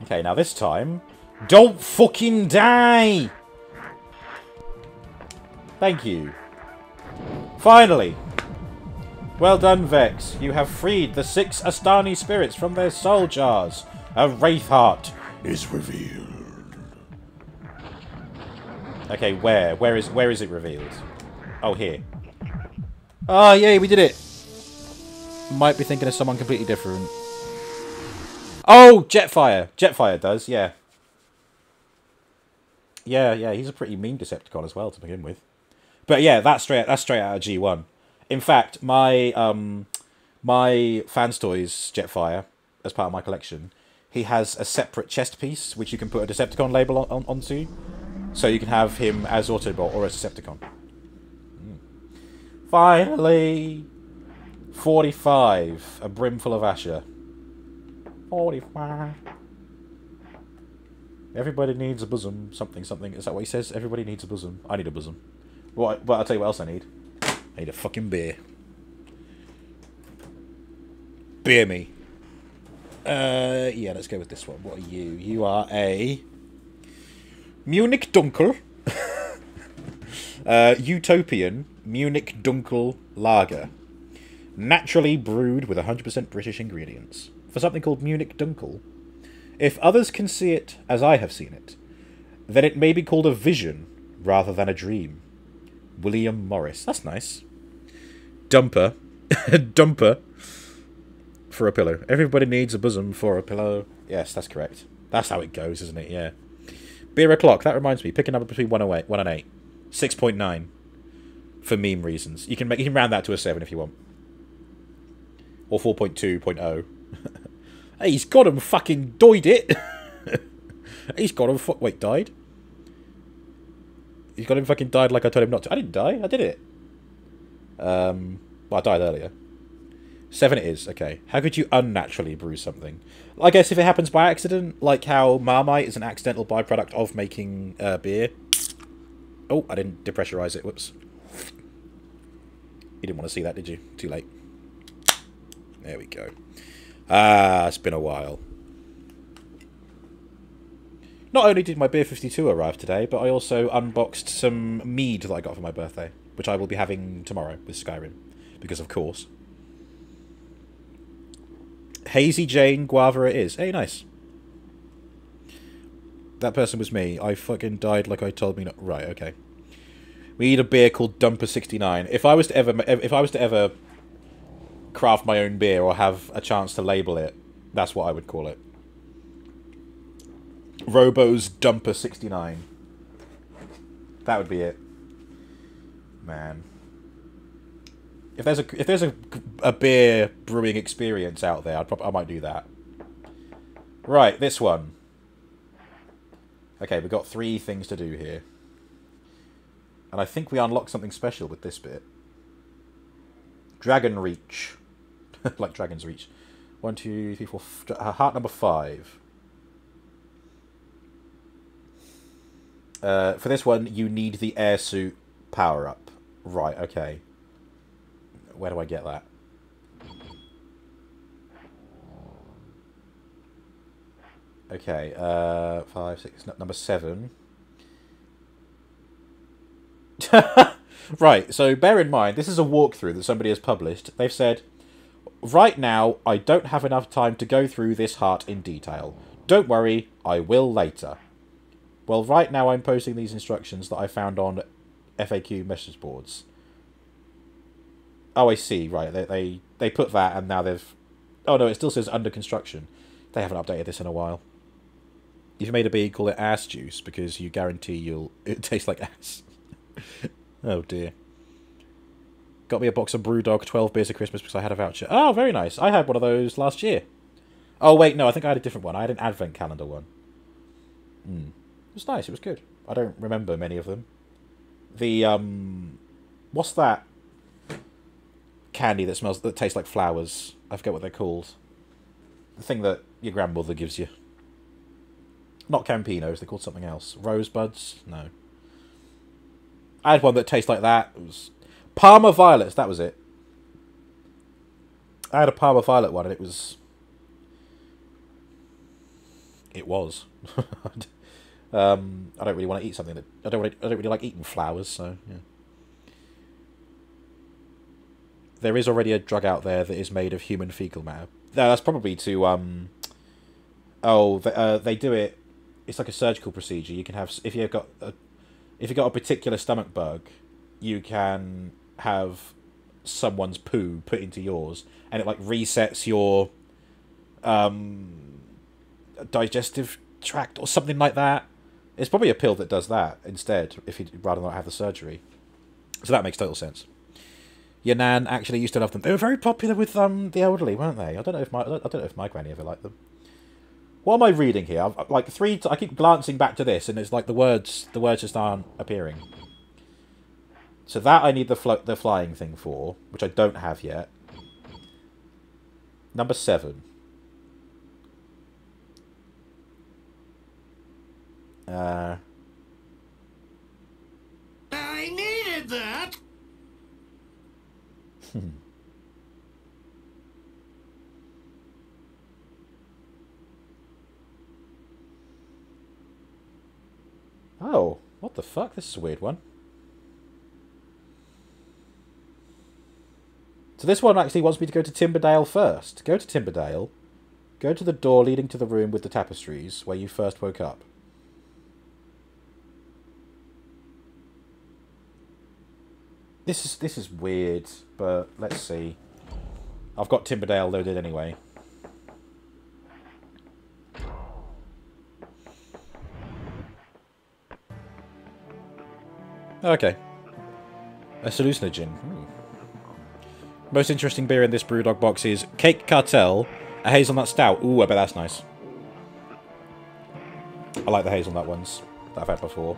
Okay, now this time... Don't fucking die! Thank you. Finally! Well done, Vexx. You have freed the six Astani spirits from their soul jars. A Wraith Heart is revealed. Okay, where? Where is where is it revealed? Oh, here. Oh, yay, we did it! Might be thinking of someone completely different. Oh, Jetfire. Jetfire does, yeah. Yeah, yeah, he's a pretty mean Decepticon as well to begin with. But yeah, that's straight that's straight out of G1. In fact, my um my fans toys Jetfire as part of my collection, he has a separate chest piece which you can put a Decepticon label on, on onto. So you can have him as Autobot or as Decepticon. Mm. Finally! 45. A brimful of Asha. 45. Everybody needs a bosom. Something, something. Is that what he says? Everybody needs a bosom. I need a bosom. I, well I'll tell you what else I need. I need a fucking beer. Beer me. Uh, yeah, let's go with this one. What are you? You are a Munich Dunkel. uh, Utopian Munich Dunkel Lager. Naturally brewed with 100% British ingredients. For something called Munich Dunkel. If others can see it as I have seen it, then it may be called a vision rather than a dream. William Morris. That's nice. Dumper. Dumper for a pillow. Everybody needs a bosom for a pillow. Yes, that's correct. That's how it goes, isn't it? Yeah. Beer o'clock. That reminds me. Pick a number between 108, 1 and 8. 6.9. For meme reasons. You can make you can round that to a 7 if you want. Or 4.2.0. hey, he's got him fucking died it. he's got him fuck Wait, died? He's got him fucking died like I told him not to. I didn't die. I did it. Um, well, I died earlier. Seven it is, okay. How could you unnaturally brew something? I guess if it happens by accident, like how Marmite is an accidental byproduct of making uh, beer. Oh, I didn't depressurize it, whoops. You didn't want to see that, did you? Too late. There we go. Ah, it's been a while. Not only did my Beer 52 arrive today, but I also unboxed some mead that I got for my birthday, which I will be having tomorrow with Skyrim, because of course. Hazy Jane Guava it is. Hey, nice. That person was me. I fucking died like I told me not. Right, okay. We need a beer called Dumper 69. If I was to ever, if I was to ever craft my own beer or have a chance to label it, that's what I would call it. Robo's Dumper 69. That would be it. Man. If there's a if there's a, a beer brewing experience out there, I'd prob- I might do that. Right, this one. Okay, we've got three things to do here. And I think we unlock something special with this bit. Dragon Reach. like Dragon's Reach. One, two, three, four. Heart number five. Uh, for this one, you need the air suit power up. Right, okay. Where do I get that? Okay, uh, five, six, number seven. right, so bear in mind, this is a walkthrough that somebody has published. They've said, right now, I don't have enough time to go through this heart in detail. Don't worry, I will later. Well, right now I'm posting these instructions that I found on FAQ message boards. Oh, I see. Right, they they they put that, and now they've. Oh no, it still says under construction. They haven't updated this in a while. If you made a beer, call it ass juice because you guarantee you'll it tastes like ass. oh dear. Got me a box of BrewDog 12 beers at Christmas because I had a voucher. Oh, very nice. I had one of those last year. Oh wait, no, I think I had a different one. I had an advent calendar one. Hmm. It was nice. It was good. I don't remember many of them. The um, what's that candy that smells that tastes like flowers? I forget what they're called. The thing that your grandmother gives you. Not Campinos. They're called something else. Rosebuds? No. I had one that tastes like that. It was Parma Violets. That was it. I had a Parma Violet one, and it was. It was. Um, I don't really want to eat something that I don't. Really, I don't really like eating flowers. So yeah. There is already a drug out there that is made of human fecal matter. That's probably to um. Oh, they, uh, they do it. It's like a surgical procedure. You can have if you've got a, if you've got a particular stomach bug, you can have someone's poo put into yours, and it like resets your um digestive tract or something like that. It's probably a pill that does that instead, if you rather not have the surgery. So that makes total sense. Your nan actually used to love them. They were very popular with um the elderly, weren't they? I don't know if my I don't know if my granny ever liked them. What am I reading here? I've, like three. T- I keep glancing back to this, and it's like the words. The words just aren't appearing. So that I need the flo- the flying thing for, which I don't have yet. Number seven. Uh, I needed that. oh, what the fuck? This is a weird one. So this one actually wants me to go to Timberdale first. Go to Timberdale. Go to the door leading to the room with the tapestries where you first woke up. This is this is weird, but let's see. I've got Timberdale loaded anyway. Okay. A hallucinogen. Hmm. Most interesting beer in this Brewdog box is Cake Cartel, a hazelnut stout. Ooh, I bet that's nice. I like the hazelnut ones that I've had before.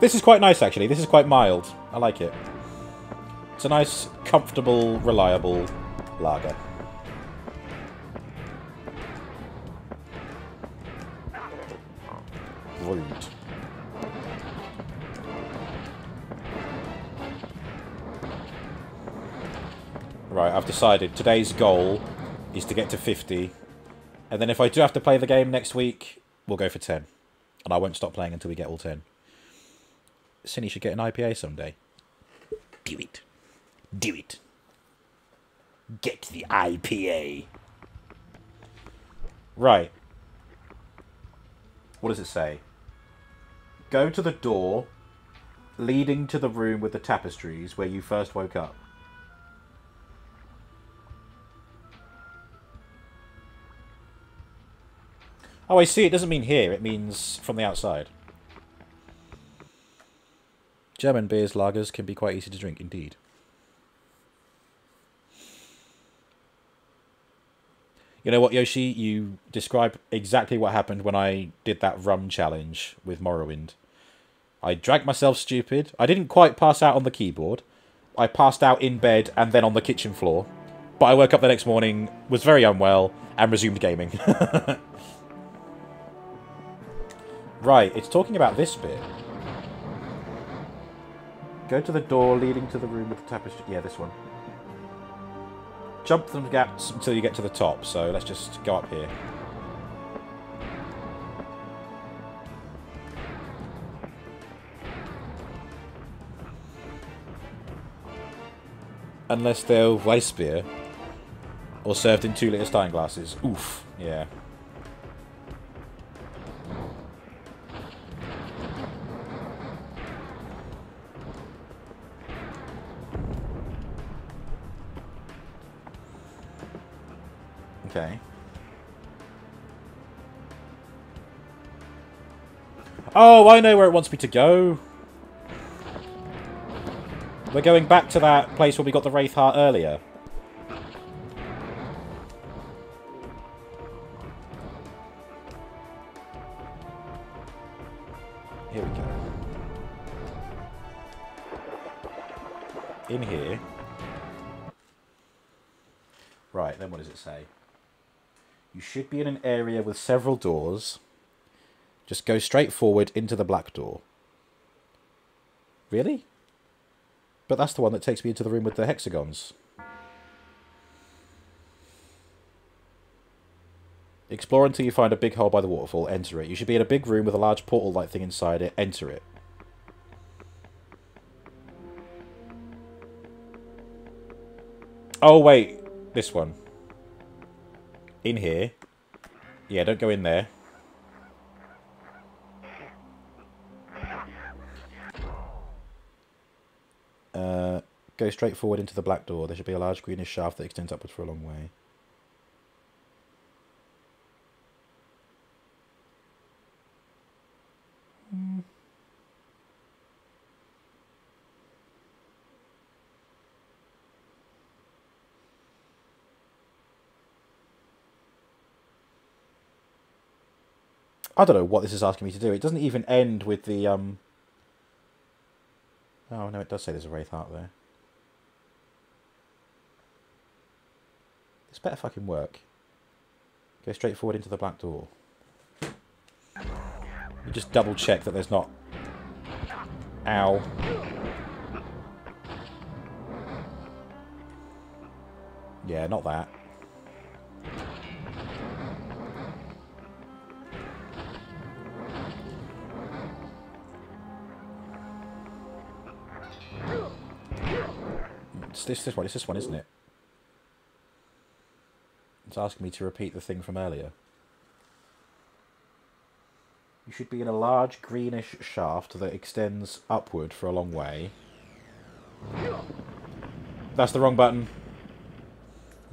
This is quite nice, actually. This is quite mild. I like it. It's a nice, comfortable, reliable lager. Rude. Right, I've decided today's goal is to get to 50. And then if I do have to play the game next week, we'll go for 10. And I won't stop playing until we get all 10. Cinny should get an IPA someday. Do it. Do it. Get the IPA. Right. What does it say? Go to the door leading to the room with the tapestries where you first woke up. Oh, I see. It doesn't mean here. It means from the outside. German beers, lagers can be quite easy to drink, indeed. You know what, Yoshi? You describe exactly what happened when I did that rum challenge with Morrowind. I drank myself stupid. I didn't quite pass out on the keyboard. I passed out in bed and then on the kitchen floor. But I woke up the next morning, was very unwell, and resumed gaming. right, it's talking about this bit. Go to the door leading to the room with the tapestry. Yeah, this one. Jump them gaps until you get to the top. So let's just go up here. Unless they're Weissbier. Or served in 2 litre Stein glasses. Oof. Yeah. Okay. Oh, I know where it wants me to go. We're going back to that place where we got the Wraith Heart earlier. Here we go. In here. Right, then what does it say? You should be in an area with several doors. Just go straight forward into the black door. Really? But that's the one that takes me into the room with the hexagons. Explore until you find a big hole by the waterfall. Enter it. You should be in a big room with a large portal-like thing inside it. Enter it. Oh, wait. This one. In here. Yeah, don't go in there. Uh, go straight forward into the black door. There should be a large greenish shaft that extends upwards for a long way. I don't know what this is asking me to do. It doesn't even end with the um. Oh no, it does say there's a wraith heart there. This better fucking work. Go straight forward into the black door. You just double check that there's not. Ow. Yeah, not that. It's this, this one. It's this one, isn't it? It's asking me to repeat the thing from earlier. You should be in a large greenish shaft that extends upward for a long way. That's the wrong button.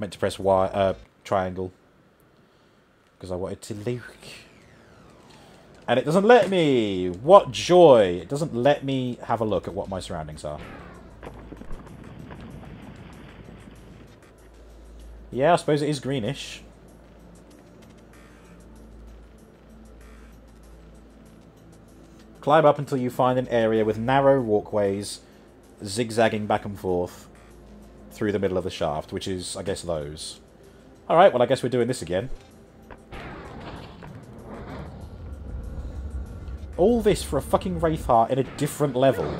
Meant to press Y, uh, triangle. Because I wanted to look. And it doesn't let me! What joy! It doesn't let me have a look at what my surroundings are. Yeah, I suppose it is greenish. Climb up until you find an area with narrow walkways zigzagging back and forth through the middle of the shaft, which is, I guess, those. Alright, well, I guess we're doing this again. All this for a fucking Wraith Heart in a different level.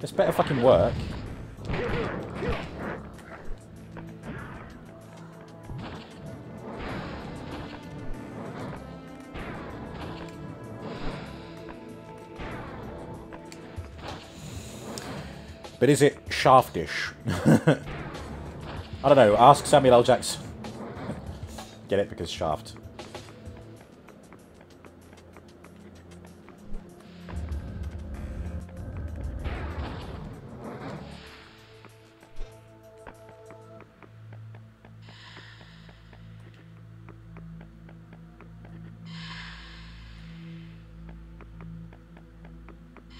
This better fucking work. But is it shaftish? I don't know. Ask Samuel L. Jackson. Get it? Because shaft.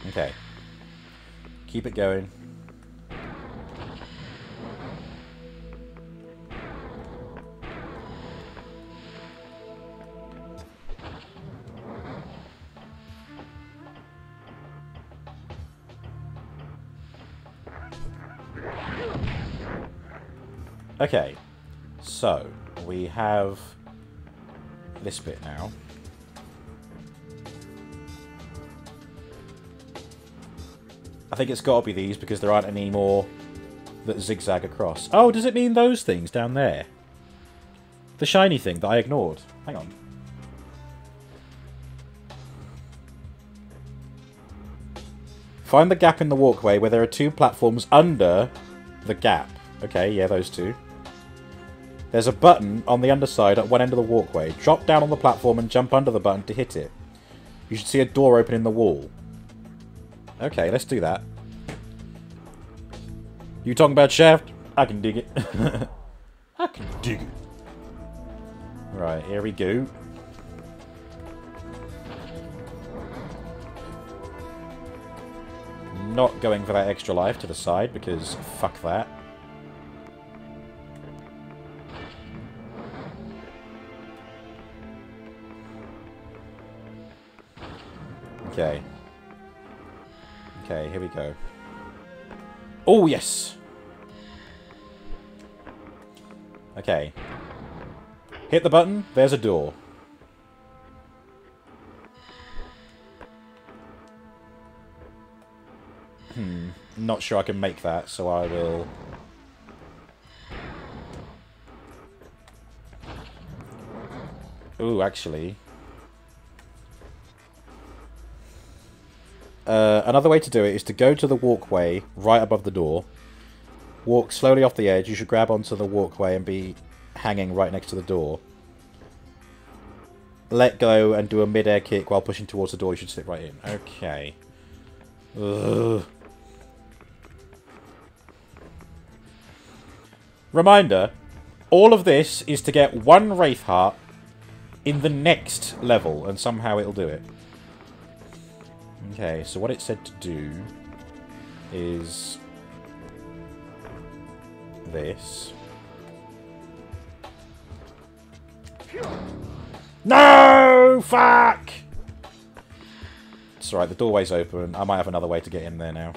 Okay. Keep it going. Okay, so we have this bit now. I think it's got to be these because there aren't any more that zigzag across. Oh, does it mean those things down there? The shiny thing that I ignored. Hang on. Find the gap in the walkway where there are two platforms under the gap. Okay, yeah, those two. There's a button on the underside at one end of the walkway. Drop down on the platform and jump under the button to hit it. You should see a door open in the wall. Okay, let's do that. You talking about shaft? I can dig it. I can dig it. Right, here we go. Not going for that extra life to the side because fuck that. Okay. Okay, here we go. Oh, yes! Okay. Hit the button, there's a door. Hmm, not sure I can make that, so I will... Ooh, actually... Uh, another way to do it is to go to the walkway right above the door. Walk slowly off the edge. You should grab onto the walkway and be hanging right next to the door. Let go and do a mid-air kick while pushing towards the door. You should slip right in. Okay. Ugh. Reminder, all of this is to get one Wraith Heart in the next level, and somehow it'll do it. Okay, so what it said to do is this. No! Fuck! It's alright, the doorway's open. I might have another way to get in there now.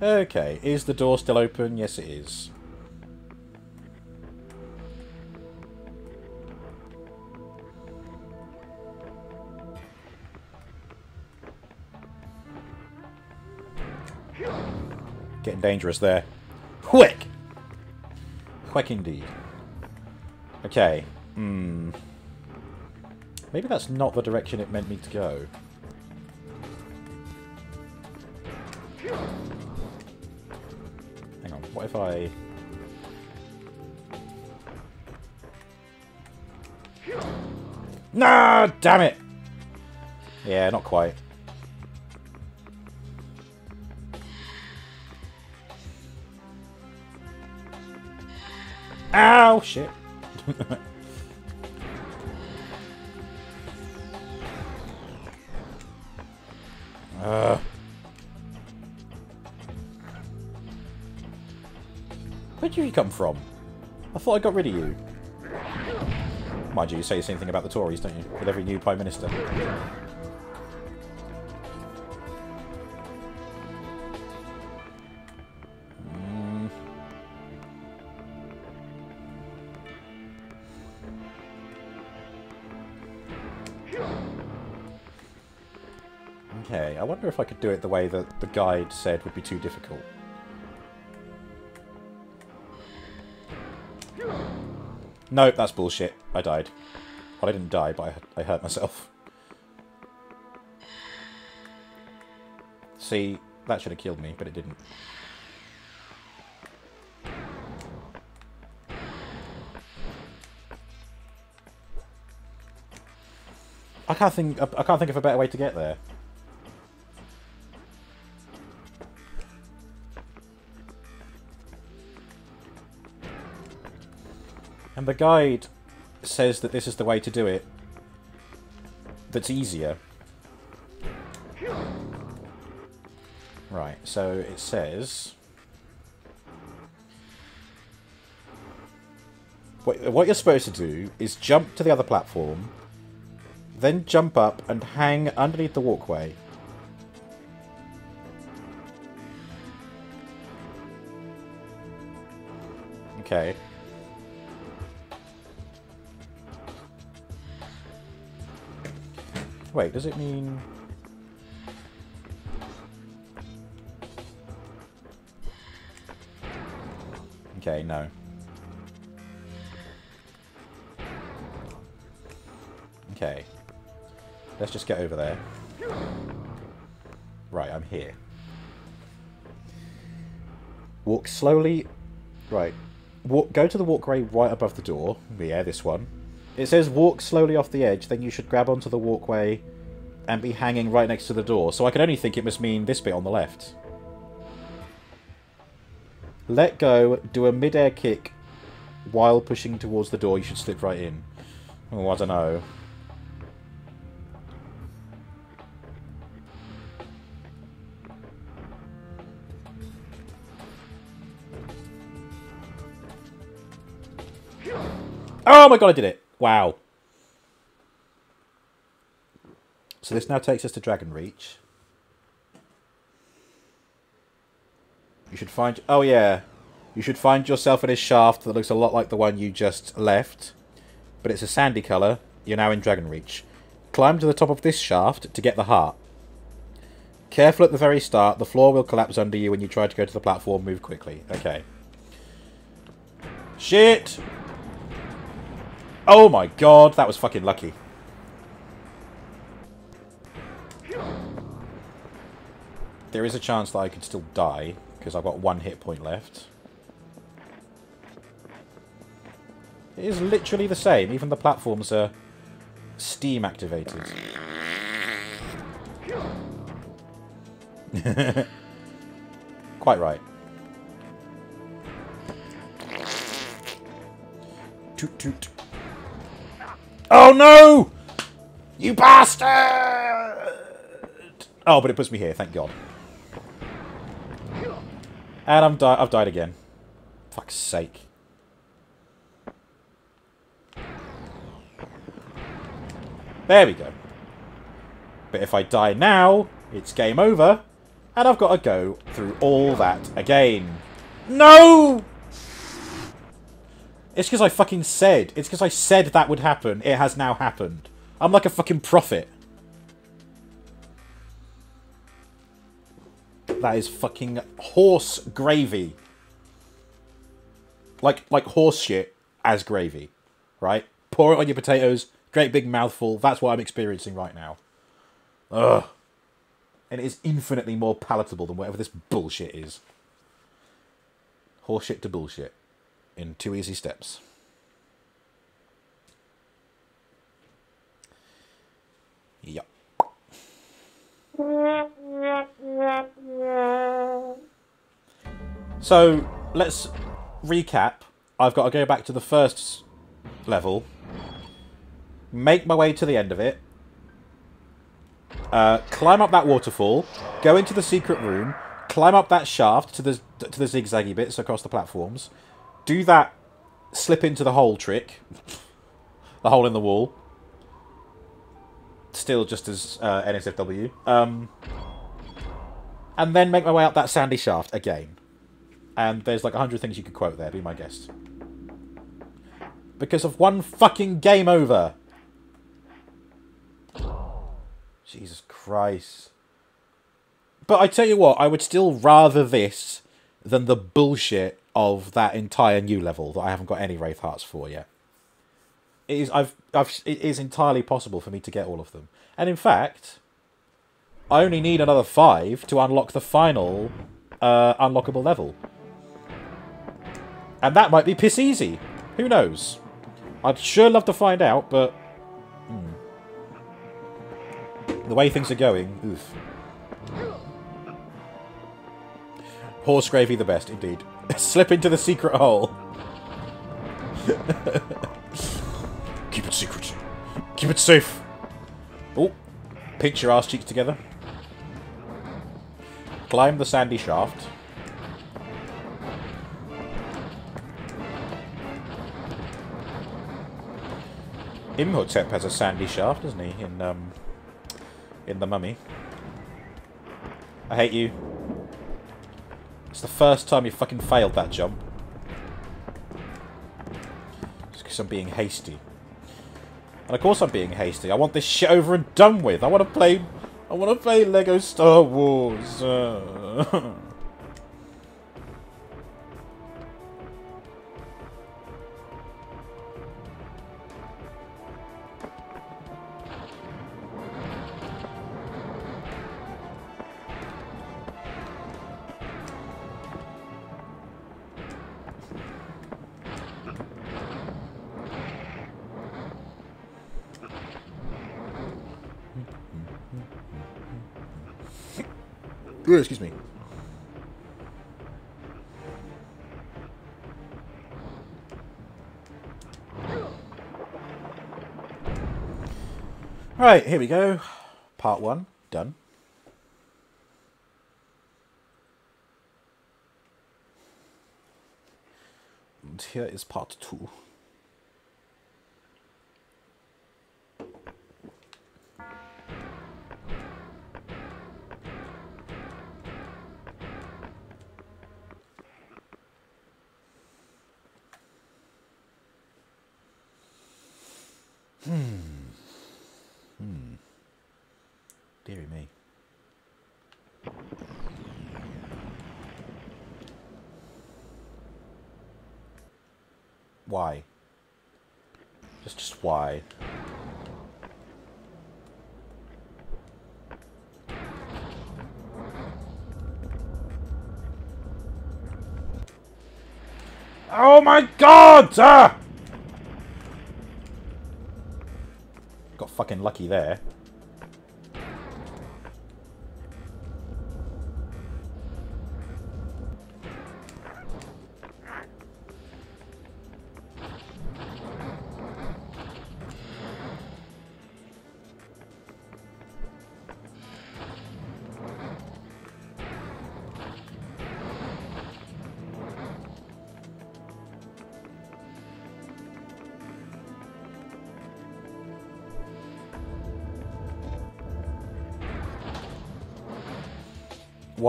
Okay, is the door still open? Yes, it is. Getting dangerous there. Quick! Quick indeed. Okay. Hmm. Maybe that's not the direction it meant me to go. What if I... No, damn it! Yeah, not quite. Ow, shit. uh. Where'd you come from? I thought I got rid of you. Mind you, you say the same thing about the Tories, don't you? With every new Prime Minister. Mm. Okay, I wonder if I could do it the way that the guide said would be too difficult. Nope, that's bullshit. I died. Well, I didn't die, but I, I hurt myself. See, that should have killed me, but it didn't. I can't think. I can't think of a better way to get there. The guide says that this is the way to do it. That's easier. Right, so it says... What, what you're supposed to do is jump to the other platform, then jump up and hang underneath the walkway. Okay. Wait, does it mean... Okay, no. Okay. Let's just get over there. Right, I'm here. Walk slowly... Right. Walk, go to the walkway right above the door. Yeah, this one. It says walk slowly off the edge, then you should grab onto the walkway and be hanging right next to the door. So I can only think it must mean this bit on the left. Let go, do a mid-air kick while pushing towards the door. You should slip right in. Oh, I don't know. Oh my god, I did it! Wow. So this now takes us to Dragon Reach. You should find... Oh, yeah. You should find yourself in a shaft that looks a lot like the one you just left. But it's a sandy colour. You're now in Dragon Reach. Climb to the top of this shaft to get the heart. Careful at the very start. The floor will collapse under you when you try to go to the platform. Move quickly. Okay. Shit! Oh my god, that was fucking lucky. There is a chance that I could still die, because I've got one hit point left. It is literally the same, even the platforms are Steam activated. Quite right. Toot toot. Oh no! You bastard! Oh, but it puts me here, thank God. And I'm di I've died again. Fuck's sake. There we go. But if I die now, it's game over, and I've got to go through all that again. No! It's because I fucking said. It's because I said that would happen. It has now happened. I'm like a fucking prophet. That is fucking horse gravy. Like like horse shit as gravy. Right? Pour it on your potatoes, great big mouthful. That's what I'm experiencing right now. Ugh. And it is infinitely more palatable than whatever this bullshit is. Horseshit to bullshit. In two easy steps. Yep. So, let's recap. I've got to go back to the first level, make my way to the end of it, uh, climb up that waterfall, go into the secret room, climb up that shaft to the to the zigzaggy bits across the platforms, do that slip into the hole trick, the hole in the wall, still just as uh, NSFW, um, and then make my way up that sandy shaft again. And there's like a hundred things you could quote there. Be my guest. Because of one fucking game over. Jesus Christ. But I tell you what, I would still rather this than the bullshit of that entire new level that I haven't got any Wraith Hearts for yet. It is I've I've it is entirely possible for me to get all of them. And in fact, I only need another five to unlock the final uh, unlockable level. And that might be piss easy. Who knows? I'd sure love to find out, but... hmm. The way things are going, oof. Horse gravy the best, indeed. Slip into the secret hole. Keep it secret. Keep it safe. Oh, pinch your ass cheeks together. Climb the sandy shaft. Imhotep has a sandy shaft, doesn't he? In um, in the Mummy. I hate you. It's the first time you fucking failed that jump. Just because I'm being hasty. And of course I'm being hasty. I want this shit over and done with. I want to play... I want to play Lego Star Wars. Uh. excuse me. Right, here we go. Part one, done. And here is part two. Deary me. Why? Just, just why? Oh my god! Ah! Fucking lucky there.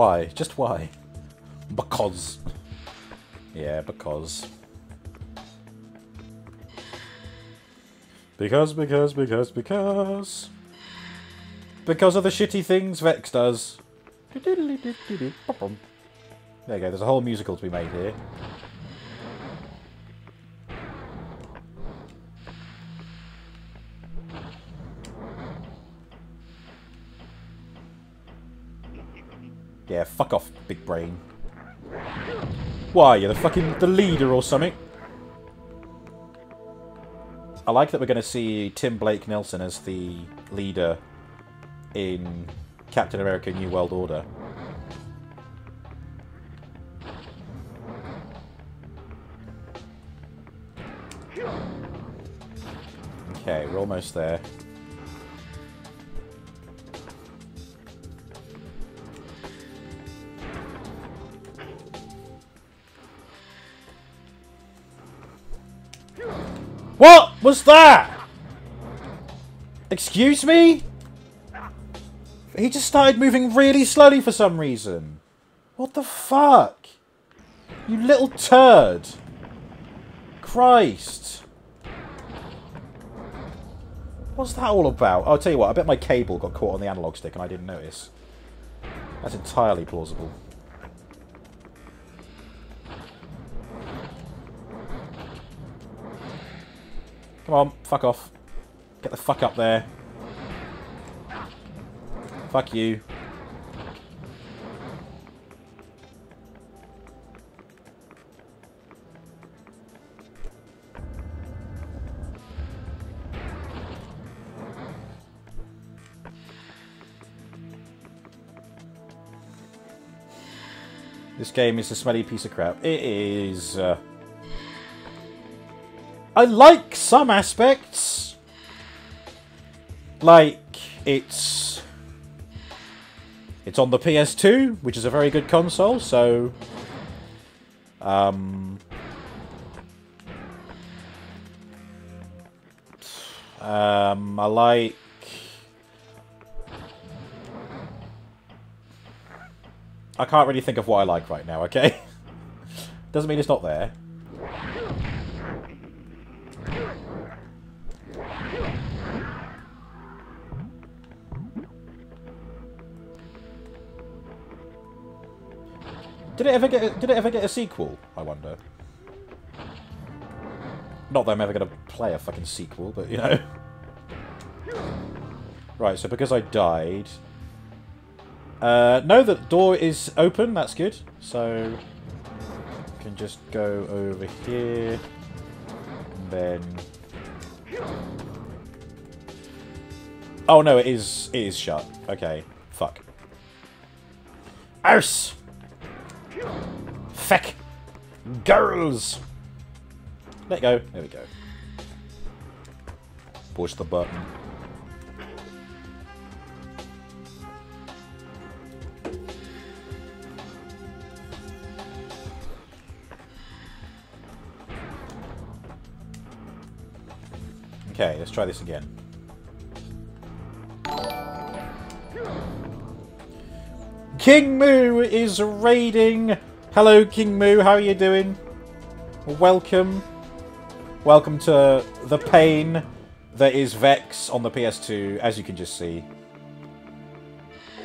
Why? Just why? Because. Yeah, because. Because, because, because, because. Because of the shitty things Vexx does. There you go, there's a whole musical to be made here. Fuck off, big brain. Why, you're the fucking the leader or something? I like that we're going to see Tim Blake Nelson as the leader in Captain America New World Order. Okay, we're almost there. What was that? Excuse me? He just started moving really slowly for some reason. What the fuck? You little turd. Christ. What's that all about? I'll tell you what, I bet my cable got caught on the analog stick and I didn't notice. That's entirely plausible. Come on, fuck off. Get the fuck up there. Fuck you. This game is a smelly piece of crap. It is... Uh... I like some aspects. Like, it's... It's on the PS2, which is a very good console, so... Um... Um, I like... I can't really think of what I like right now, okay? Doesn't mean it's not there. Did it ever get? A, did it ever get a sequel? I wonder. Not that I'm ever going to play a fucking sequel, but you know. Right, so because I died... Uh, no, the door is open, that's good. So, can just go over here. And then... Oh no, it is, it is shut. Okay, fuck. Arse! Feck! Girls! Let go. There we go. Push the button. Okay, let's try this again. King Moo is raiding. Hello, King Moo. How are you doing? Welcome. Welcome to the pain that is Vexx on the PS2, as you can just see.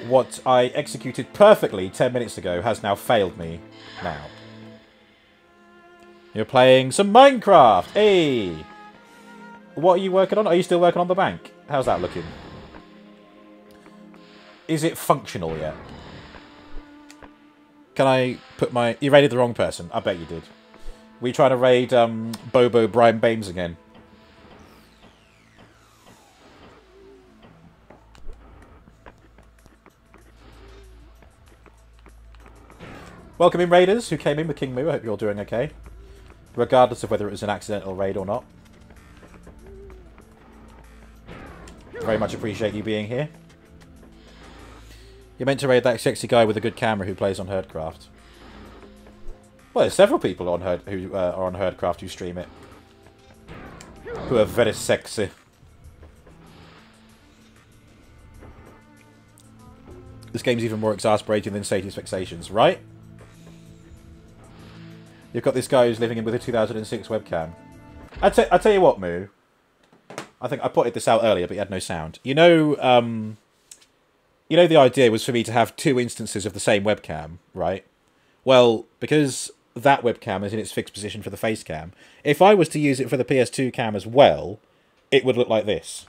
What I executed perfectly 10 minutes ago has now failed me now. You're playing some Minecraft! Hey! What are you working on? Are you still working on the bank? How's that looking? Is it functional yet? Can I put my... You raided the wrong person. I bet you did. We try to raid um, Bobo Brian Bames again. Welcome in raiders who came in with King Moo. I hope you're all doing okay. Regardless of whether it was an accidental raid or not. Very much appreciate you being here. You're meant to raid that sexy guy with a good camera who plays on Herdcraft. Well, there's several people on Herd who uh, are on Herdcraft who stream it. Who are very sexy. This game's even more exasperating than Sadie's Fixations, right? You've got this guy who's living in with a 2006 webcam. I I tell you what, Moo. I think I pointed this out earlier, but you had no sound. You know, um, you know, the idea was for me to have two instances of the same webcam, right? Well, because that webcam is in its fixed position for the face cam, if I was to use it for the PS2 cam as well, it would look like this.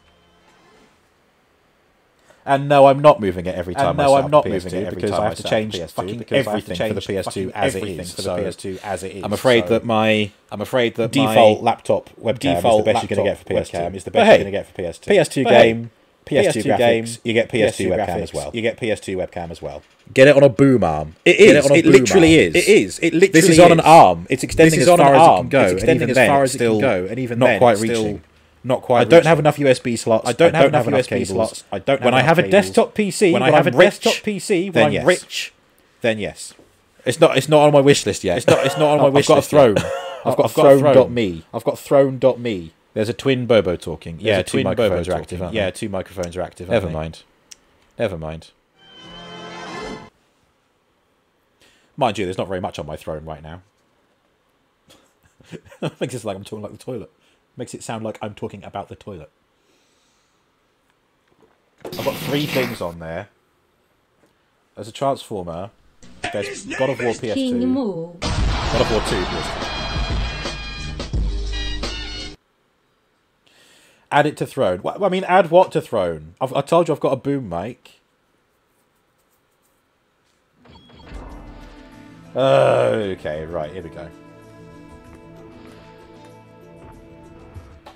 And no, I'm not moving it every time. And no, set I'm not moving PS2 it because I I have to change the PS2 fucking because I have everything for the PS2 as it is. for the So PS2 as it is. I'm afraid So that my I'm afraid that default laptop webcam default is the best you're going to get for PS2. webcam is the best hey, you're going to get for PS2. PS2 But hey, game, PS2, PS2 graphics, game, you get PS2, webcam graphics, as well. You get PS2 webcam as well. Get it on a boom arm. It Get is. a It boom literally arm. is. It is. It literally This is on an arm. It's extending as on far as it arm. can go. It's extending as far as it can go, and even not then, quite reaching. Not quite. I don't have enough USB slots. I don't have enough enough USB cables. slots. I don't When have I have a desktop PC, When I when have I'm a rich, desktop PC, when I'm yes. rich, then yes. It's not. It's not on my wish list yet. It's not. It's not on my wish. I've wish got a list throne. I've got I've got throne.me. I've got throne.me. There's a twin Bobo talking. Yeah, There's a two twin microphones Bobos are active. aren't Yeah, they? two microphones are active. Never aren't they? mind. Never mind. Mind you, there's not very much on my throne right now. Makes it sound like I'm talking like the toilet. Makes it sound like I'm talking about the toilet. I've got three things on there. There's a Transformer. There's God of War PS2. King Moo. God of War 2 PS2. Add it to Throne. I mean, add what to Throne? I've, I told you I've got a boom mic. Okay, right, here we go.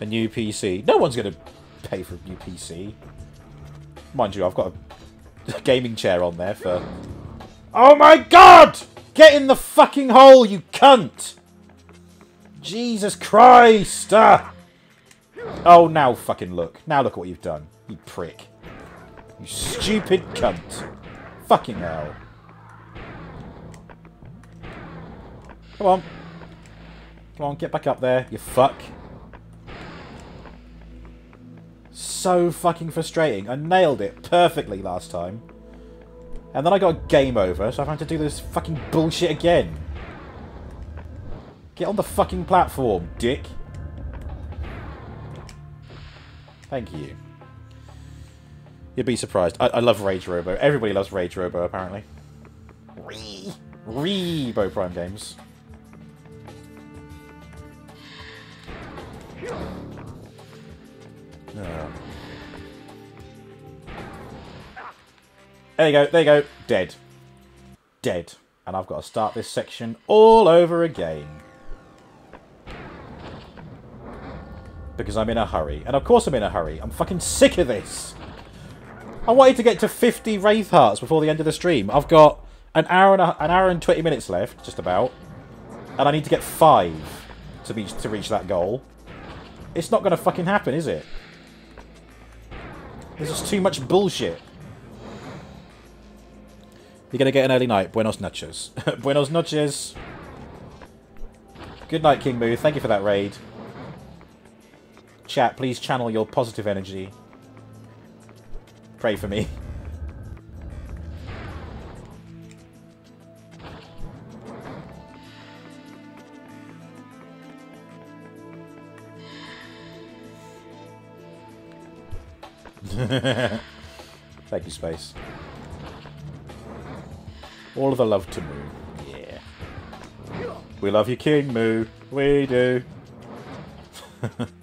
A new PC. No one's going to pay for a new PC. Mind you, I've got a gaming chair on there for... Oh my god! Get in the fucking hole, you cunt! Jesus Christ! Ah! Oh, now fucking look. Now look at what you've done, you prick. You stupid cunt. Fucking hell. Come on. Come on, get back up there, you fuck. So fucking frustrating. I nailed it perfectly last time. And then I got a game over, so I've had to do this fucking bullshit again. Get on the fucking platform, dick. Thank you. You'd be surprised. I, I love Rage Robo. Everybody loves Rage Robo, apparently. Re Rebo Prime Games. Oh. There you go, there you go. Dead. Dead. And I've got to start this section all over again. Because I'm in a hurry. And of course I'm in a hurry. I'm fucking sick of this. I wanted to get to 50 Wraith Hearts before the end of the stream. I've got an hour and a, an hour and 20 minutes left, just about. And I need to get five to reach, to reach that goal. It's not going to fucking happen, is it? There's just too much bullshit. You're going to get an early night. Buenos noches. Buenos noches. Good night, King Moo. Thank you for that raid. Chat, please channel your positive energy. Pray for me. Thank you, Space. All of the love to Moo. Yeah. We love you, King Moo. We do.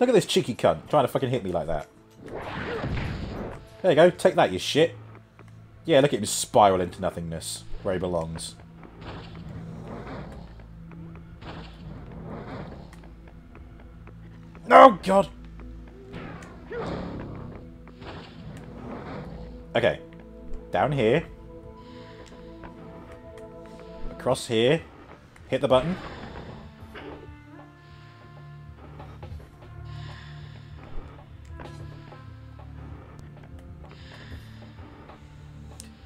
Look at this cheeky cunt trying to fucking hit me like that. There you go. Take that, you shit. Yeah, look at him spiral into nothingness where he belongs. Oh, God. Okay. Down here. Across here. Hit the button.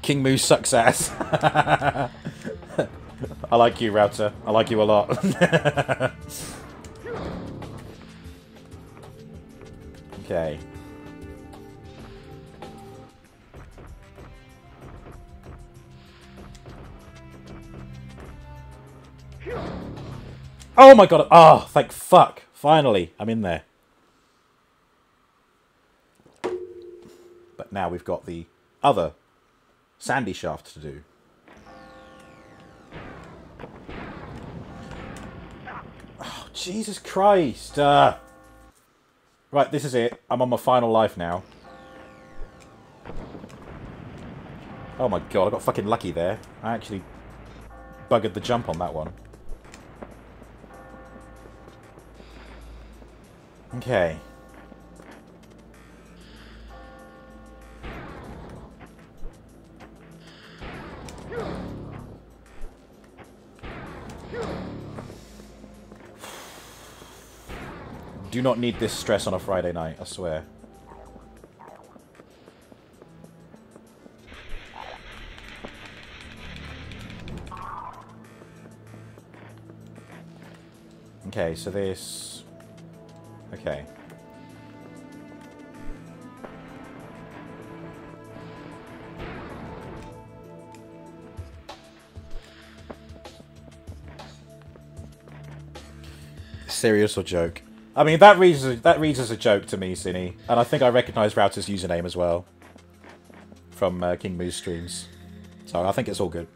King Moo sucks ass. I like you, Router. I like you a lot. okay. Oh my god! Oh, thank fuck! Finally, I'm in there. But now we've got the other sandy shaft to do. Oh, Jesus Christ! Uh, right, this is it. I'm on my final life now. Oh my god, I got fucking lucky there. I actually buggered the jump on that one. Okay. Do not need this stress on a Friday night, I swear. Okay, so this... Okay. Serious or joke? I mean, that reads that reads as a joke to me, Cine, and I think I recognise Router's username as well from uh, King Moo's streams, so I think it's all good.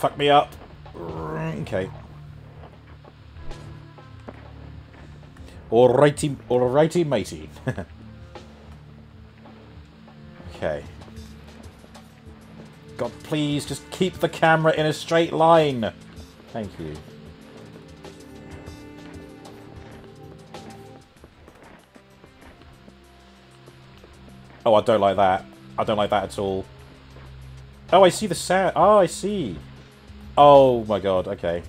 Fuck me up. Okay. Alrighty, alrighty, matey. okay. God, please just keep the camera in a straight line. Thank you. Oh, I don't like that. I don't like that at all. Oh, I see the sound. Oh, I see. Oh my god, okay.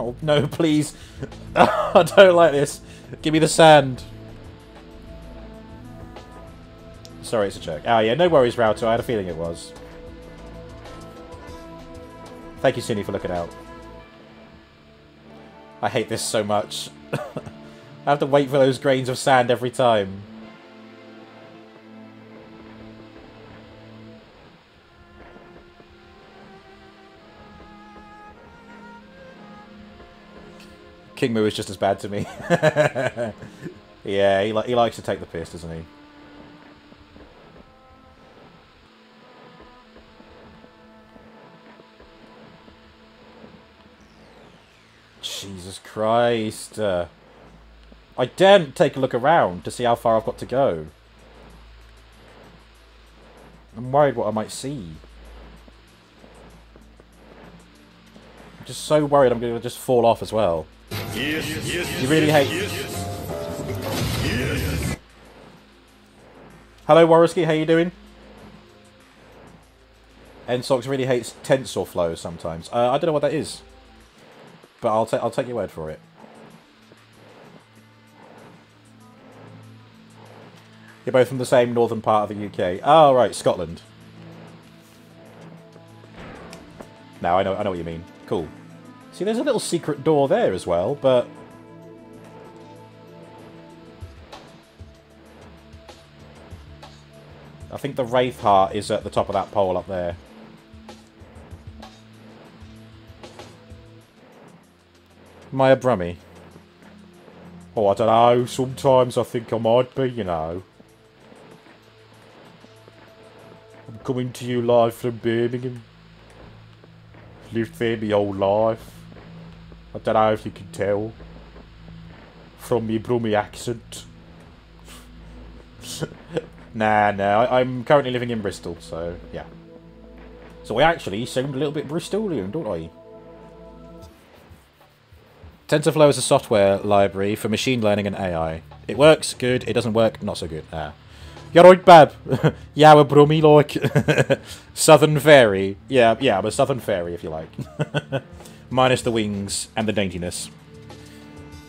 Oh, no, please. I don't like this. Give me the sand. Sorry, it's a joke. Oh, yeah, no worries, Router. I had a feeling it was. Thank you, Cindy, for looking out. I hate this so much. I have to wait for those grains of sand every time. King Moo is just as bad to me. yeah, he, li he likes to take the piss, doesn't he? Christ. Uh, I daren't take a look around to see how far I've got to go. I'm worried what I might see. I'm just so worried I'm going to just fall off as well. Yes, yes, You really hate... Yes, Hello, Wariski, how you doing? NSOX really hates TensorFlow sometimes. Uh, I don't know what that is. But I'll, ta I'll take your word for it. You're both from the same northern part of the UK. Oh, ah, right, Scotland. Now I know, I know what you mean. Cool. See, there's a little secret door there as well, but... I think the Wraith Heart is at the top of that pole up there. Maya Brummy. Oh, I don't know. Sometimes I think I might be, you know. I'm coming to you live from Birmingham. Lived there my whole life. I don't know if you can tell. From my Brummy accent. nah, nah. I, I'm currently living in Bristol, so yeah. So I actually sound a little bit Bristolian, don't I? TensorFlow is a software library for machine learning and AI. It works, good. It doesn't work, not so good. Ah. You're right, Bab. yeah, we're brummy like. southern fairy. Yeah, yeah, I'm a southern fairy, if you like. Minus the wings and the daintiness.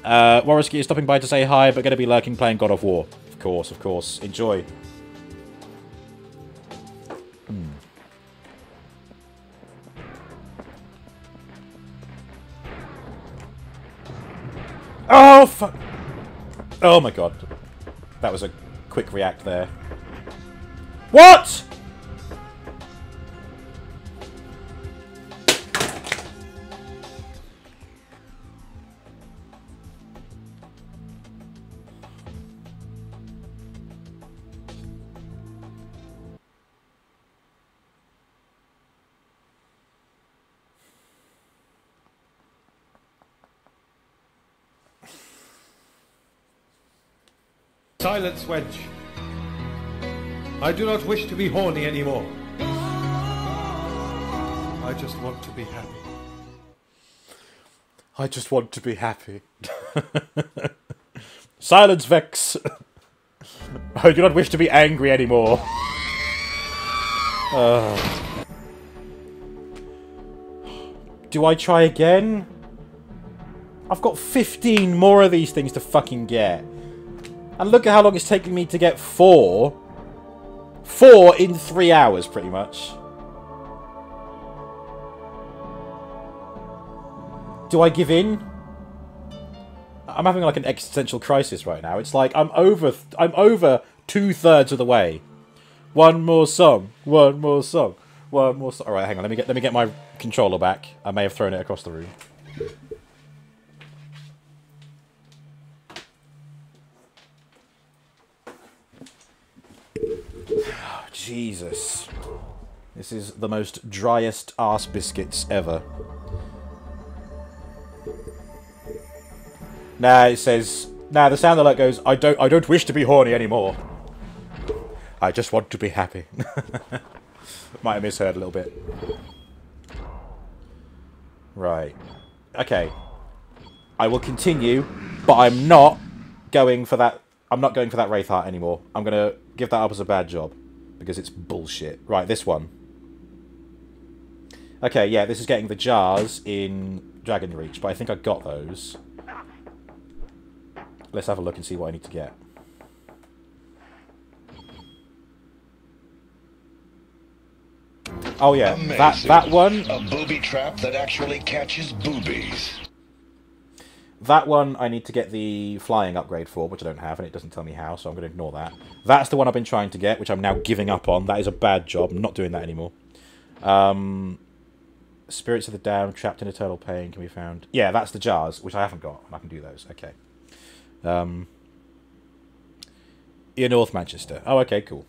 Uh, is stopping by to say hi, but going to be lurking playing God of War. Of course, of course. Enjoy. Oh, fuck. Oh my god. That was a quick react there. What? Silence, wench. I do not wish to be horny anymore. I just want to be happy. I just want to be happy. Silence, Vexx. I do not wish to be angry anymore. Uh. Do I try again? I've got 15 more of these things to fucking get. And look at how long it's taking me to get four. Four in three hours, pretty much. Do I give in? I'm having like an existential crisis right now. It's like I'm over. I'm over two thirds of the way. One more song. One more song. One more song. All right, hang on. Let me get. Let me get my controller back. I may have thrown it across the room. Jesus. This is the most driest ass biscuits ever. Nah, it says... Nah, the sound alert goes, I don't, I don't wish to be horny anymore. I just want to be happy. Might have misheard a little bit. Right. Okay. I will continue, but I'm not going for that... I'm not going for that Wraith Heart anymore. I'm going to give that up as a bad job. Because it's bullshit. Right, this one. Okay, yeah, this is getting the jars in Dragon Reach, but I think I got those. Let's have a look and see what I need to get. Oh yeah, that that one. A booby trap that actually catches boobies. That one I need to get the flying upgrade for, which I don't have, and it doesn't tell me how, so I'm going to ignore that. That's the one I've been trying to get, which I'm now giving up on. That is a bad job. I'm not doing that anymore. Um, Spirits of the Damned, Trapped in Eternal Pain can be found. Yeah, that's the jars, which I haven't got, and I can do those. Okay. Um, Near North Manchester. Oh, okay, cool.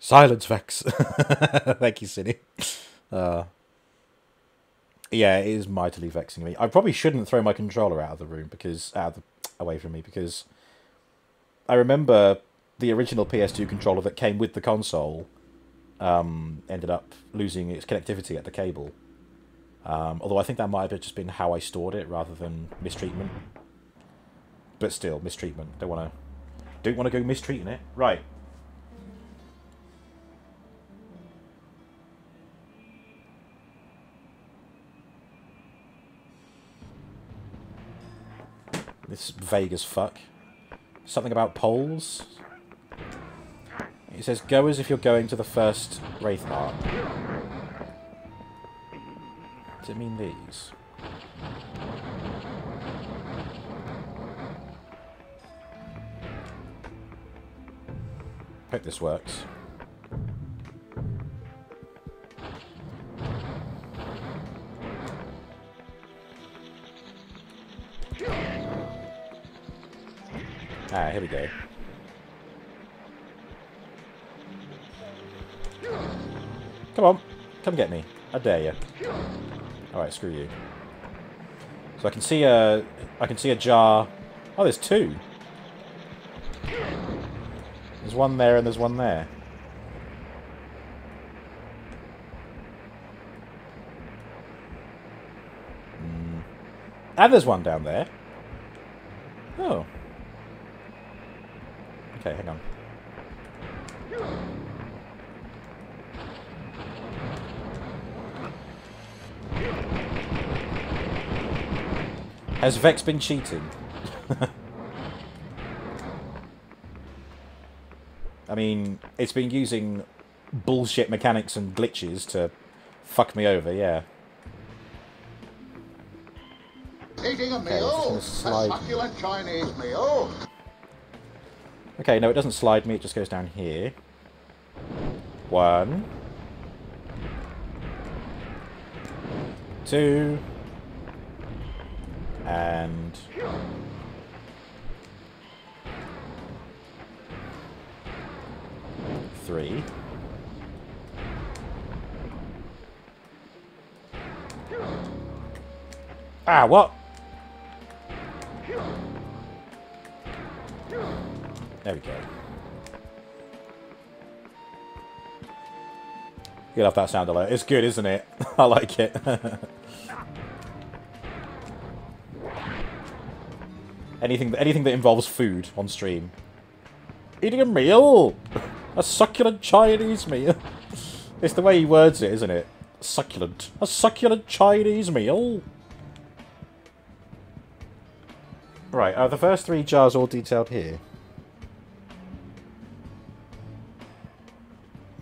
Silence, Vexx. Thank you, Cindy. Uh, yeah, it is mightily vexing me. I probably shouldn't throw my controller out of the room because out the, away from me because I remember the original PS2 controller that came with the console um, ended up losing its connectivity at the cable. Um, although I think that might have just been how I stored it rather than mistreatment. But still, mistreatment. Don't want to. Don't want to go mistreating it. Right. This is vague as fuck. Something about poles? It says, go as if you're going to the first Wraith Heart. Does it mean these? Hope this works. Ah, here we go. Come on, come get me. I dare you. Alright, screw you. So I can see a... I can see a jar... Oh, there's two. There's one there and there's one there. Mm. And there's one down there. Oh. Okay, hang on. Has Vexx been cheating? I mean, it's been using bullshit mechanics and glitches to fuck me over, yeah. Eating a I'm meal, just a succulent Chinese meal. Okay, no, it doesn't slide me, it just goes down here. One. Two. And... Three. Ah, what? There we go. You love that sound alert. It's good, isn't it? I like it. anything, anything that involves food on stream. Eating a meal! A succulent Chinese meal. It's the way he words it, isn't it? Succulent. A succulent Chinese meal. Right, are the first three jars all detailed here?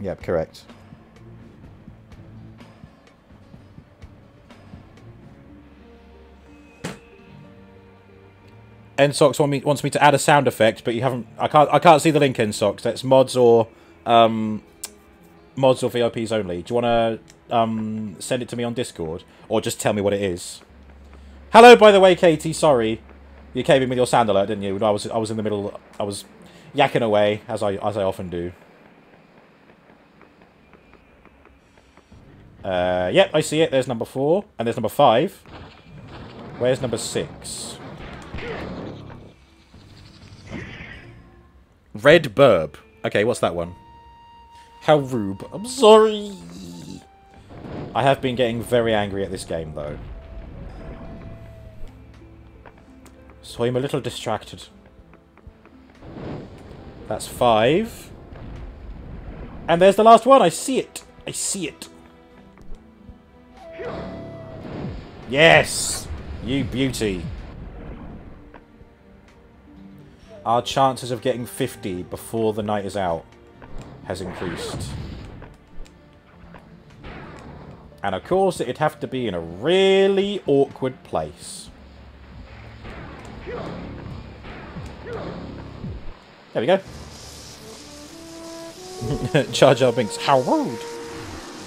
Yep, correct. NSOX want me, wants me to add a sound effect, but you haven't. I can't. I can't see the link. NSOX. That's mods or um, mods or VIPs only. Do you want to um, send it to me on Discord, or just tell me what it is? Hello, by the way, Katie. Sorry, you came in with your sound alert, didn't you? I was. I was in the middle. I was yakking away as I as I often do. Uh, yep, I see it. There's number four, and there's number five. Where's number six? Red Burb. Okay, what's that one? How rude. I'm sorry. I have been getting very angry at this game, though. So I'm a little distracted. That's five. And there's the last one. I see it. I see it. Yes! You beauty. Our chances of getting 50 before the night is out has increased. And of course it'd have to be in a really awkward place. There we go. Jar Jar Binks, how rude!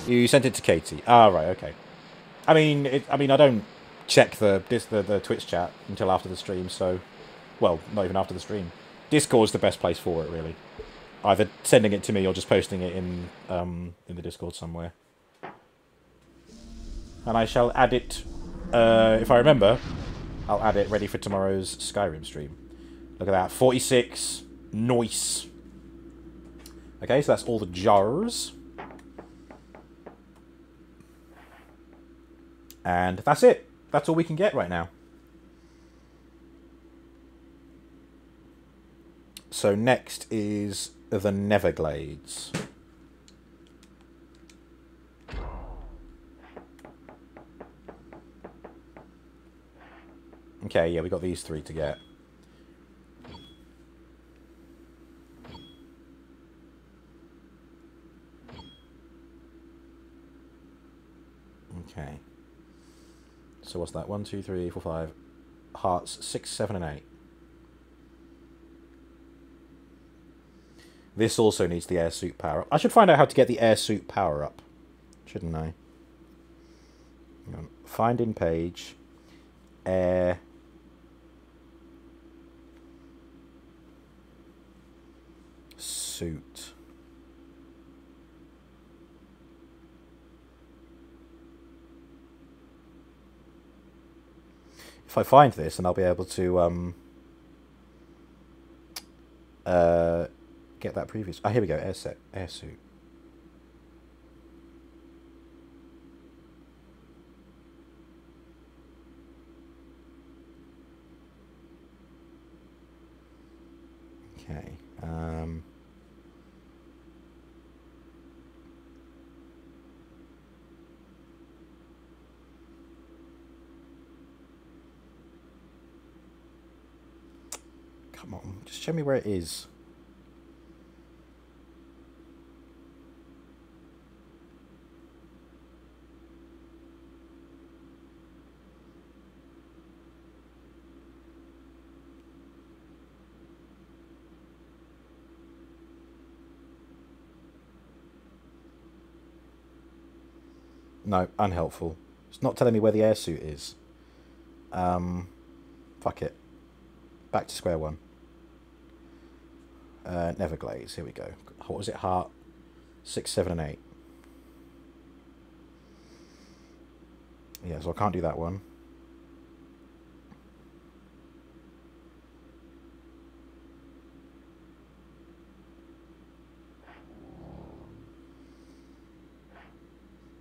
You sent it to Katie. Ah, right, okay. I mean, it, I mean, I don't check the, the the Twitch chat until after the stream, so well, not even after the stream. Discord's the best place for it, really. Either sending it to me or just posting it in um, in the Discord somewhere. And I shall add it, uh, if I remember, I'll add it ready for tomorrow's Skyrim stream. Look at that, 46, nice. Okay, so that's all the jars. And that's it. That's all we can get right now. So next is the Neverglades. Okay, yeah, we got these three to get. Okay. So what's that? One, two, three, four, five. Hearts, six, seven, and eight. This also needs the air suit power up. I should find out how to get the air suit power up. Shouldn't I? Find in page. Air. Suit. If I find this, then I'll be able to um, uh, get that previous. Oh, here we go. Air set, air suit. Come on, just show me where it is. No, unhelpful. It's not telling me where the air suit is. Um, fuck it. Back to square one. Uh, Neverglades, here we go. What was it? Heart? Six, seven, and eight. Yeah, so I can't do that one.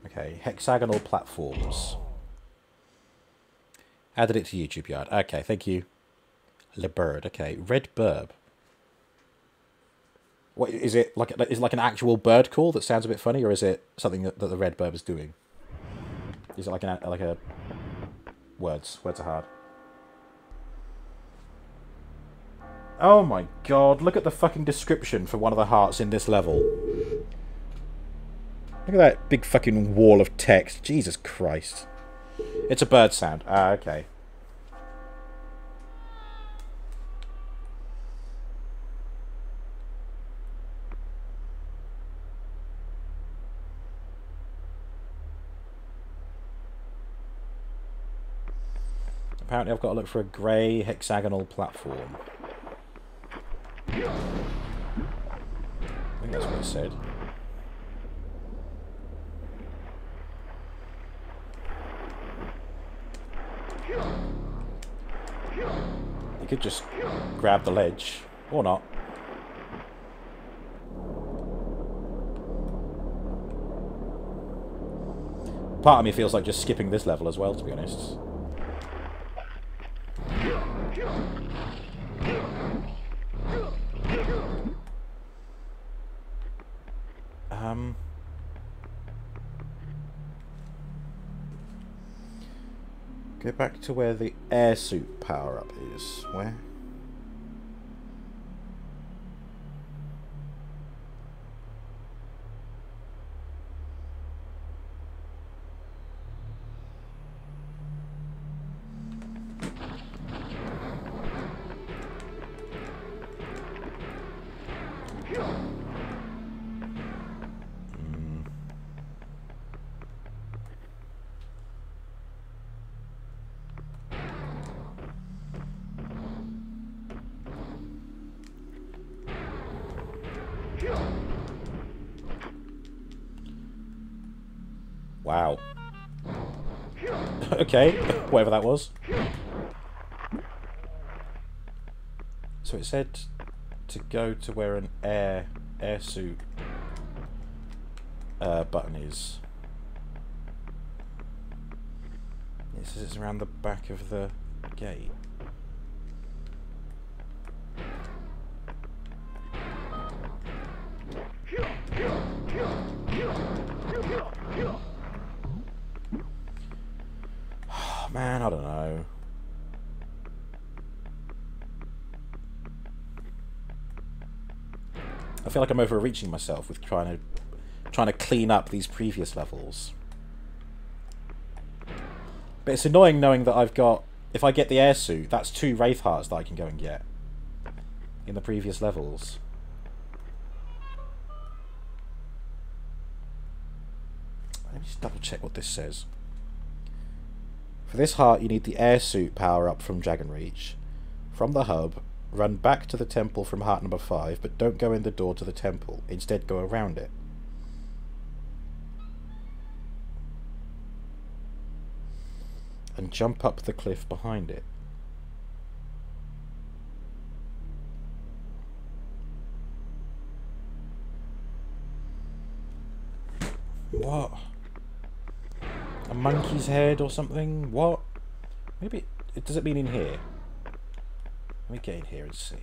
Okay, hexagonal platforms. Added it to YouTube Yard. Okay, thank you. Le Bird. Okay, Red Burb. What is it like? Is it like an actual bird call that sounds a bit funny, or is it something that, that the Red bird is doing? Is it like an like a words? Words are hard. Oh my god! Look at the fucking description for one of the hearts in this level. Look at that big fucking wall of text. Jesus Christ. It's a bird sound. Ah, okay. Apparently I've got to look for a grey hexagonal platform. I think that's what it said. You could just grab the ledge, or not. Part of me feels like just skipping this level as well, to be honest. Um... Go back to where the air suit power-up is. Where? Okay, whatever that was. So it said to go to where an air air suit uh, button is. It says it's around the back of the gate. I feel like I'm overreaching myself with trying to trying to clean up these previous levels. But it's annoying knowing that I've got if I get the air suit, that's two Wraith Hearts that I can go and get in the previous levels. Let me just double check what this says. For this heart, you need the air suit power up from Dragon Reach. From the hub, run back to the temple from heart number 5, but don't go in the door to the temple. Instead, go around it. And jump up the cliff behind it. What? A monkey's head or something? What? Maybe it does it mean in here? Let me get in here and see.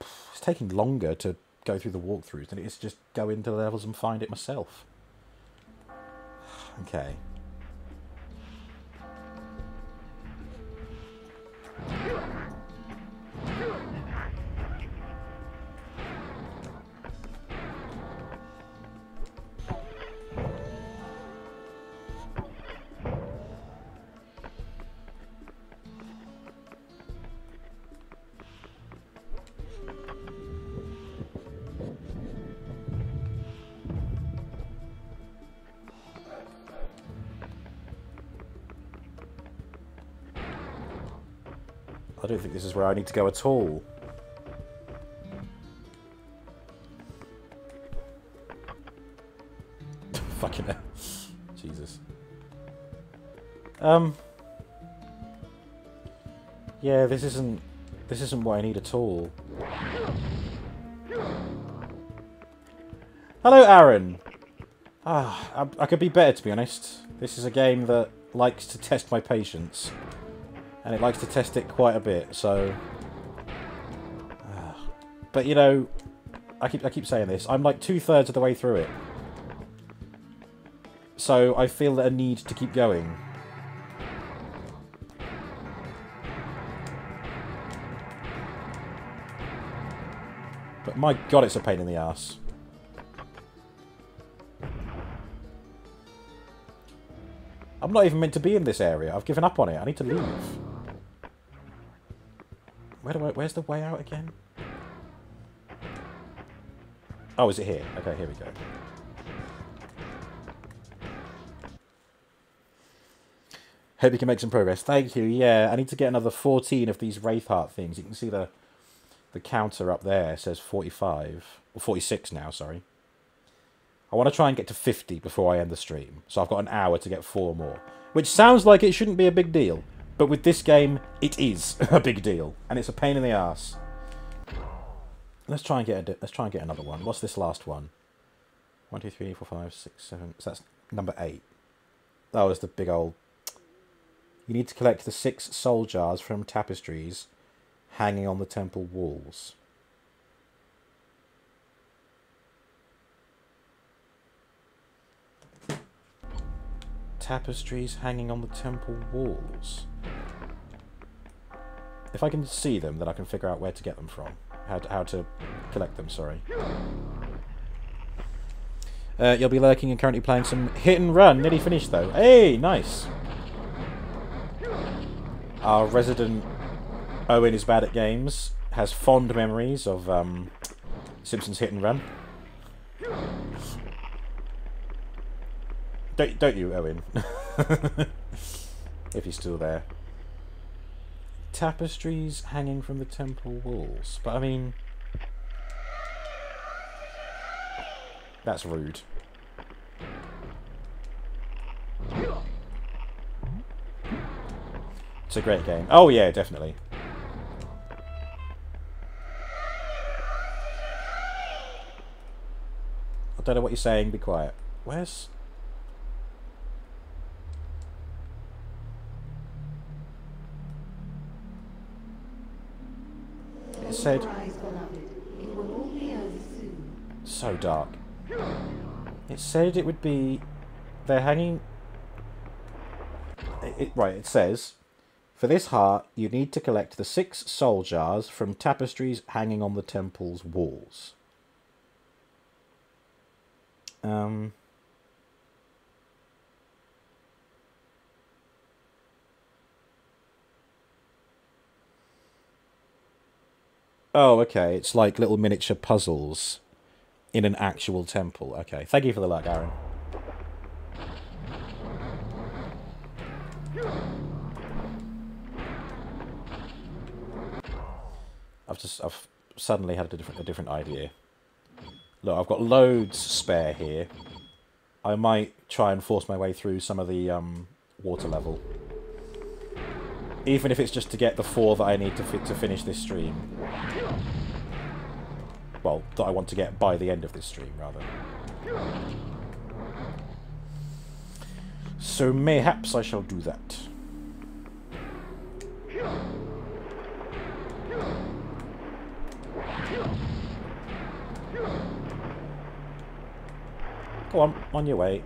It's taking longer to go through the walkthroughs than it is to just go into the levels and find it myself. Okay. Where I need to go at all. Fucking hell. Jesus. Um. Yeah, this isn't. This isn't what I need at all. Hello, Aaron. Ah, I, I could be better to be honest. This is a game that likes to test my patience, and it likes to test it quite a bit. So, Ah. but you know, I keep I keep saying this. I'm like two thirds of the way through it, so I feel a need to keep going. But my god, it's a pain in the ass. I'm not even meant to be in this area. I've given up on it. I need to leave. Where do I, where's the way out again? Oh, is it here? Okay, here we go. Hope you can make some progress. Thank you. Yeah, I need to get another 14 of these Wraith Heart things. You can see the the counter up there says 45. Or 46 now, sorry. I want to try and get to 50 before I end the stream. So I've got an hour to get four more. Which sounds like it shouldn't be a big deal. But with this game, it is a big deal. And it's a pain in the ass. Let's try and get a, let's try and get another one. What's this last one? One, two, three, four, five, six, seven. So that's number eight. That was the big old. You need to collect the six soul jars from tapestries hanging on the temple walls. Tapestries hanging on the temple walls. If I can see them, then I can figure out where to get them from. How to, how to collect them, sorry. Uh, you'll be lurking and currently playing some hit and run. Nearly finished though. Hey, nice. Our resident Owen is bad at games. Has fond memories of um, Simpsons Hit and Run. Don't don't you, Owen? if he's still there. Tapestries hanging from the temple walls, but I mean, that's rude. It's a great game. Oh yeah, definitely. I don't know what you're saying. Be quiet. Where's? Said. So dark. It said it would be. They're hanging. It, it, right. It says. For this heart, you need to collect the six soul jars from tapestries hanging on the temple's walls. Um, oh, okay. It's like little miniature puzzles in an actual temple. Okay. Thank you for the luck, Aaron. I've just I've suddenly had a different a different idea. Look, I've got loads spare here. I might try and force my way through some of the um, water level. Even if it's just to get the four that I need to, to finish this stream. Well, that I want to get by the end of this stream, rather. So mayhaps I shall do that. Go on, on your way.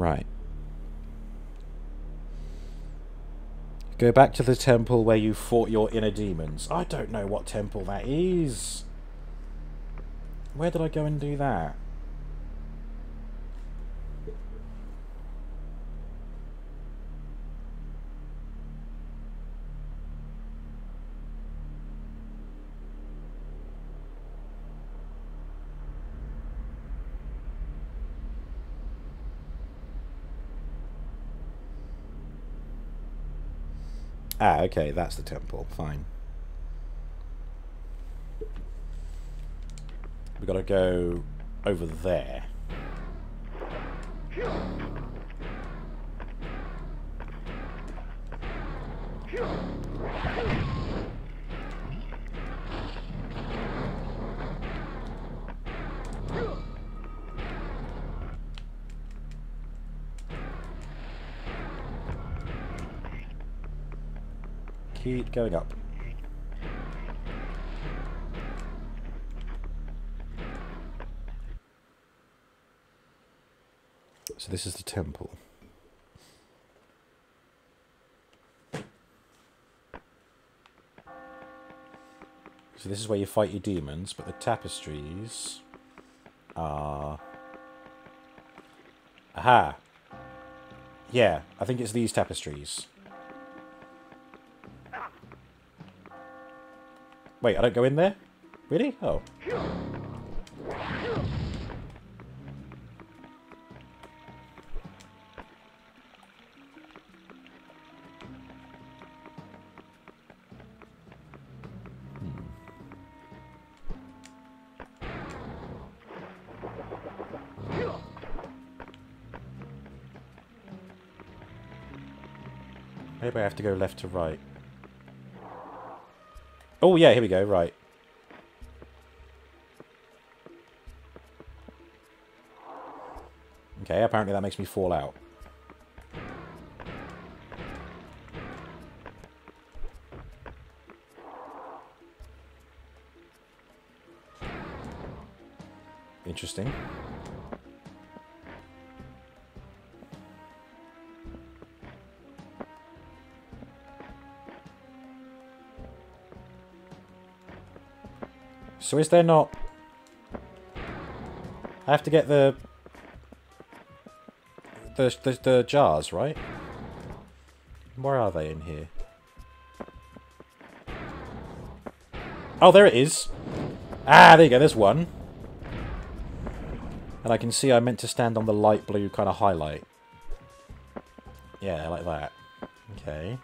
Right. Go back to the temple where you fought your inner demons. I don't know what temple that is. Where did I go and do that? Ah, okay, that's the temple. Fine. We gotta go over there. Keep going up. So this is the temple. So this is where you fight your demons, but the tapestries are... Aha! Yeah, I think it's these tapestries. Wait, I don't go in there? Really? Oh. Hmm. Maybe I have to go left to right. Oh, yeah, here we go, right. Okay, apparently that makes me fall out. Interesting. So is there not... I have to get the... The, the, the jars, right? Where are they in here? Oh, there it is. Ah, there you go, there's one. And I can see I meant to stand on the light blue kind of highlight. Yeah, like that. Okay.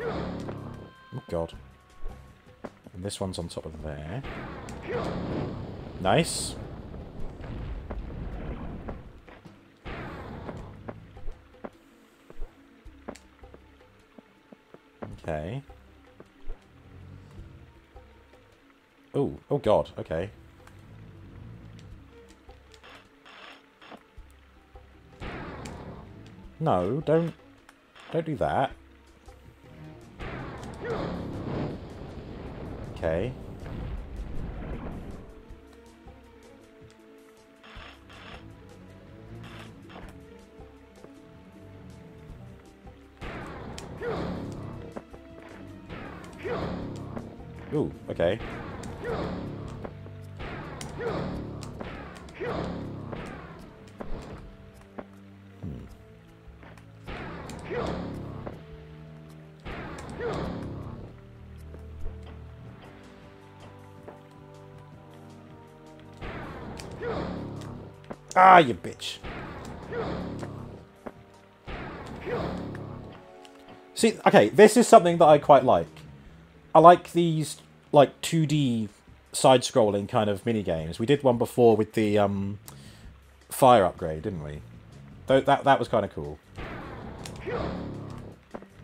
Oh, God. This one's on top of there. Nice. Okay. Oh, oh god, okay. No, don't don't do that. Okay. Ooh, okay. Ah, you bitch. See, okay, this is something that I quite like. I like these, like, 2D side-scrolling kind of mini-games. We did one before with the, um, fire upgrade, didn't we? Th that, that was kind of cool.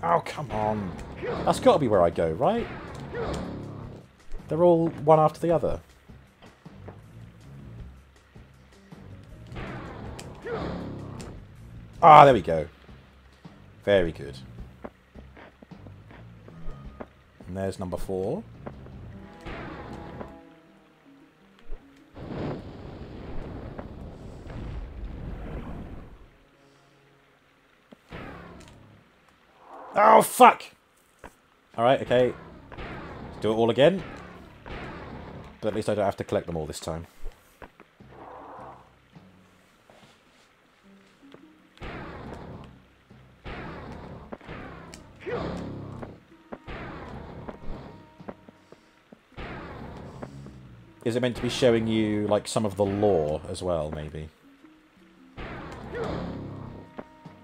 Oh, come on. That's got to be where I go, right? They're all one after the other. Ah, there we go. Very good. And there's number four. Oh, fuck! Alright, okay. Let's Do it all again. But at least I don't have to collect them all this time. Is it meant to be showing you, like, some of the lore as well, maybe?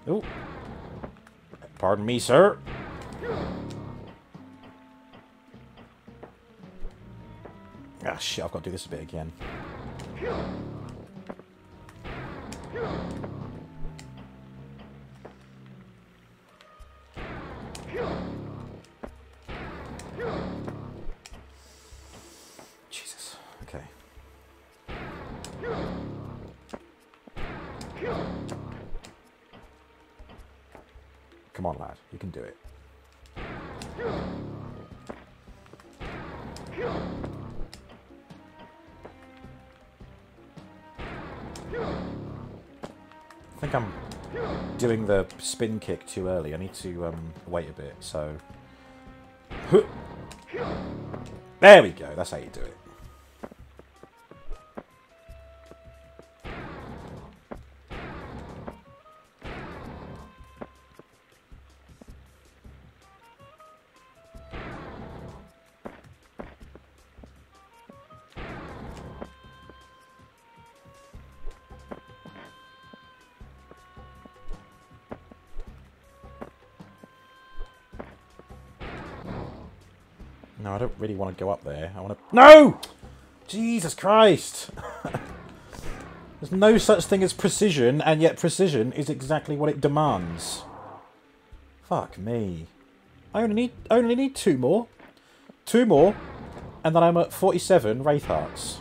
Oh. Pardon me, sir. Ah, shit, I've got to do this a bit again. Doing the spin kick too early. I need to um, wait a bit, so... There we go. That's how you do it. Really want to go up there. I want to... No! Jesus Christ! There's no such thing as precision, and yet precision is exactly what it demands. Fuck me. I only need, I only need two more. Two more, and then I'm at 47 Wraith Hearts.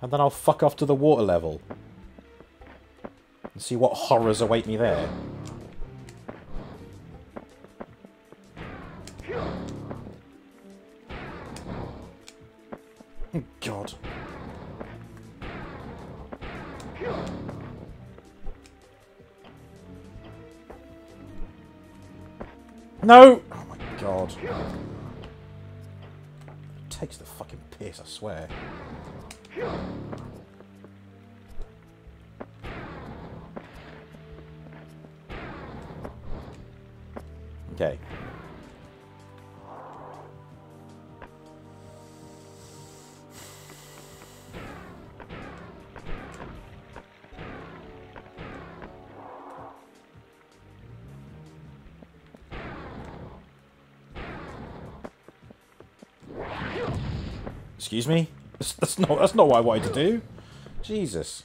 And then I'll fuck off to the water level. And see what horrors await me there. No! Oh my god. It Takes the fucking piss, I swear. Excuse me? That's, that's not that's not what I wanted to do. Jesus.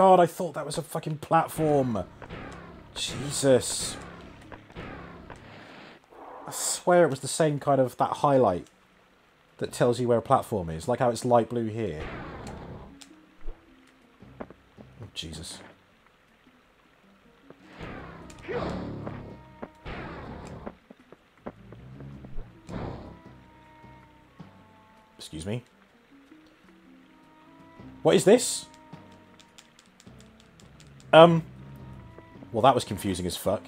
God, I thought that was a fucking platform. Jesus. I swear it was the same kind of, that highlight that tells you where a platform is, like how it's light blue here. Oh, Jesus. Excuse me. What is this? Um. Well, that was confusing as fuck.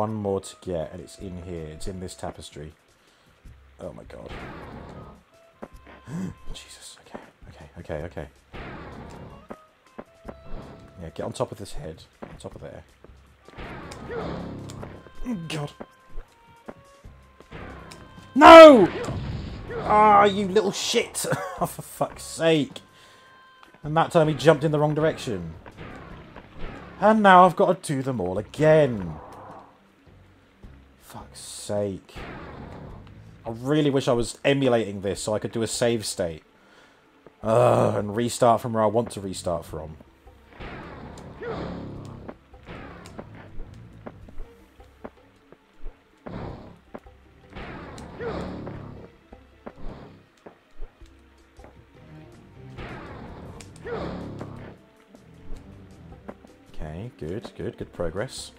One more to get, and it's in here. It's in this tapestry. Oh my god. Jesus. Okay, okay, okay, okay. Yeah, get on top of this head. On top of there. Oh, God. No! Ah, you little shit! oh, for fuck's sake. And that time he jumped in the wrong direction. And now I've got to do them all again. Sake. I really wish I was emulating this so I could do a save state. Ugh, and restart from where I want to restart from. Okay, good, good, good progress.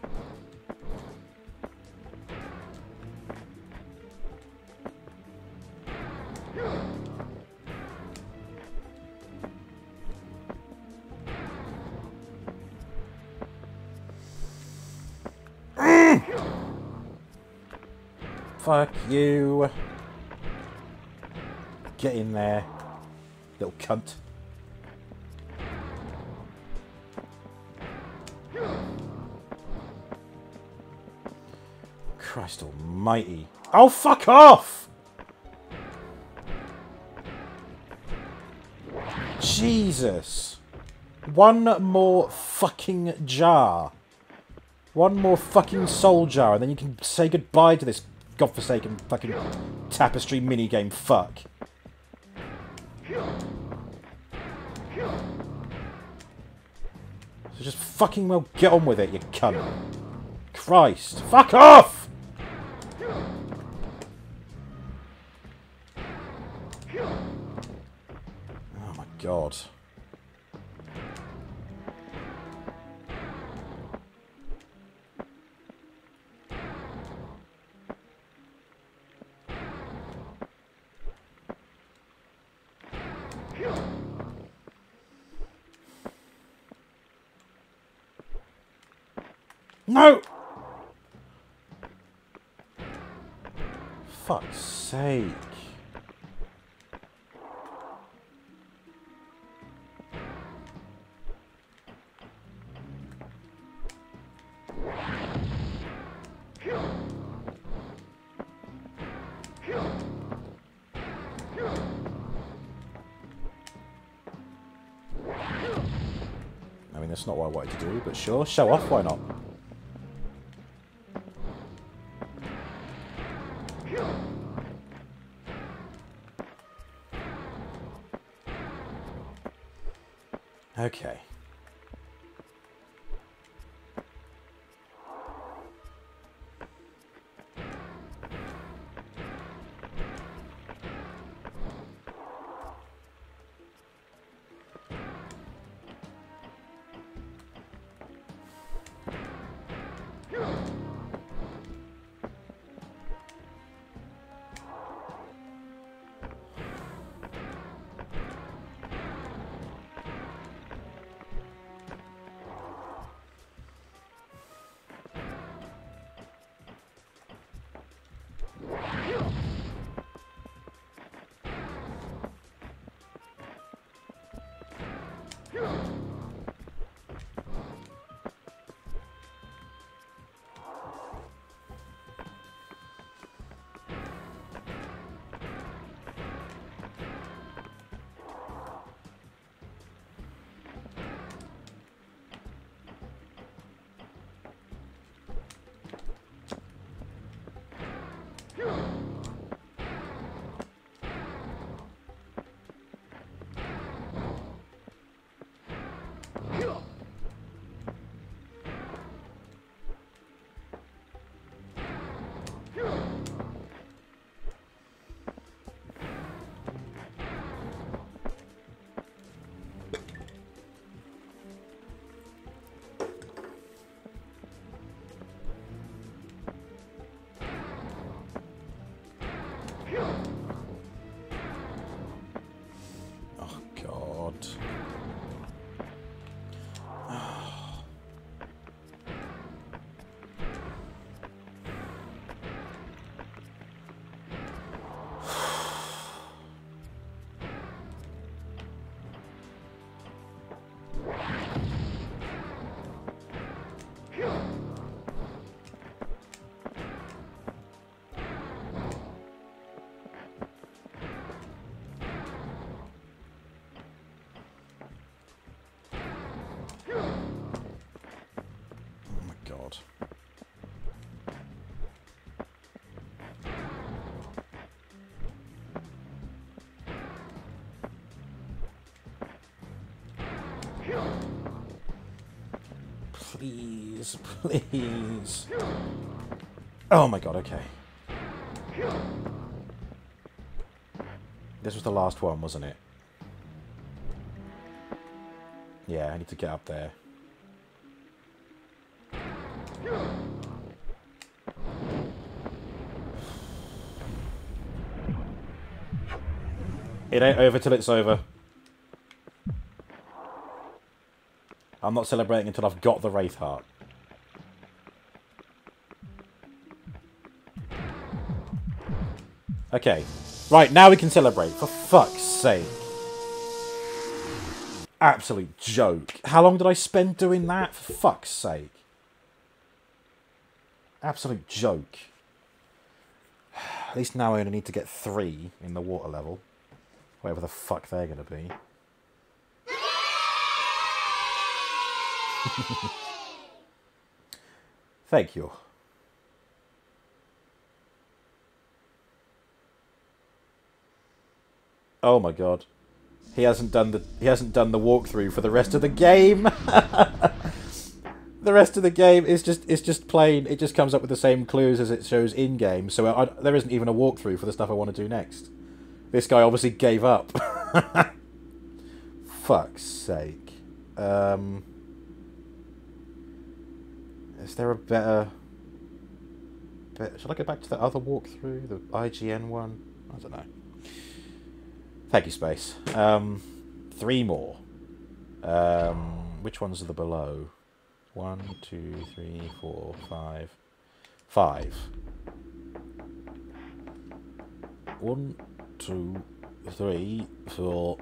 Cunt. Christ almighty. Oh, fuck off! Jesus. One more fucking jar. One more fucking soul jar, and then you can say goodbye to this godforsaken fucking tapestry minigame fuck. Fucking well get on with it, you cunt. Christ. Fuck off! Wanted to do, but sure, show off, why not? Okay. Please, please. Oh my god, okay. This was the last one, wasn't it? Yeah, I need to get up there. It ain't over till it's over. I'm not celebrating until I've got the Wraith Heart. Okay. Right, now we can celebrate. For fuck's sake. Absolute joke. How long did I spend doing that? For fuck's sake. Absolute joke. At least now I only need to get three in the water level. Whatever the fuck they're going to be. Thank you. Oh my god. He hasn't done the he hasn't done the walkthrough for the rest of the game. the rest of the game is just is just plain. It just comes up with the same clues as it shows in game. So I, there isn't even a walkthrough for the stuff I want to do next. This guy obviously gave up. Fuck's sake. Um, is there a better? Bit, should I go back to the other walkthrough, the IGN one? I don't know. Thank you, Space. Um, three more. Um, which ones are the below? One, two, three, four, five. Five. One, two, three, four,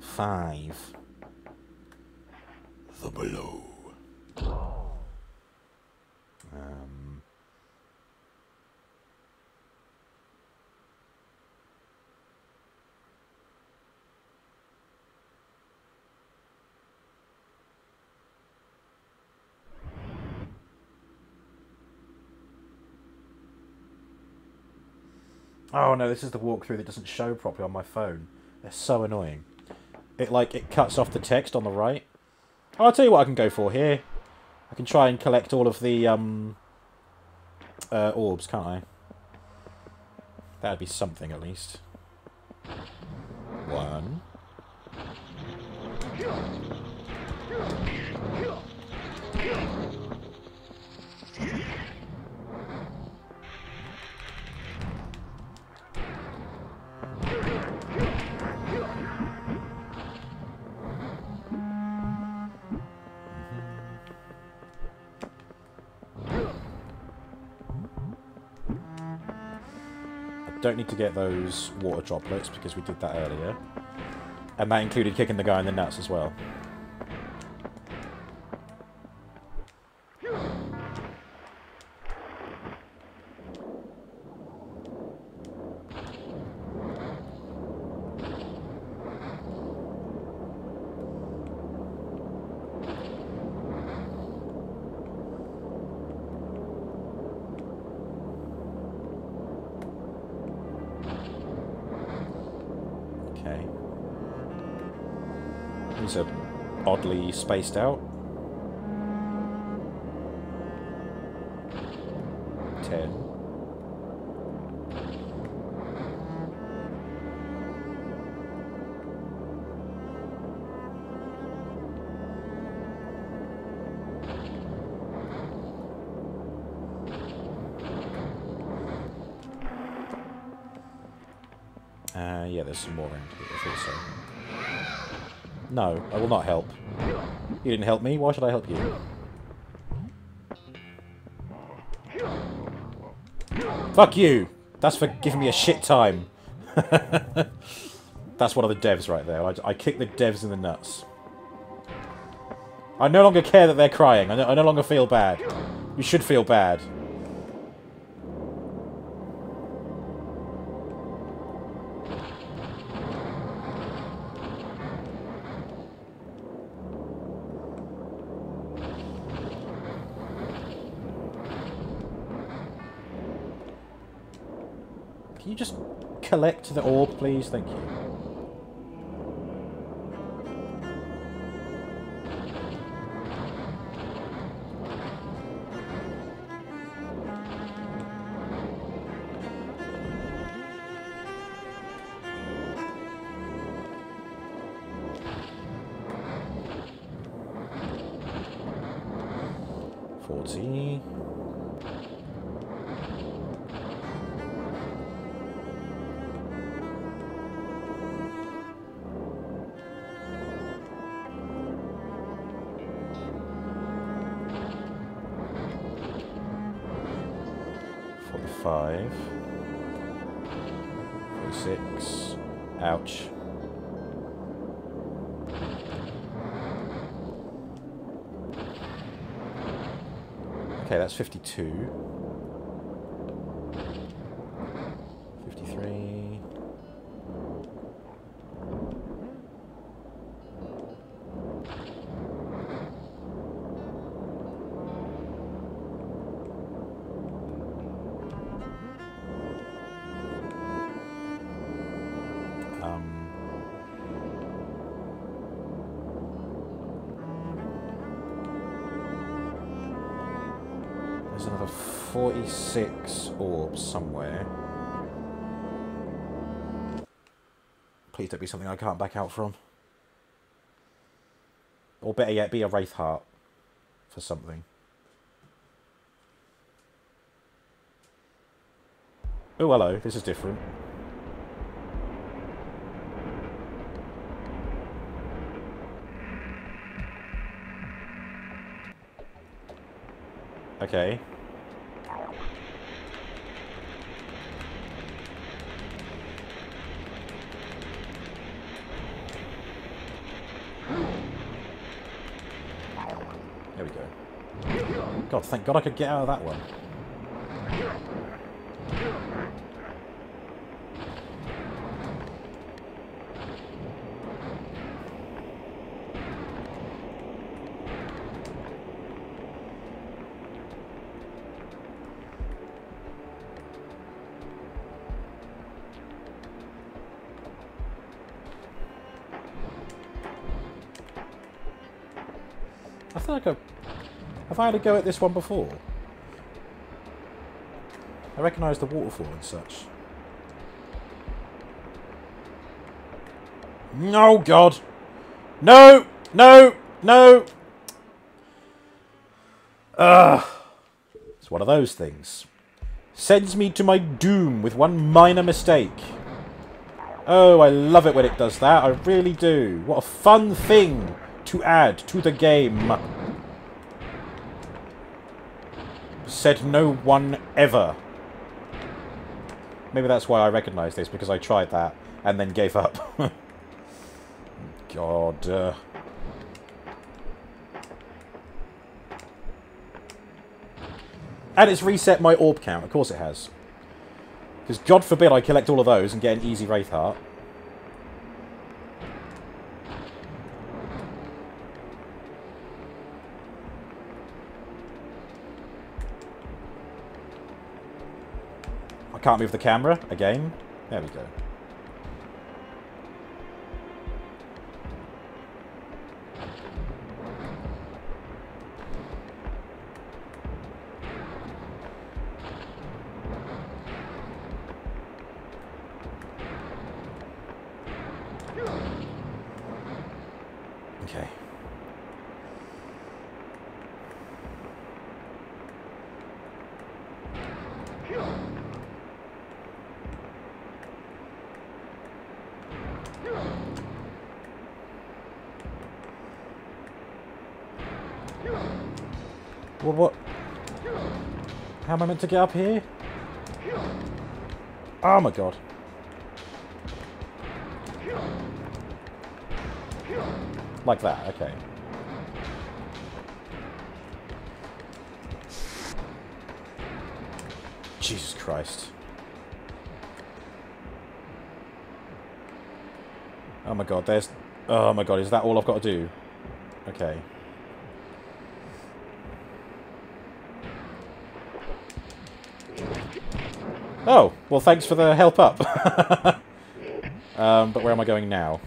five. The below. Um, Oh no, this is the walkthrough that doesn't show properly on my phone. They're so annoying. It like it cuts off the text on the right. I'll tell you what I can go for here. I can try and collect all of the um uh, orbs, can't I? That'd be something at least. One. Don't need to get those water droplets because we did that earlier. And that included kicking the guy in the nuts as well. Spaced out. Ten. Uh, yeah, there's some more around here, I thought so. No, I will not help. You didn't help me, why should I help you? Fuck you! That's for giving me a shit time. That's one of the devs right there. I, I kick the devs in the nuts. I no longer care that they're crying. I no, I no longer feel bad. You should feel bad. collect the orb, please? Thank you. Forty. Forty-five. Forty-six. Ouch. Okay, that's 52. Something I can't back out from. Or better yet, be a Wraith Heart for something. Oh, hello. This is different. Okay. There we go. God, thank God I could get out of that one. Have I had a go at this one before? I recognise the waterfall and such. No, God! No! No! No! Ugh! It's one of those things. Sends me to my doom with one minor mistake. Oh, I love it when it does that. I really do. What a fun thing to add to the game. Said no one ever. Maybe that's why I recognise this, because I tried that and then gave up. God. Uh... And it's reset my orb count. Of course it has. Because God forbid I collect all of those and get an easy Wraith Heart. Can't move the camera again. There we go. Okay. Well, what? How am I to get up here? Oh my god. Like that, okay. Jesus Christ. Oh my god, there's... Oh my god, is that all I've got to do? Okay. Oh, well thanks for the help up. um, but where am I going now?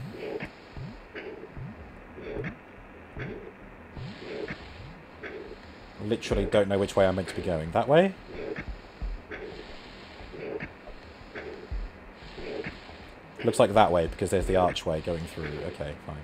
Literally don't know which way I'm meant to be going. That way? Looks like that way, because there's the archway going through. Okay, fine.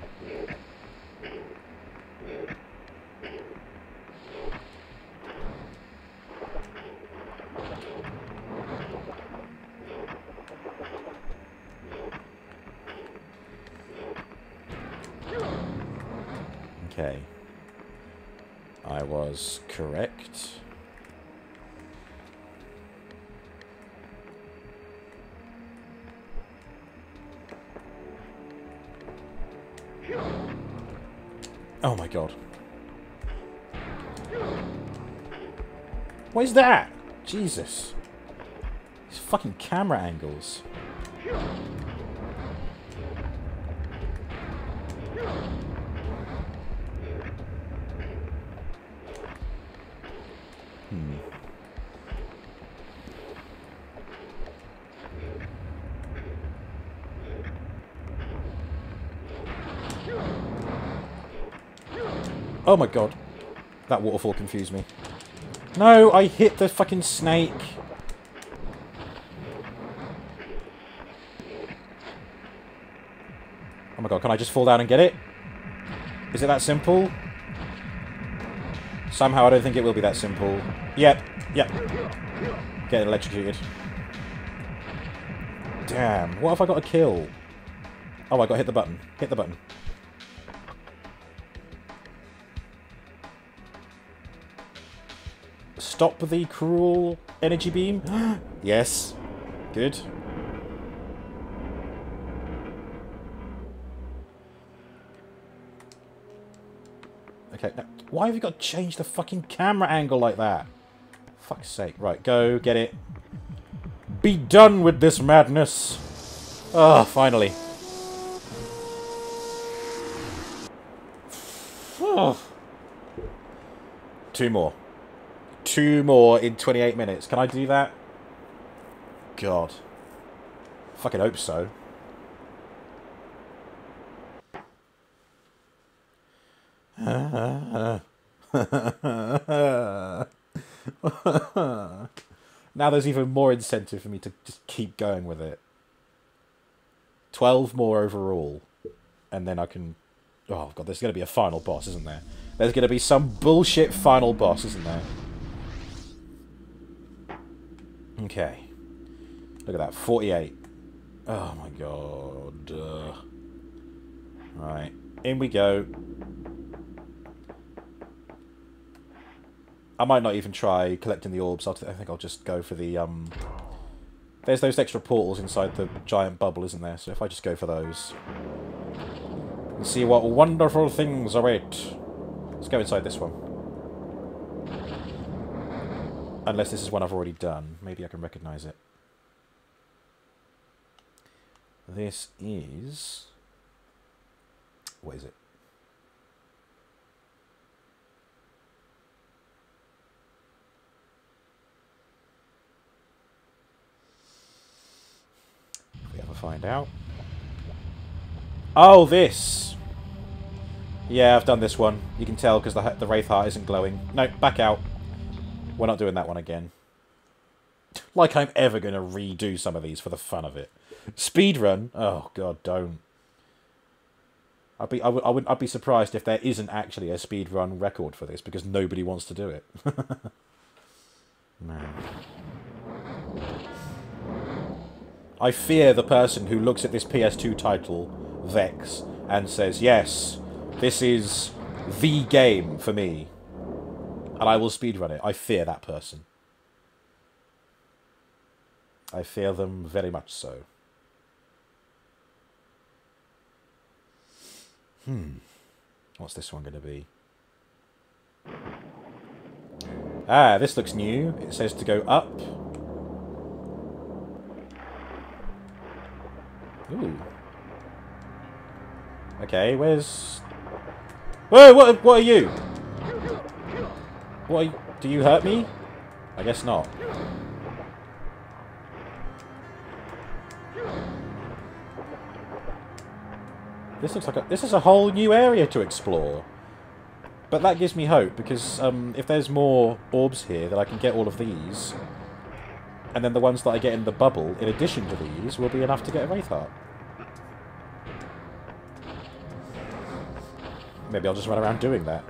Jesus. These fucking camera angles. Hmm. Oh my god. That waterfall confused me. No, I hit the fucking snake. Oh my god, can I just fall down and get it? Is it that simple? Somehow I don't think it will be that simple. Yep, yep. Get electrocuted. Damn, what have I got to kill? Oh, I got to hit the button. Hit the button. Stop the cruel energy beam? yes. Good. Okay, now, why have you got to change the fucking camera angle like that? Fuck's sake. Right, go, get it. Be done with this madness. Ah, finally. Two more. Two more in 28 minutes. Can I do that? God. Fucking hope so. now there's even more incentive for me to just keep going with it. 12 more overall. And then I can... Oh, God, there's going to be a final boss, isn't there? There's going to be some bullshit final boss, isn't there? Okay. Look at that, 48. Oh my god. Uh, right, in we go. I might not even try collecting the orbs. I think I'll just go for the... um. There's those extra portals inside the giant bubble, isn't there? So if I just go for those... And see what wonderful things await. Let's go inside this one. Unless this is one I've already done. Maybe I can recognise it. This is... What is it? We ever find out. Oh, this! Yeah, I've done this one. You can tell because the, the Wraith Heart isn't glowing. No, back out. We're not doing that one again. Like I'm ever going to redo some of these for the fun of it. Speedrun? Oh, God, don't. I'd be, I would, I would, I'd be surprised if there isn't actually a speedrun record for this because nobody wants to do it. no. I fear the person who looks at this PS2 title, Vexx, and says, yes, this is the game for me and I will speedrun it. I fear that person. I fear them very much so. Hmm. What's this one going to be? Ah, this looks new. It says to go up. Ooh. Okay, where's... Whoa, what, what are you? You, do you hurt me? I guess not. This looks like a, this is a whole new area to explore. But that gives me hope, because um, if there's more orbs here, then I can get all of these. And then the ones that I get in the bubble, in addition to these, will be enough to get a Wraith Heart. Maybe I'll just run around doing that.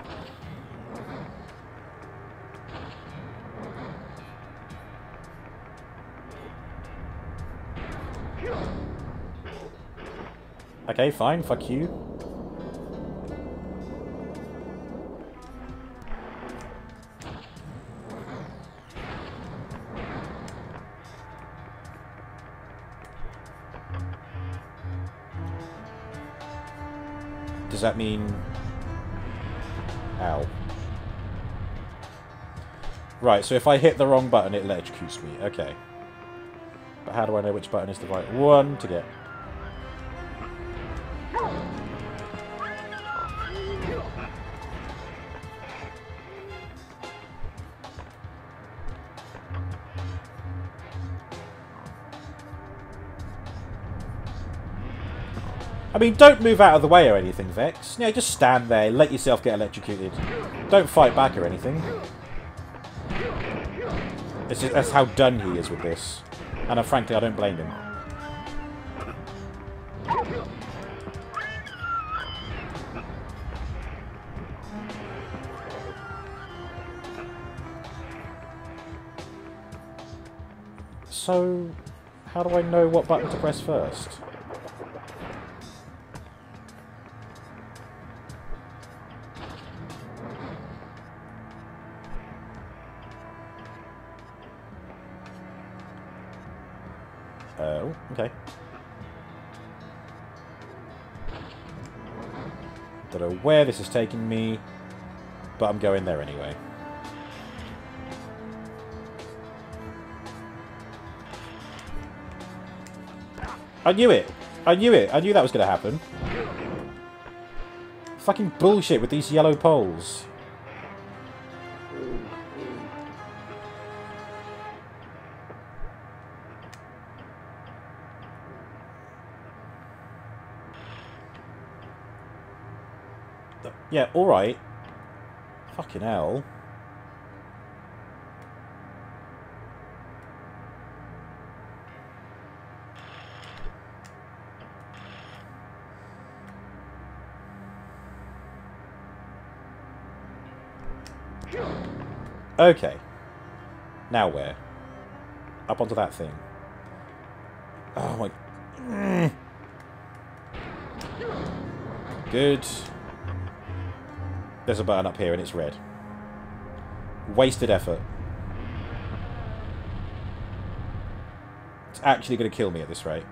Okay, fine, fuck you. Does that mean... Ow. Right, so if I hit the wrong button, it'll execute me. Okay. But how do I know which button is the right one to get I mean, don't move out of the way or anything, Vexx. You know, just stand there, let yourself get electrocuted. Don't fight back or anything. It's just, that's how done he is with this. And uh, frankly, I don't blame him. So, how do I know what button to press first? Okay. Don't know where this is taking me, but I'm going there anyway. I knew it! I knew it! I knew that was going to happen. Fucking bullshit with these yellow poles. Yeah, alright. Fucking hell. Okay. Now where? Up onto that thing. Oh my... Mm. Good. There's a button up here and it's red. Wasted effort. It's actually going to kill me at this rate.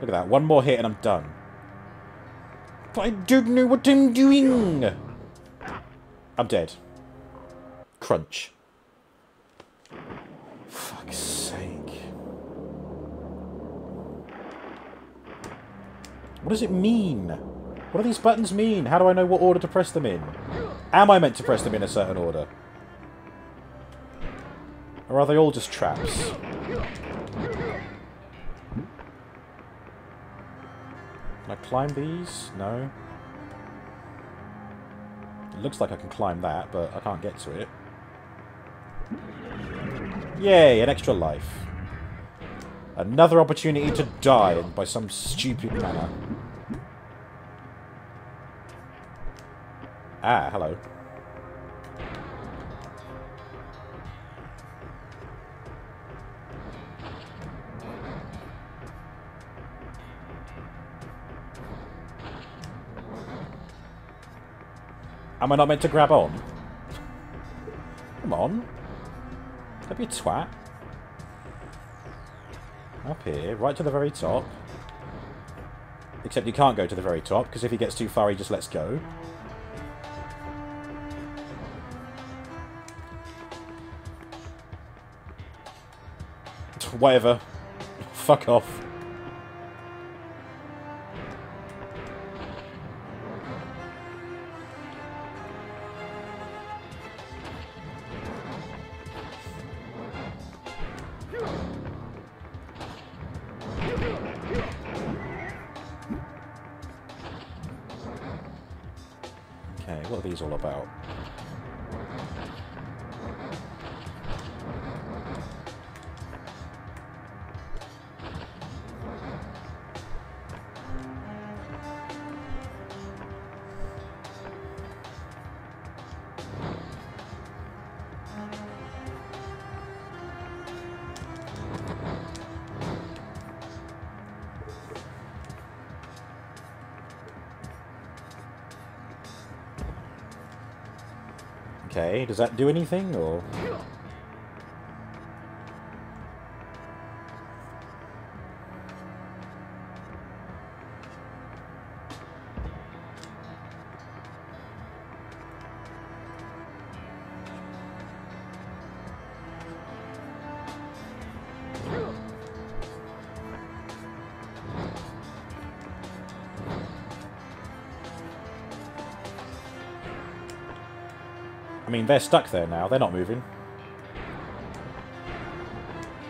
Look at that. One more hit and I'm done. But I don't know what I'm doing! I'm dead. Crunch. Fuck's sake. What does it mean? What do these buttons mean? How do I know what order to press them in? Am I meant to press them in a certain order? Or are they all just traps? Can I climb these? No. It looks like I can climb that, but I can't get to it. Yay, an extra life. Another opportunity to die by some stupid manner. Ah, hello. Am I not meant to grab on? Come on. Don't be a twat. Up here, right to the very top. Except you can't go to the very top, because if he gets too far, he just lets go. Whatever. Fuck off. Do anything, or...? They're stuck there now. They're not moving.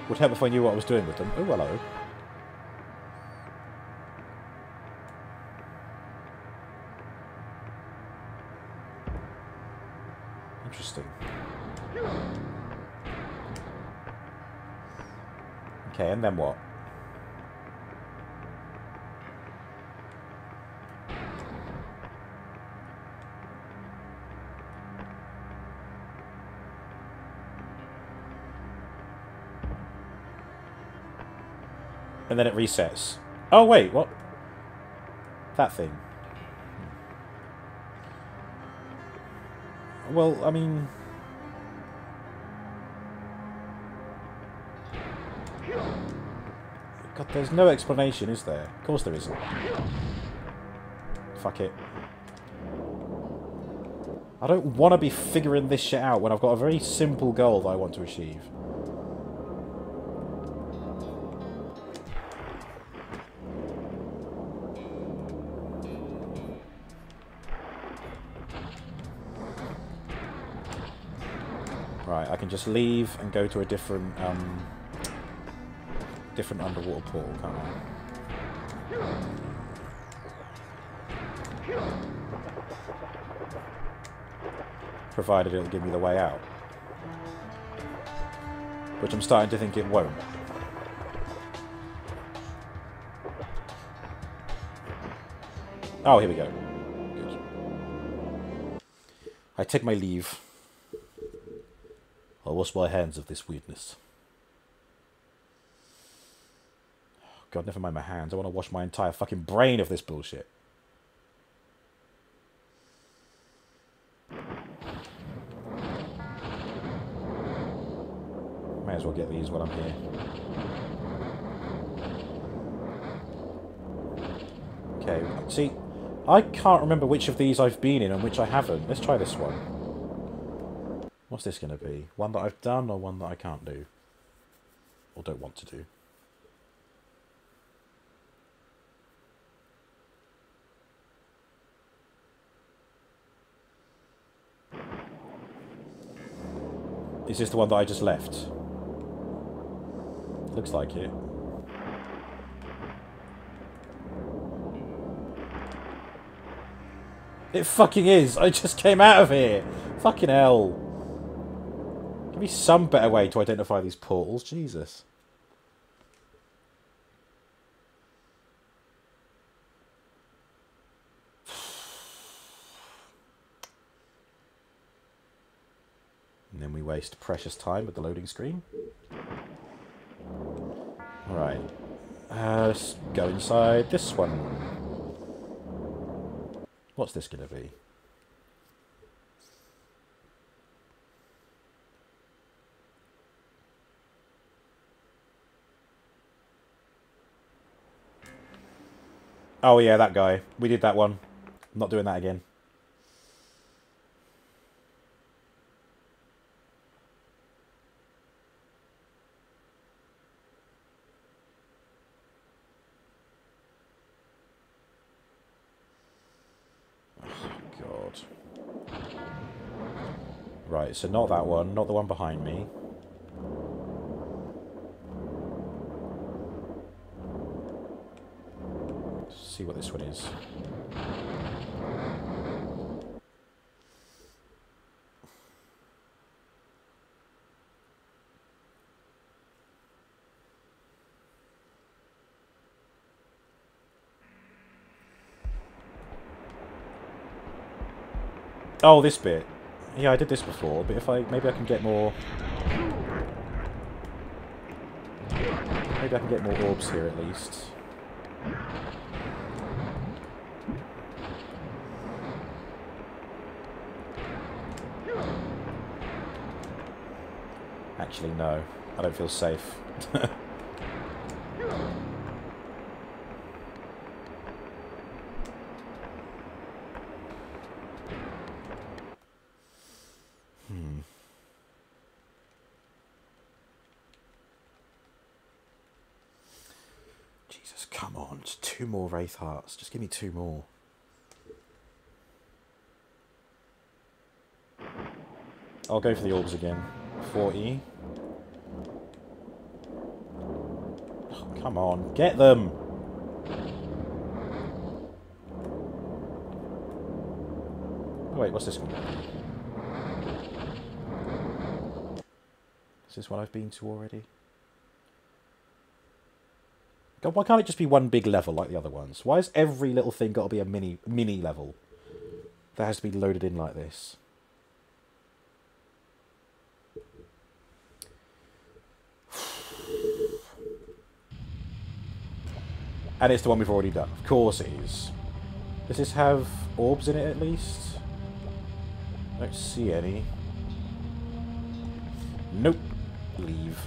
Would help if I knew what I was doing with them. Oh, hello. Interesting. Okay, and then what? And then it resets. Oh, wait, what? That thing. Hmm. Well, I mean... God, there's no explanation, is there? Of course there isn't. Fuck it. I don't want to be figuring this shit out when I've got a very simple goal that I want to achieve. Can just leave and go to a different, um, different underwater portal, can't I? Provided it'll give me the way out. Which I'm starting to think it won't. Oh, here we go. Good. I take my leave. Wash my hands of this weirdness. Oh, God, never mind my hands. I want to wash my entire fucking brain of this bullshit. May as well get these while I'm here. Okay, see, I can't remember which of these I've been in and which I haven't. Let's try this one. What's this going to be? One that I've done or one that I can't do? Or don't want to do? Is this the one that I just left? Looks like it. It fucking is! I just came out of here! Fucking hell! Me some better way to identify these portals, Jesus. And then we waste precious time with the loading screen. Alright. Uh, let's go inside this one. What's this going to be? Oh yeah, that guy. We did that one. I'm not doing that again. Oh, God. Right, so not that one, not the one behind me. See what this one is. Oh, this bit. Yeah, I did this before, but if I... Maybe I can get more... Maybe I can get more orbs here at least. Actually, no. I don't feel safe. hmm. Jesus, come on. Two more Wraith Hearts. Just give me two more. I'll go for the orbs again. 40. Oh, come on, get them! Oh, wait, what's this one? Is this one I've been to already? God, why can't it just be one big level like the other ones? Why has every little thing got to be a mini mini level that has to be loaded in like this? And it's the one we've already done. Of course it is. Does this have orbs in it at least? I don't see any. Nope. Leave.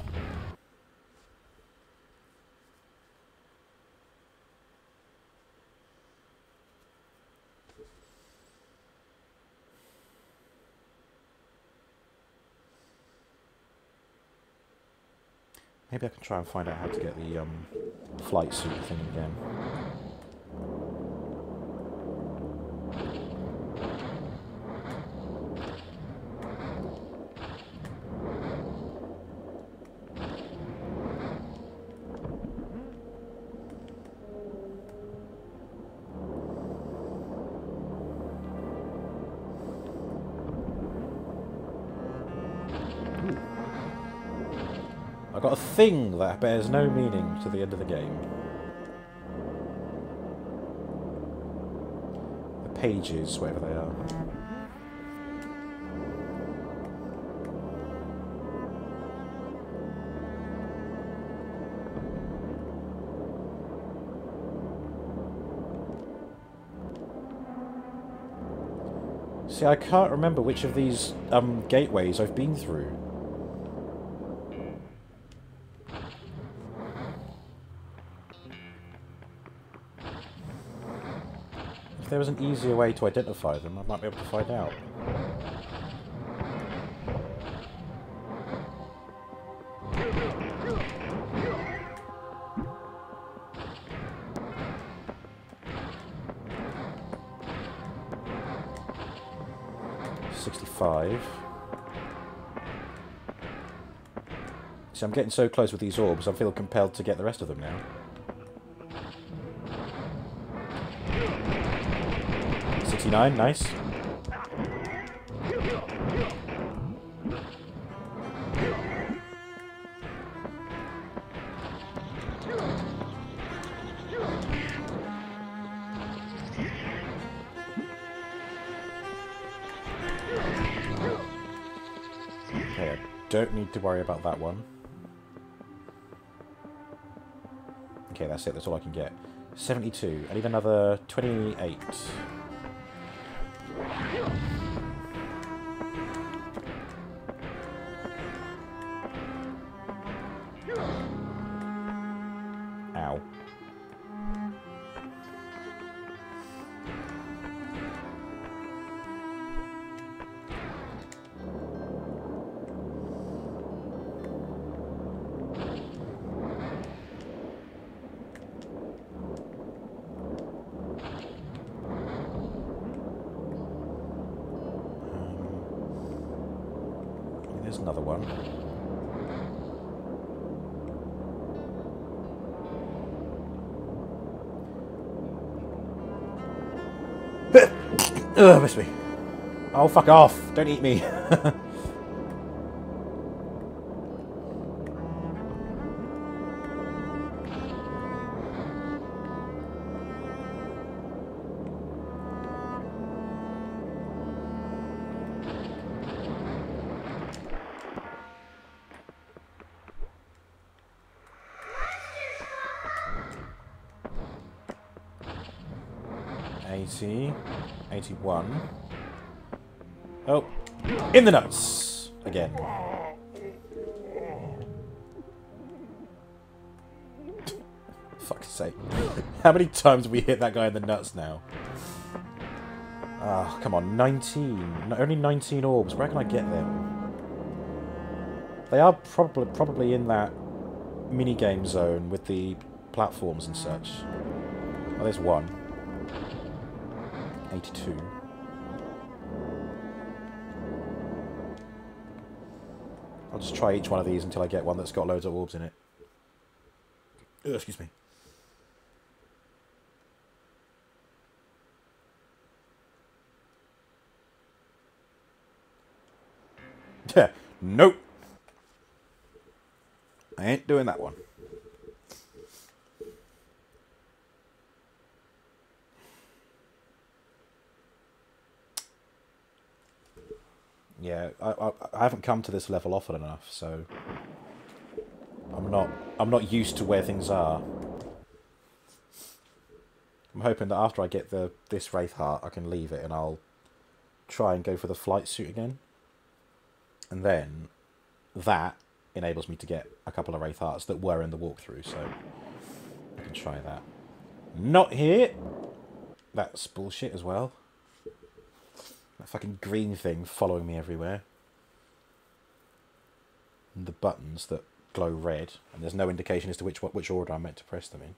Maybe I can try and find out how to get the um, flight suit thing again. Thing that bears no meaning to the end of the game. The pages, wherever they are. See, I can't remember which of these um, gateways I've been through. There was an easier way to identify them, I might be able to find out. Sixty-five. See, I'm getting so close with these orbs, I feel compelled to get the rest of them now. 69, nice. Okay, I don't need to worry about that one. Okay, that's it, that's all I can get. 72. I need another 28. Ugh, miss me. Oh, fuck off. Don't eat me. 91. Oh. In the nuts. Again. Fuck's sake. How many times have we hit that guy in the nuts now? Ah, oh, come on. 19. Only 19 orbs. Where can I get them? They are probably probably in that minigame zone with the platforms and such. Oh, there's one. 82. I'll just try each one of these until I get one that's got loads of orbs in it. Ugh, excuse me. Nope. I ain't doing that one. Yeah, I, I I haven't come to this level often enough, so I'm not I'm not used to where things are. I'm hoping that after I get the this Wraith Heart, I can leave it and I'll try and go for the flight suit again. And then that enables me to get a couple of Wraith Hearts that were in the walkthrough, so I can try that. Not here. That's bullshit as well. That fucking green thing following me everywhere. The buttons that glow red, and there's no indication as to which which order I'm meant to press them in.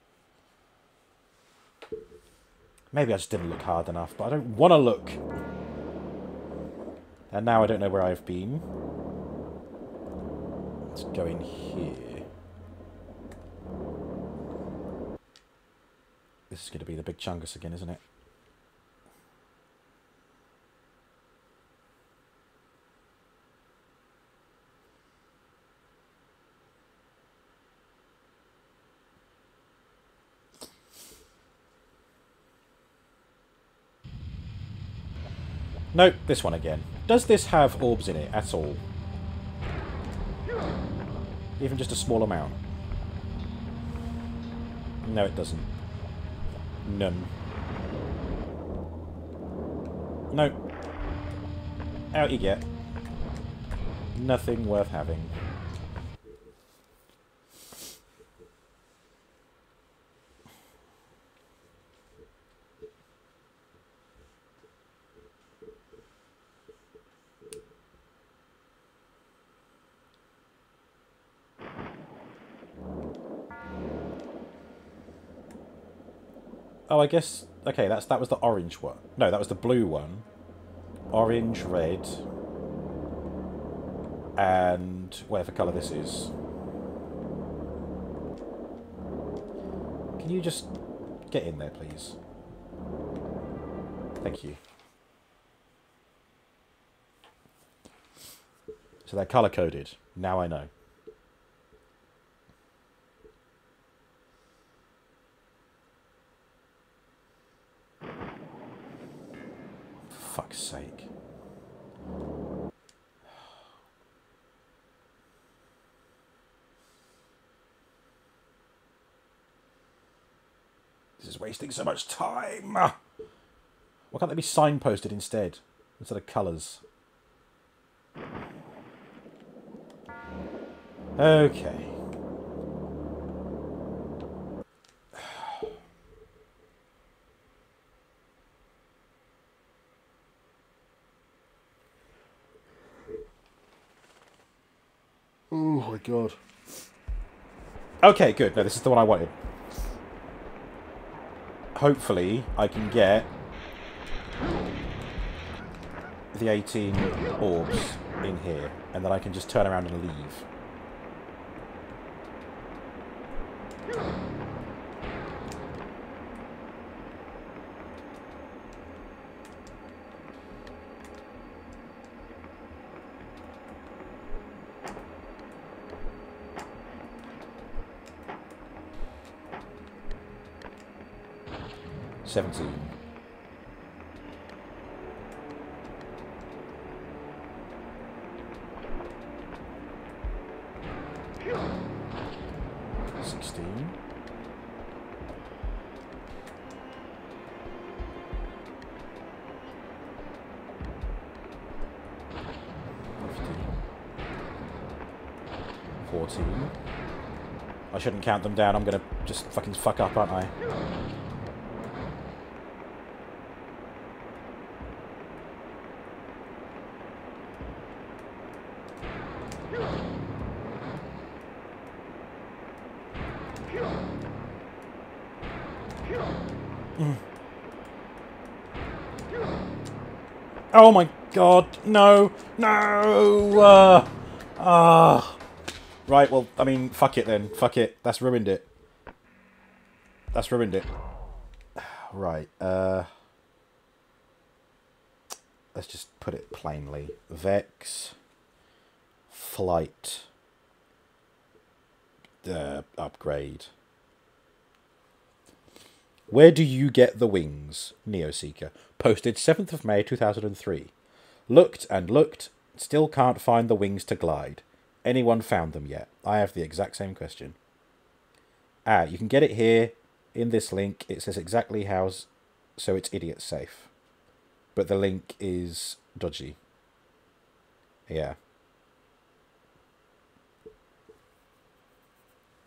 Maybe I just didn't look hard enough, but I don't want to look. And now I don't know where I've been. Let's go in here. This is going to be the big chungus again, isn't it? Nope, this one again. Does this have orbs in it at all? Even just a small amount? No, it doesn't. None. Nope. Out you get. Nothing worth having. Oh, I guess... Okay, that's that was the orange one. No, that was the blue one. Orange, red... And whatever colour this is. Can you just get in there, please? Thank you. So they're colour-coded. Now I know. Fuck's sake. This is wasting so much time. Why can't they be signposted instead? Instead of colours. Okay. Oh my god. Okay, good. No, this is the one I wanted. Hopefully, I can get the 18 orbs in here, and then I can just turn around and leave. Seventeen. Sixteen. Fifteen. Fourteen. I shouldn't count them down. I'm gonna just fucking fuck up, aren't I? Oh my god, no, no! Uh, Ah. Right, well, I mean, fuck it then. Fuck it. That's ruined it. That's ruined it. Right, uh... Let's just put it plainly. Vexx... Flight... Uh, upgrade. Where do you get the wings? Neoseeker. Posted 7th of May 2003. Looked and looked, still can't find the wings to glide. Anyone found them yet? I have the exact same question. Ah, you can get it here in this link. It says exactly how, so it's idiot safe. But the link is dodgy. Yeah.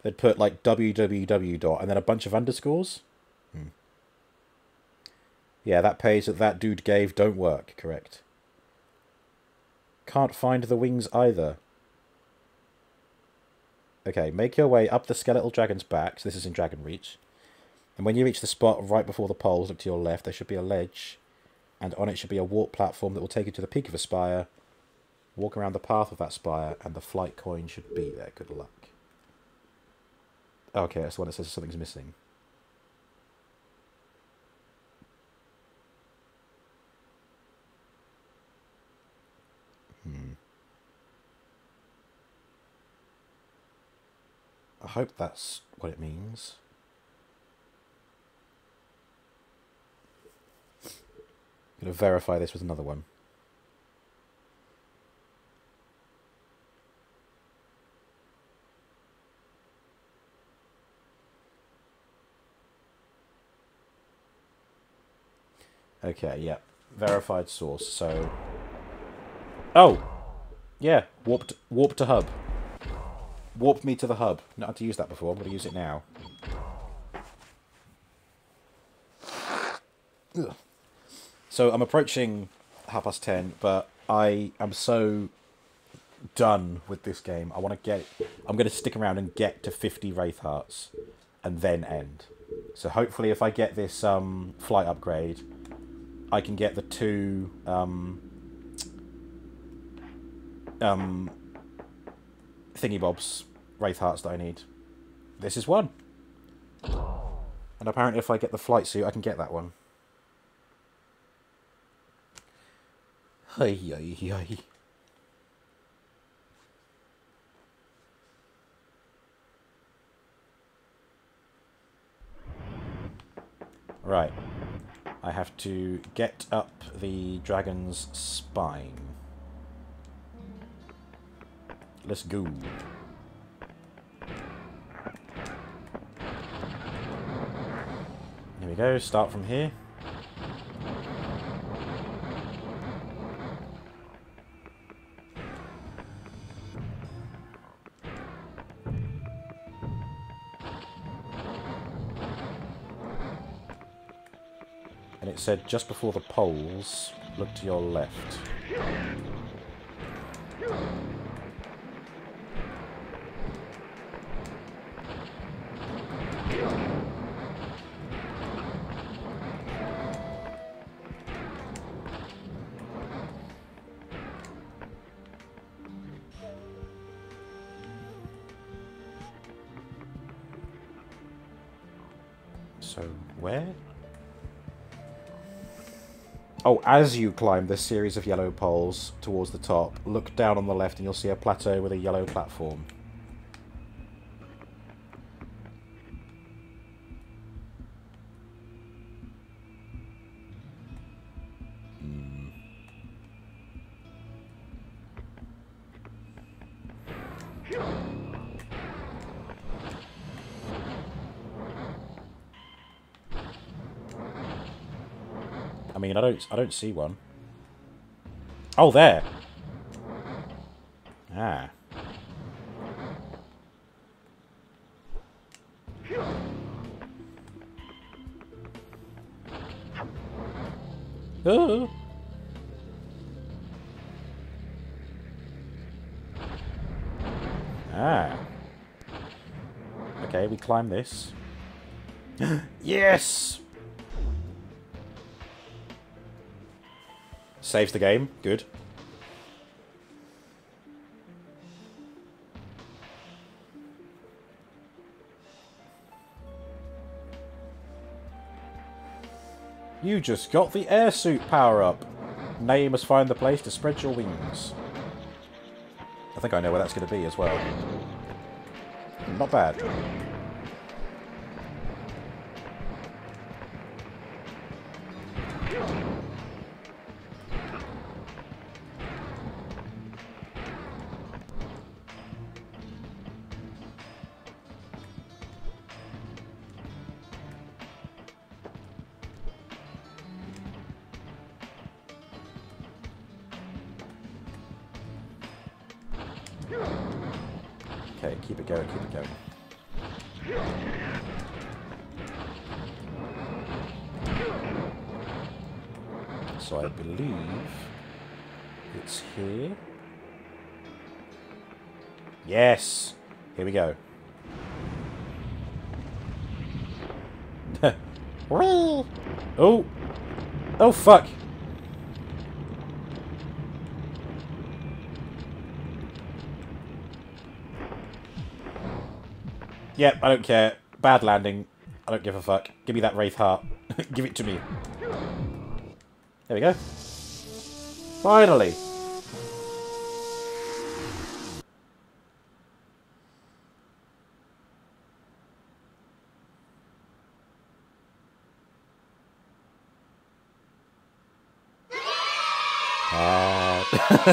They'd put like www dot and then a bunch of underscores. Yeah, that page that that dude gave don't work, correct. Can't find the wings either. Okay, make your way up the skeletal dragon's back. So this is in Dragon Reach. And when you reach the spot right before the poles, look to your left, there should be a ledge. And on it should be a warp platform that will take you to the peak of a spire. Walk around the path of that spire, and the flight coin should be there. Good luck. Okay, that's the one that says something's missing. Hope that's what it means. I'm going to verify this with another one. Okay, yeah. Verified source, so... Oh! Yeah, warped, warp to hub. Warp me to the hub. Not had to use that before, I'm going to use it now. Ugh. So I'm approaching half past ten, but I am so done with this game. I want to get... I'm going to stick around and get to 50 Wraith Hearts, and then end. So hopefully if I get this um, flight upgrade, I can get the two um, um, thingy bobs wraith hearts that I need. This is one. And apparently if I get the flight suit, I can get that one. Hey, hey, hey. Right. I have to get up the dragon's spine. Let's go. We go, start from here. And it said just before the poles, look to your left. As you climb this series of yellow poles towards the top, look down on the left and you'll see a plateau with a yellow platform. Don't, I don't see one. Oh, there. Ah. Oh. Ah. Okay, we climb this. yes! Saves the game. Good. You just got the air suit power-up. Now you must find the place to spread your wings. I think I know where that's going to be as well. Not bad. Fuck! Yep, I don't care. Bad landing. I don't give a fuck. Give me that Wraith Heart. Give it to me. There we go. Finally! Uh,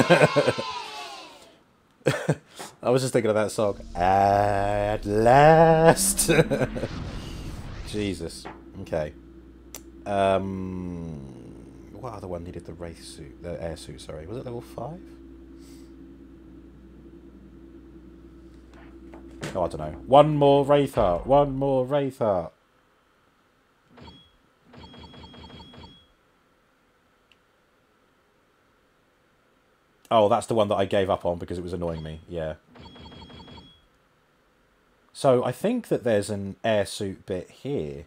I was just thinking of that song. At last. Jesus. Okay. Um, what other one needed the wraith suit? The air suit. Sorry, was it level five? Oh, I don't know. One more wraith heart. One more wraith heart. Oh, that's the one that I gave up on because it was annoying me. Yeah. So I think that there's an air suit bit here.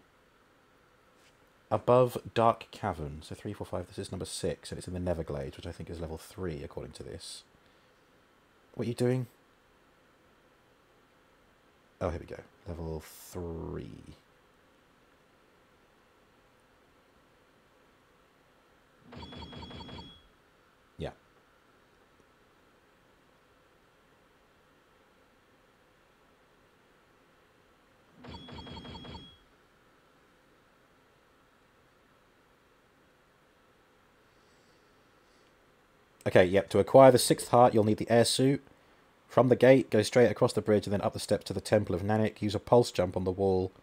Above Dark Cavern. So 3, 4, 5, this is number 6, and it's in the Neverglades, which I think is level 3, according to this. What are you doing? Oh, here we go. Level 3. Yeah. Okay, yep. To acquire the sixth heart, you'll need the air suit. From the gate, go straight across the bridge and then up the steps to the Temple of Nanak. Use a pulse jump on the wall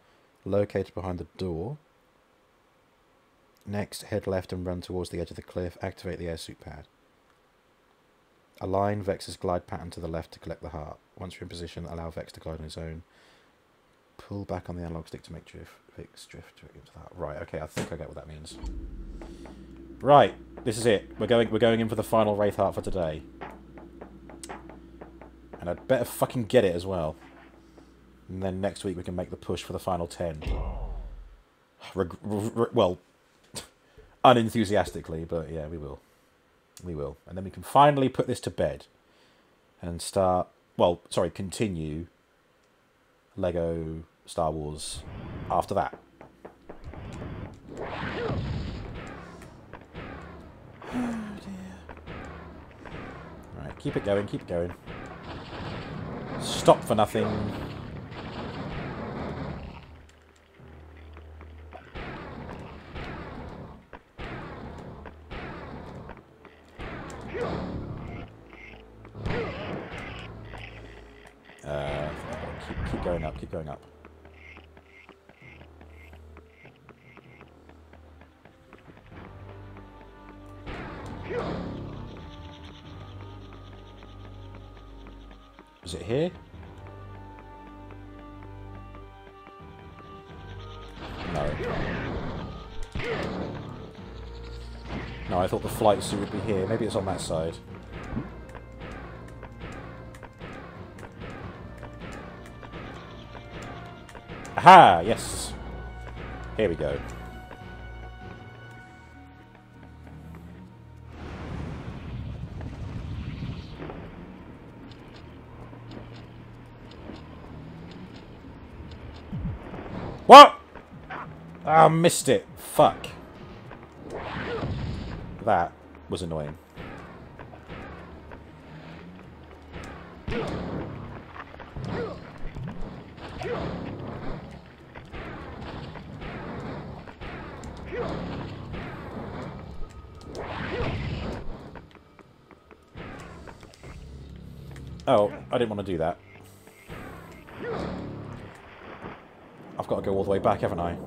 located behind the door. Next, head left and run towards the edge of the cliff. Activate the air suit pad. Align Vexx's glide pattern to the left to collect the heart. Once you're in position, allow Vexx to glide on his own. Pull back on the analog stick to make drift. Vexx drift into that. Right. Okay. I think I get what that means. Right. This is it. We're going. We're going in for the final Wraith Heart for today. And I'd better fucking get it as well. And then next week we can make the push for the final ten. Reg re well, unenthusiastically, but yeah, we will. We will. And then we can finally put this to bed and start. Well, sorry, continue Lego Star Wars after that. Alright, keep it going, keep it going. Stop for nothing. Uh, keep, keep going up, keep going up. Is it here? No. No, I thought the flight suit would be here. Maybe it's on that side. Aha! Yes. Here we go. I missed it. Fuck. that was annoying. Oh, I didn't want to do that. I've got to go all the way back, haven't I?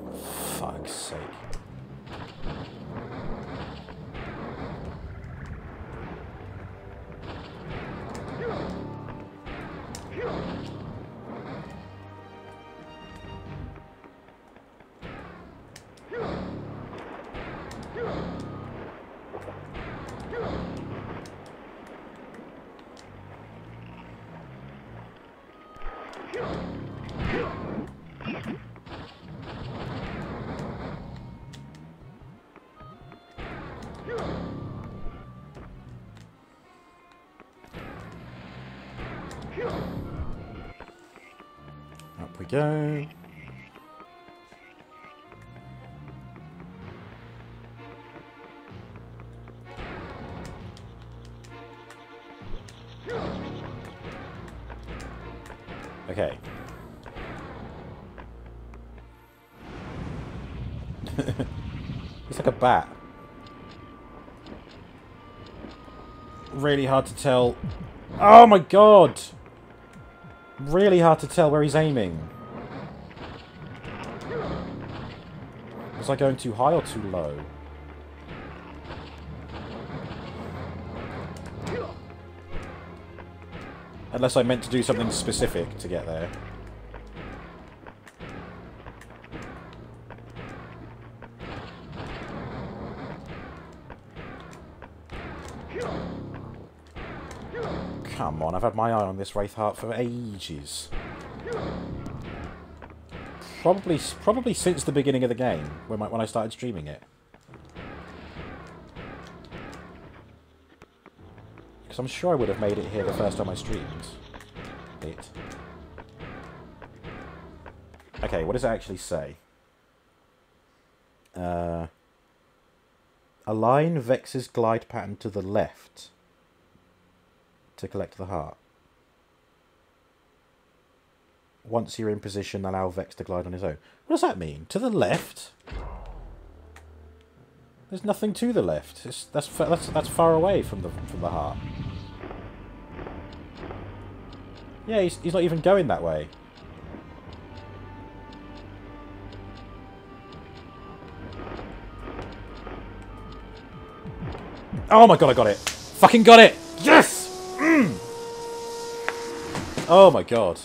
Bat. Really hard to tell. Oh my god! Really hard to tell where he's aiming. Was I going too high or too low? Unless I meant to do something specific to get there. I've had my eye on this Wraith Heart for ages. Probably, probably since the beginning of the game, when I, when I started streaming it. Because I'm sure I would have made it here the first time I streamed it. Okay, what does it actually say? Uh, align Vexx's glide pattern to the left to collect the heart. Once you're in position, allow Vexx to glide on his own. What does that mean? To the left? There's nothing to the left. It's, that's that's that's far away from the from the heart. Yeah, he's he's not even going that way. Oh my god, I got it! Fucking got it! Oh my god.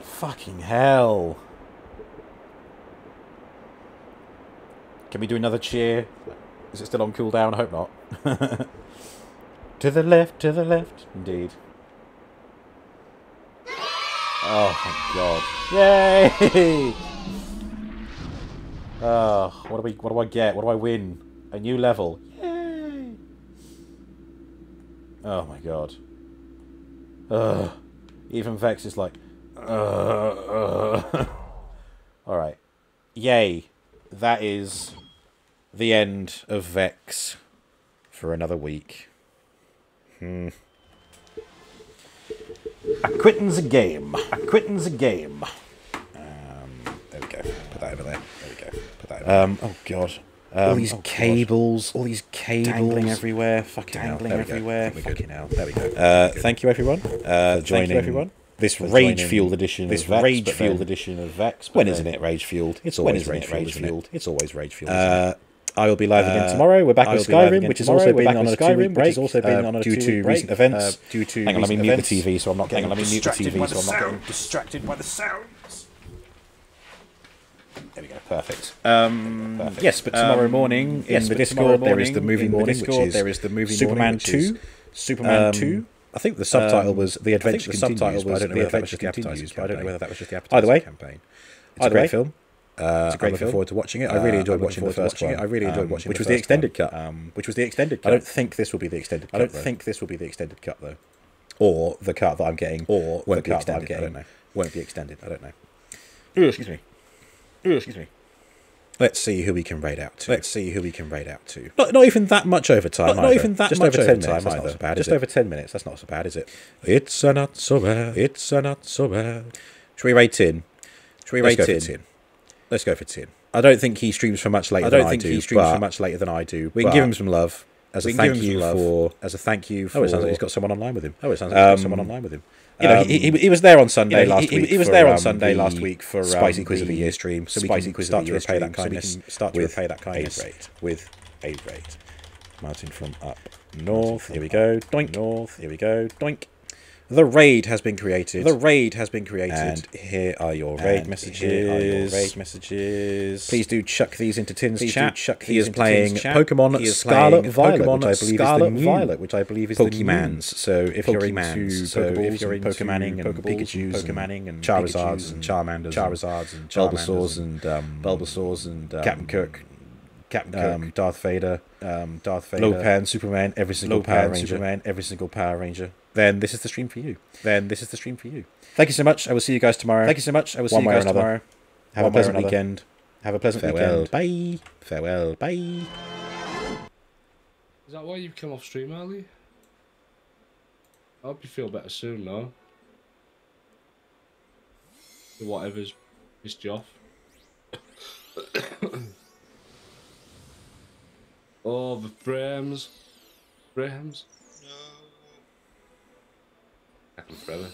Fucking hell. Can we do another cheer? Is it still on cooldown? I hope not. to the left, to the left. Indeed. Oh my god. Yay! Oh, what do we what do I get? What do I win? A new level. Yay! Oh my god. Ugh. Even Vexx is like uh, uh. Alright. Yay. That is the end of Vexx for another week. Hmm. A quitting's a game. A quitting's a game. Um, there we go. Put that over there. There we go. Put that um, Oh, God. Um, all these oh, God. cables, all these cables dangling everywhere. Fucking dangling hell. There we go. everywhere. Fucking hell. There we go. Uh, thank you, everyone, uh, for joining everyone this rage fueled edition. this Vexx, rage fueled edition of Vexx. When isn't it rage fueled? It's always rage fueled. it? It's always rage fueled. Uh, I will be live again Uh, tomorrow. We're back I'll be Skyrim, which has also been on a two Skyrim, week which break. also been on a due to two-week recent events. uh, due to Hang on, let me mute the TV so I'm not getting. Let me mute the Distracted TV by so the I'm not getting. sound. Distracted by the sounds. There we go. Perfect. Um, Perfect. Yes, but tomorrow Um, morning yes, in the but tomorrow Discord there is the movie in the morning, Discord which is there is the movie Superman morning, which is Two. Superman Um, 2. I think the subtitle Um, was the I think adventure the continues. subtitle but I was don't know The whether that was Adventure just the Continues, advertising but I don't know whether that was just the Either advertising way, campaign. It's a great way, film. Uh, It's a great I'm looking film. forward to watching it. Uh, I really enjoyed looking watching the first watching one. it. I really enjoyed um, watching which the was the extended one, cut. um, which was the extended I don't think this will be the extended cut. I don't though. think this will be the extended cut though. or the cut that I'm getting, Or won't the be cut that I'm extended. I don't getting know. won't be extended. I don't know. Ooh, excuse me. Ooh, excuse me. Let's see who we can raid out to. Let's see who we can raid out to. Not, not even that much overtime. Not, not even that Just much over 10 overtime. minutes, either. not so bad, Just over ten minutes. That's not so bad, is it? It's a not so bad. It's a not so bad. Should we raid tin? Should we Let's raid go for tin? tin. Let's go for tin. I don't think he streams for much later. I don't than think I do, he streams for much later than I do. We can give him some love as a we can give thank you love for as a thank you for. Oh, it sounds like he's got someone online with him. Oh, it sounds like he's got someone Um, online with him. You know, he, he, he was there on Sunday you know, last he- week. he was for, there on um, Sunday last week for, um, spicy quiz of the year stream, so we spicy can quiz start to repay that stream, so kindness. start to with repay that a kindness rate. with a rate. Martin from up north. Here we go. Doink. North. Here we go. Doink. The raid has been created. The raid has been created. And here are your and raid here messages. are your raid messages. Please do chuck these into Tin's Please do chat. chuck he these is into playing chat. Pokemon He is Scarlet playing Violet, Pokemon which I believe Scarlet is the new Violet, which I believe is Pokemans. So if you're into Pokemans. So Pokeballs if you're and into and and Pikachu's and Pokemaning and Charizards and and Charmanders, Charizards and Bulbasaurs and um, Bulbasaurs and um, Captain Kirk Captain um, Cook, Darth Vader, um, Darth Vader, Lopan, Superman, every single Power Lopan, Ranger. Superman, every single Power Ranger. Then this is the stream for you. Then this is the stream for you. Thank you so much. I will see you guys tomorrow. Thank you so much. I will see you guys another. tomorrow. Have One a pleasant weekend. Have a pleasant Farewell. weekend. Bye. Farewell. Bye. Is that why you've come off stream early? I hope you feel better soon, though. Whatever's pissed you off. oh, the frames. Frames? No. Happened forever.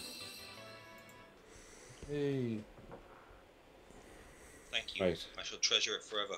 Hey. Thank you. Right. I shall treasure it forever.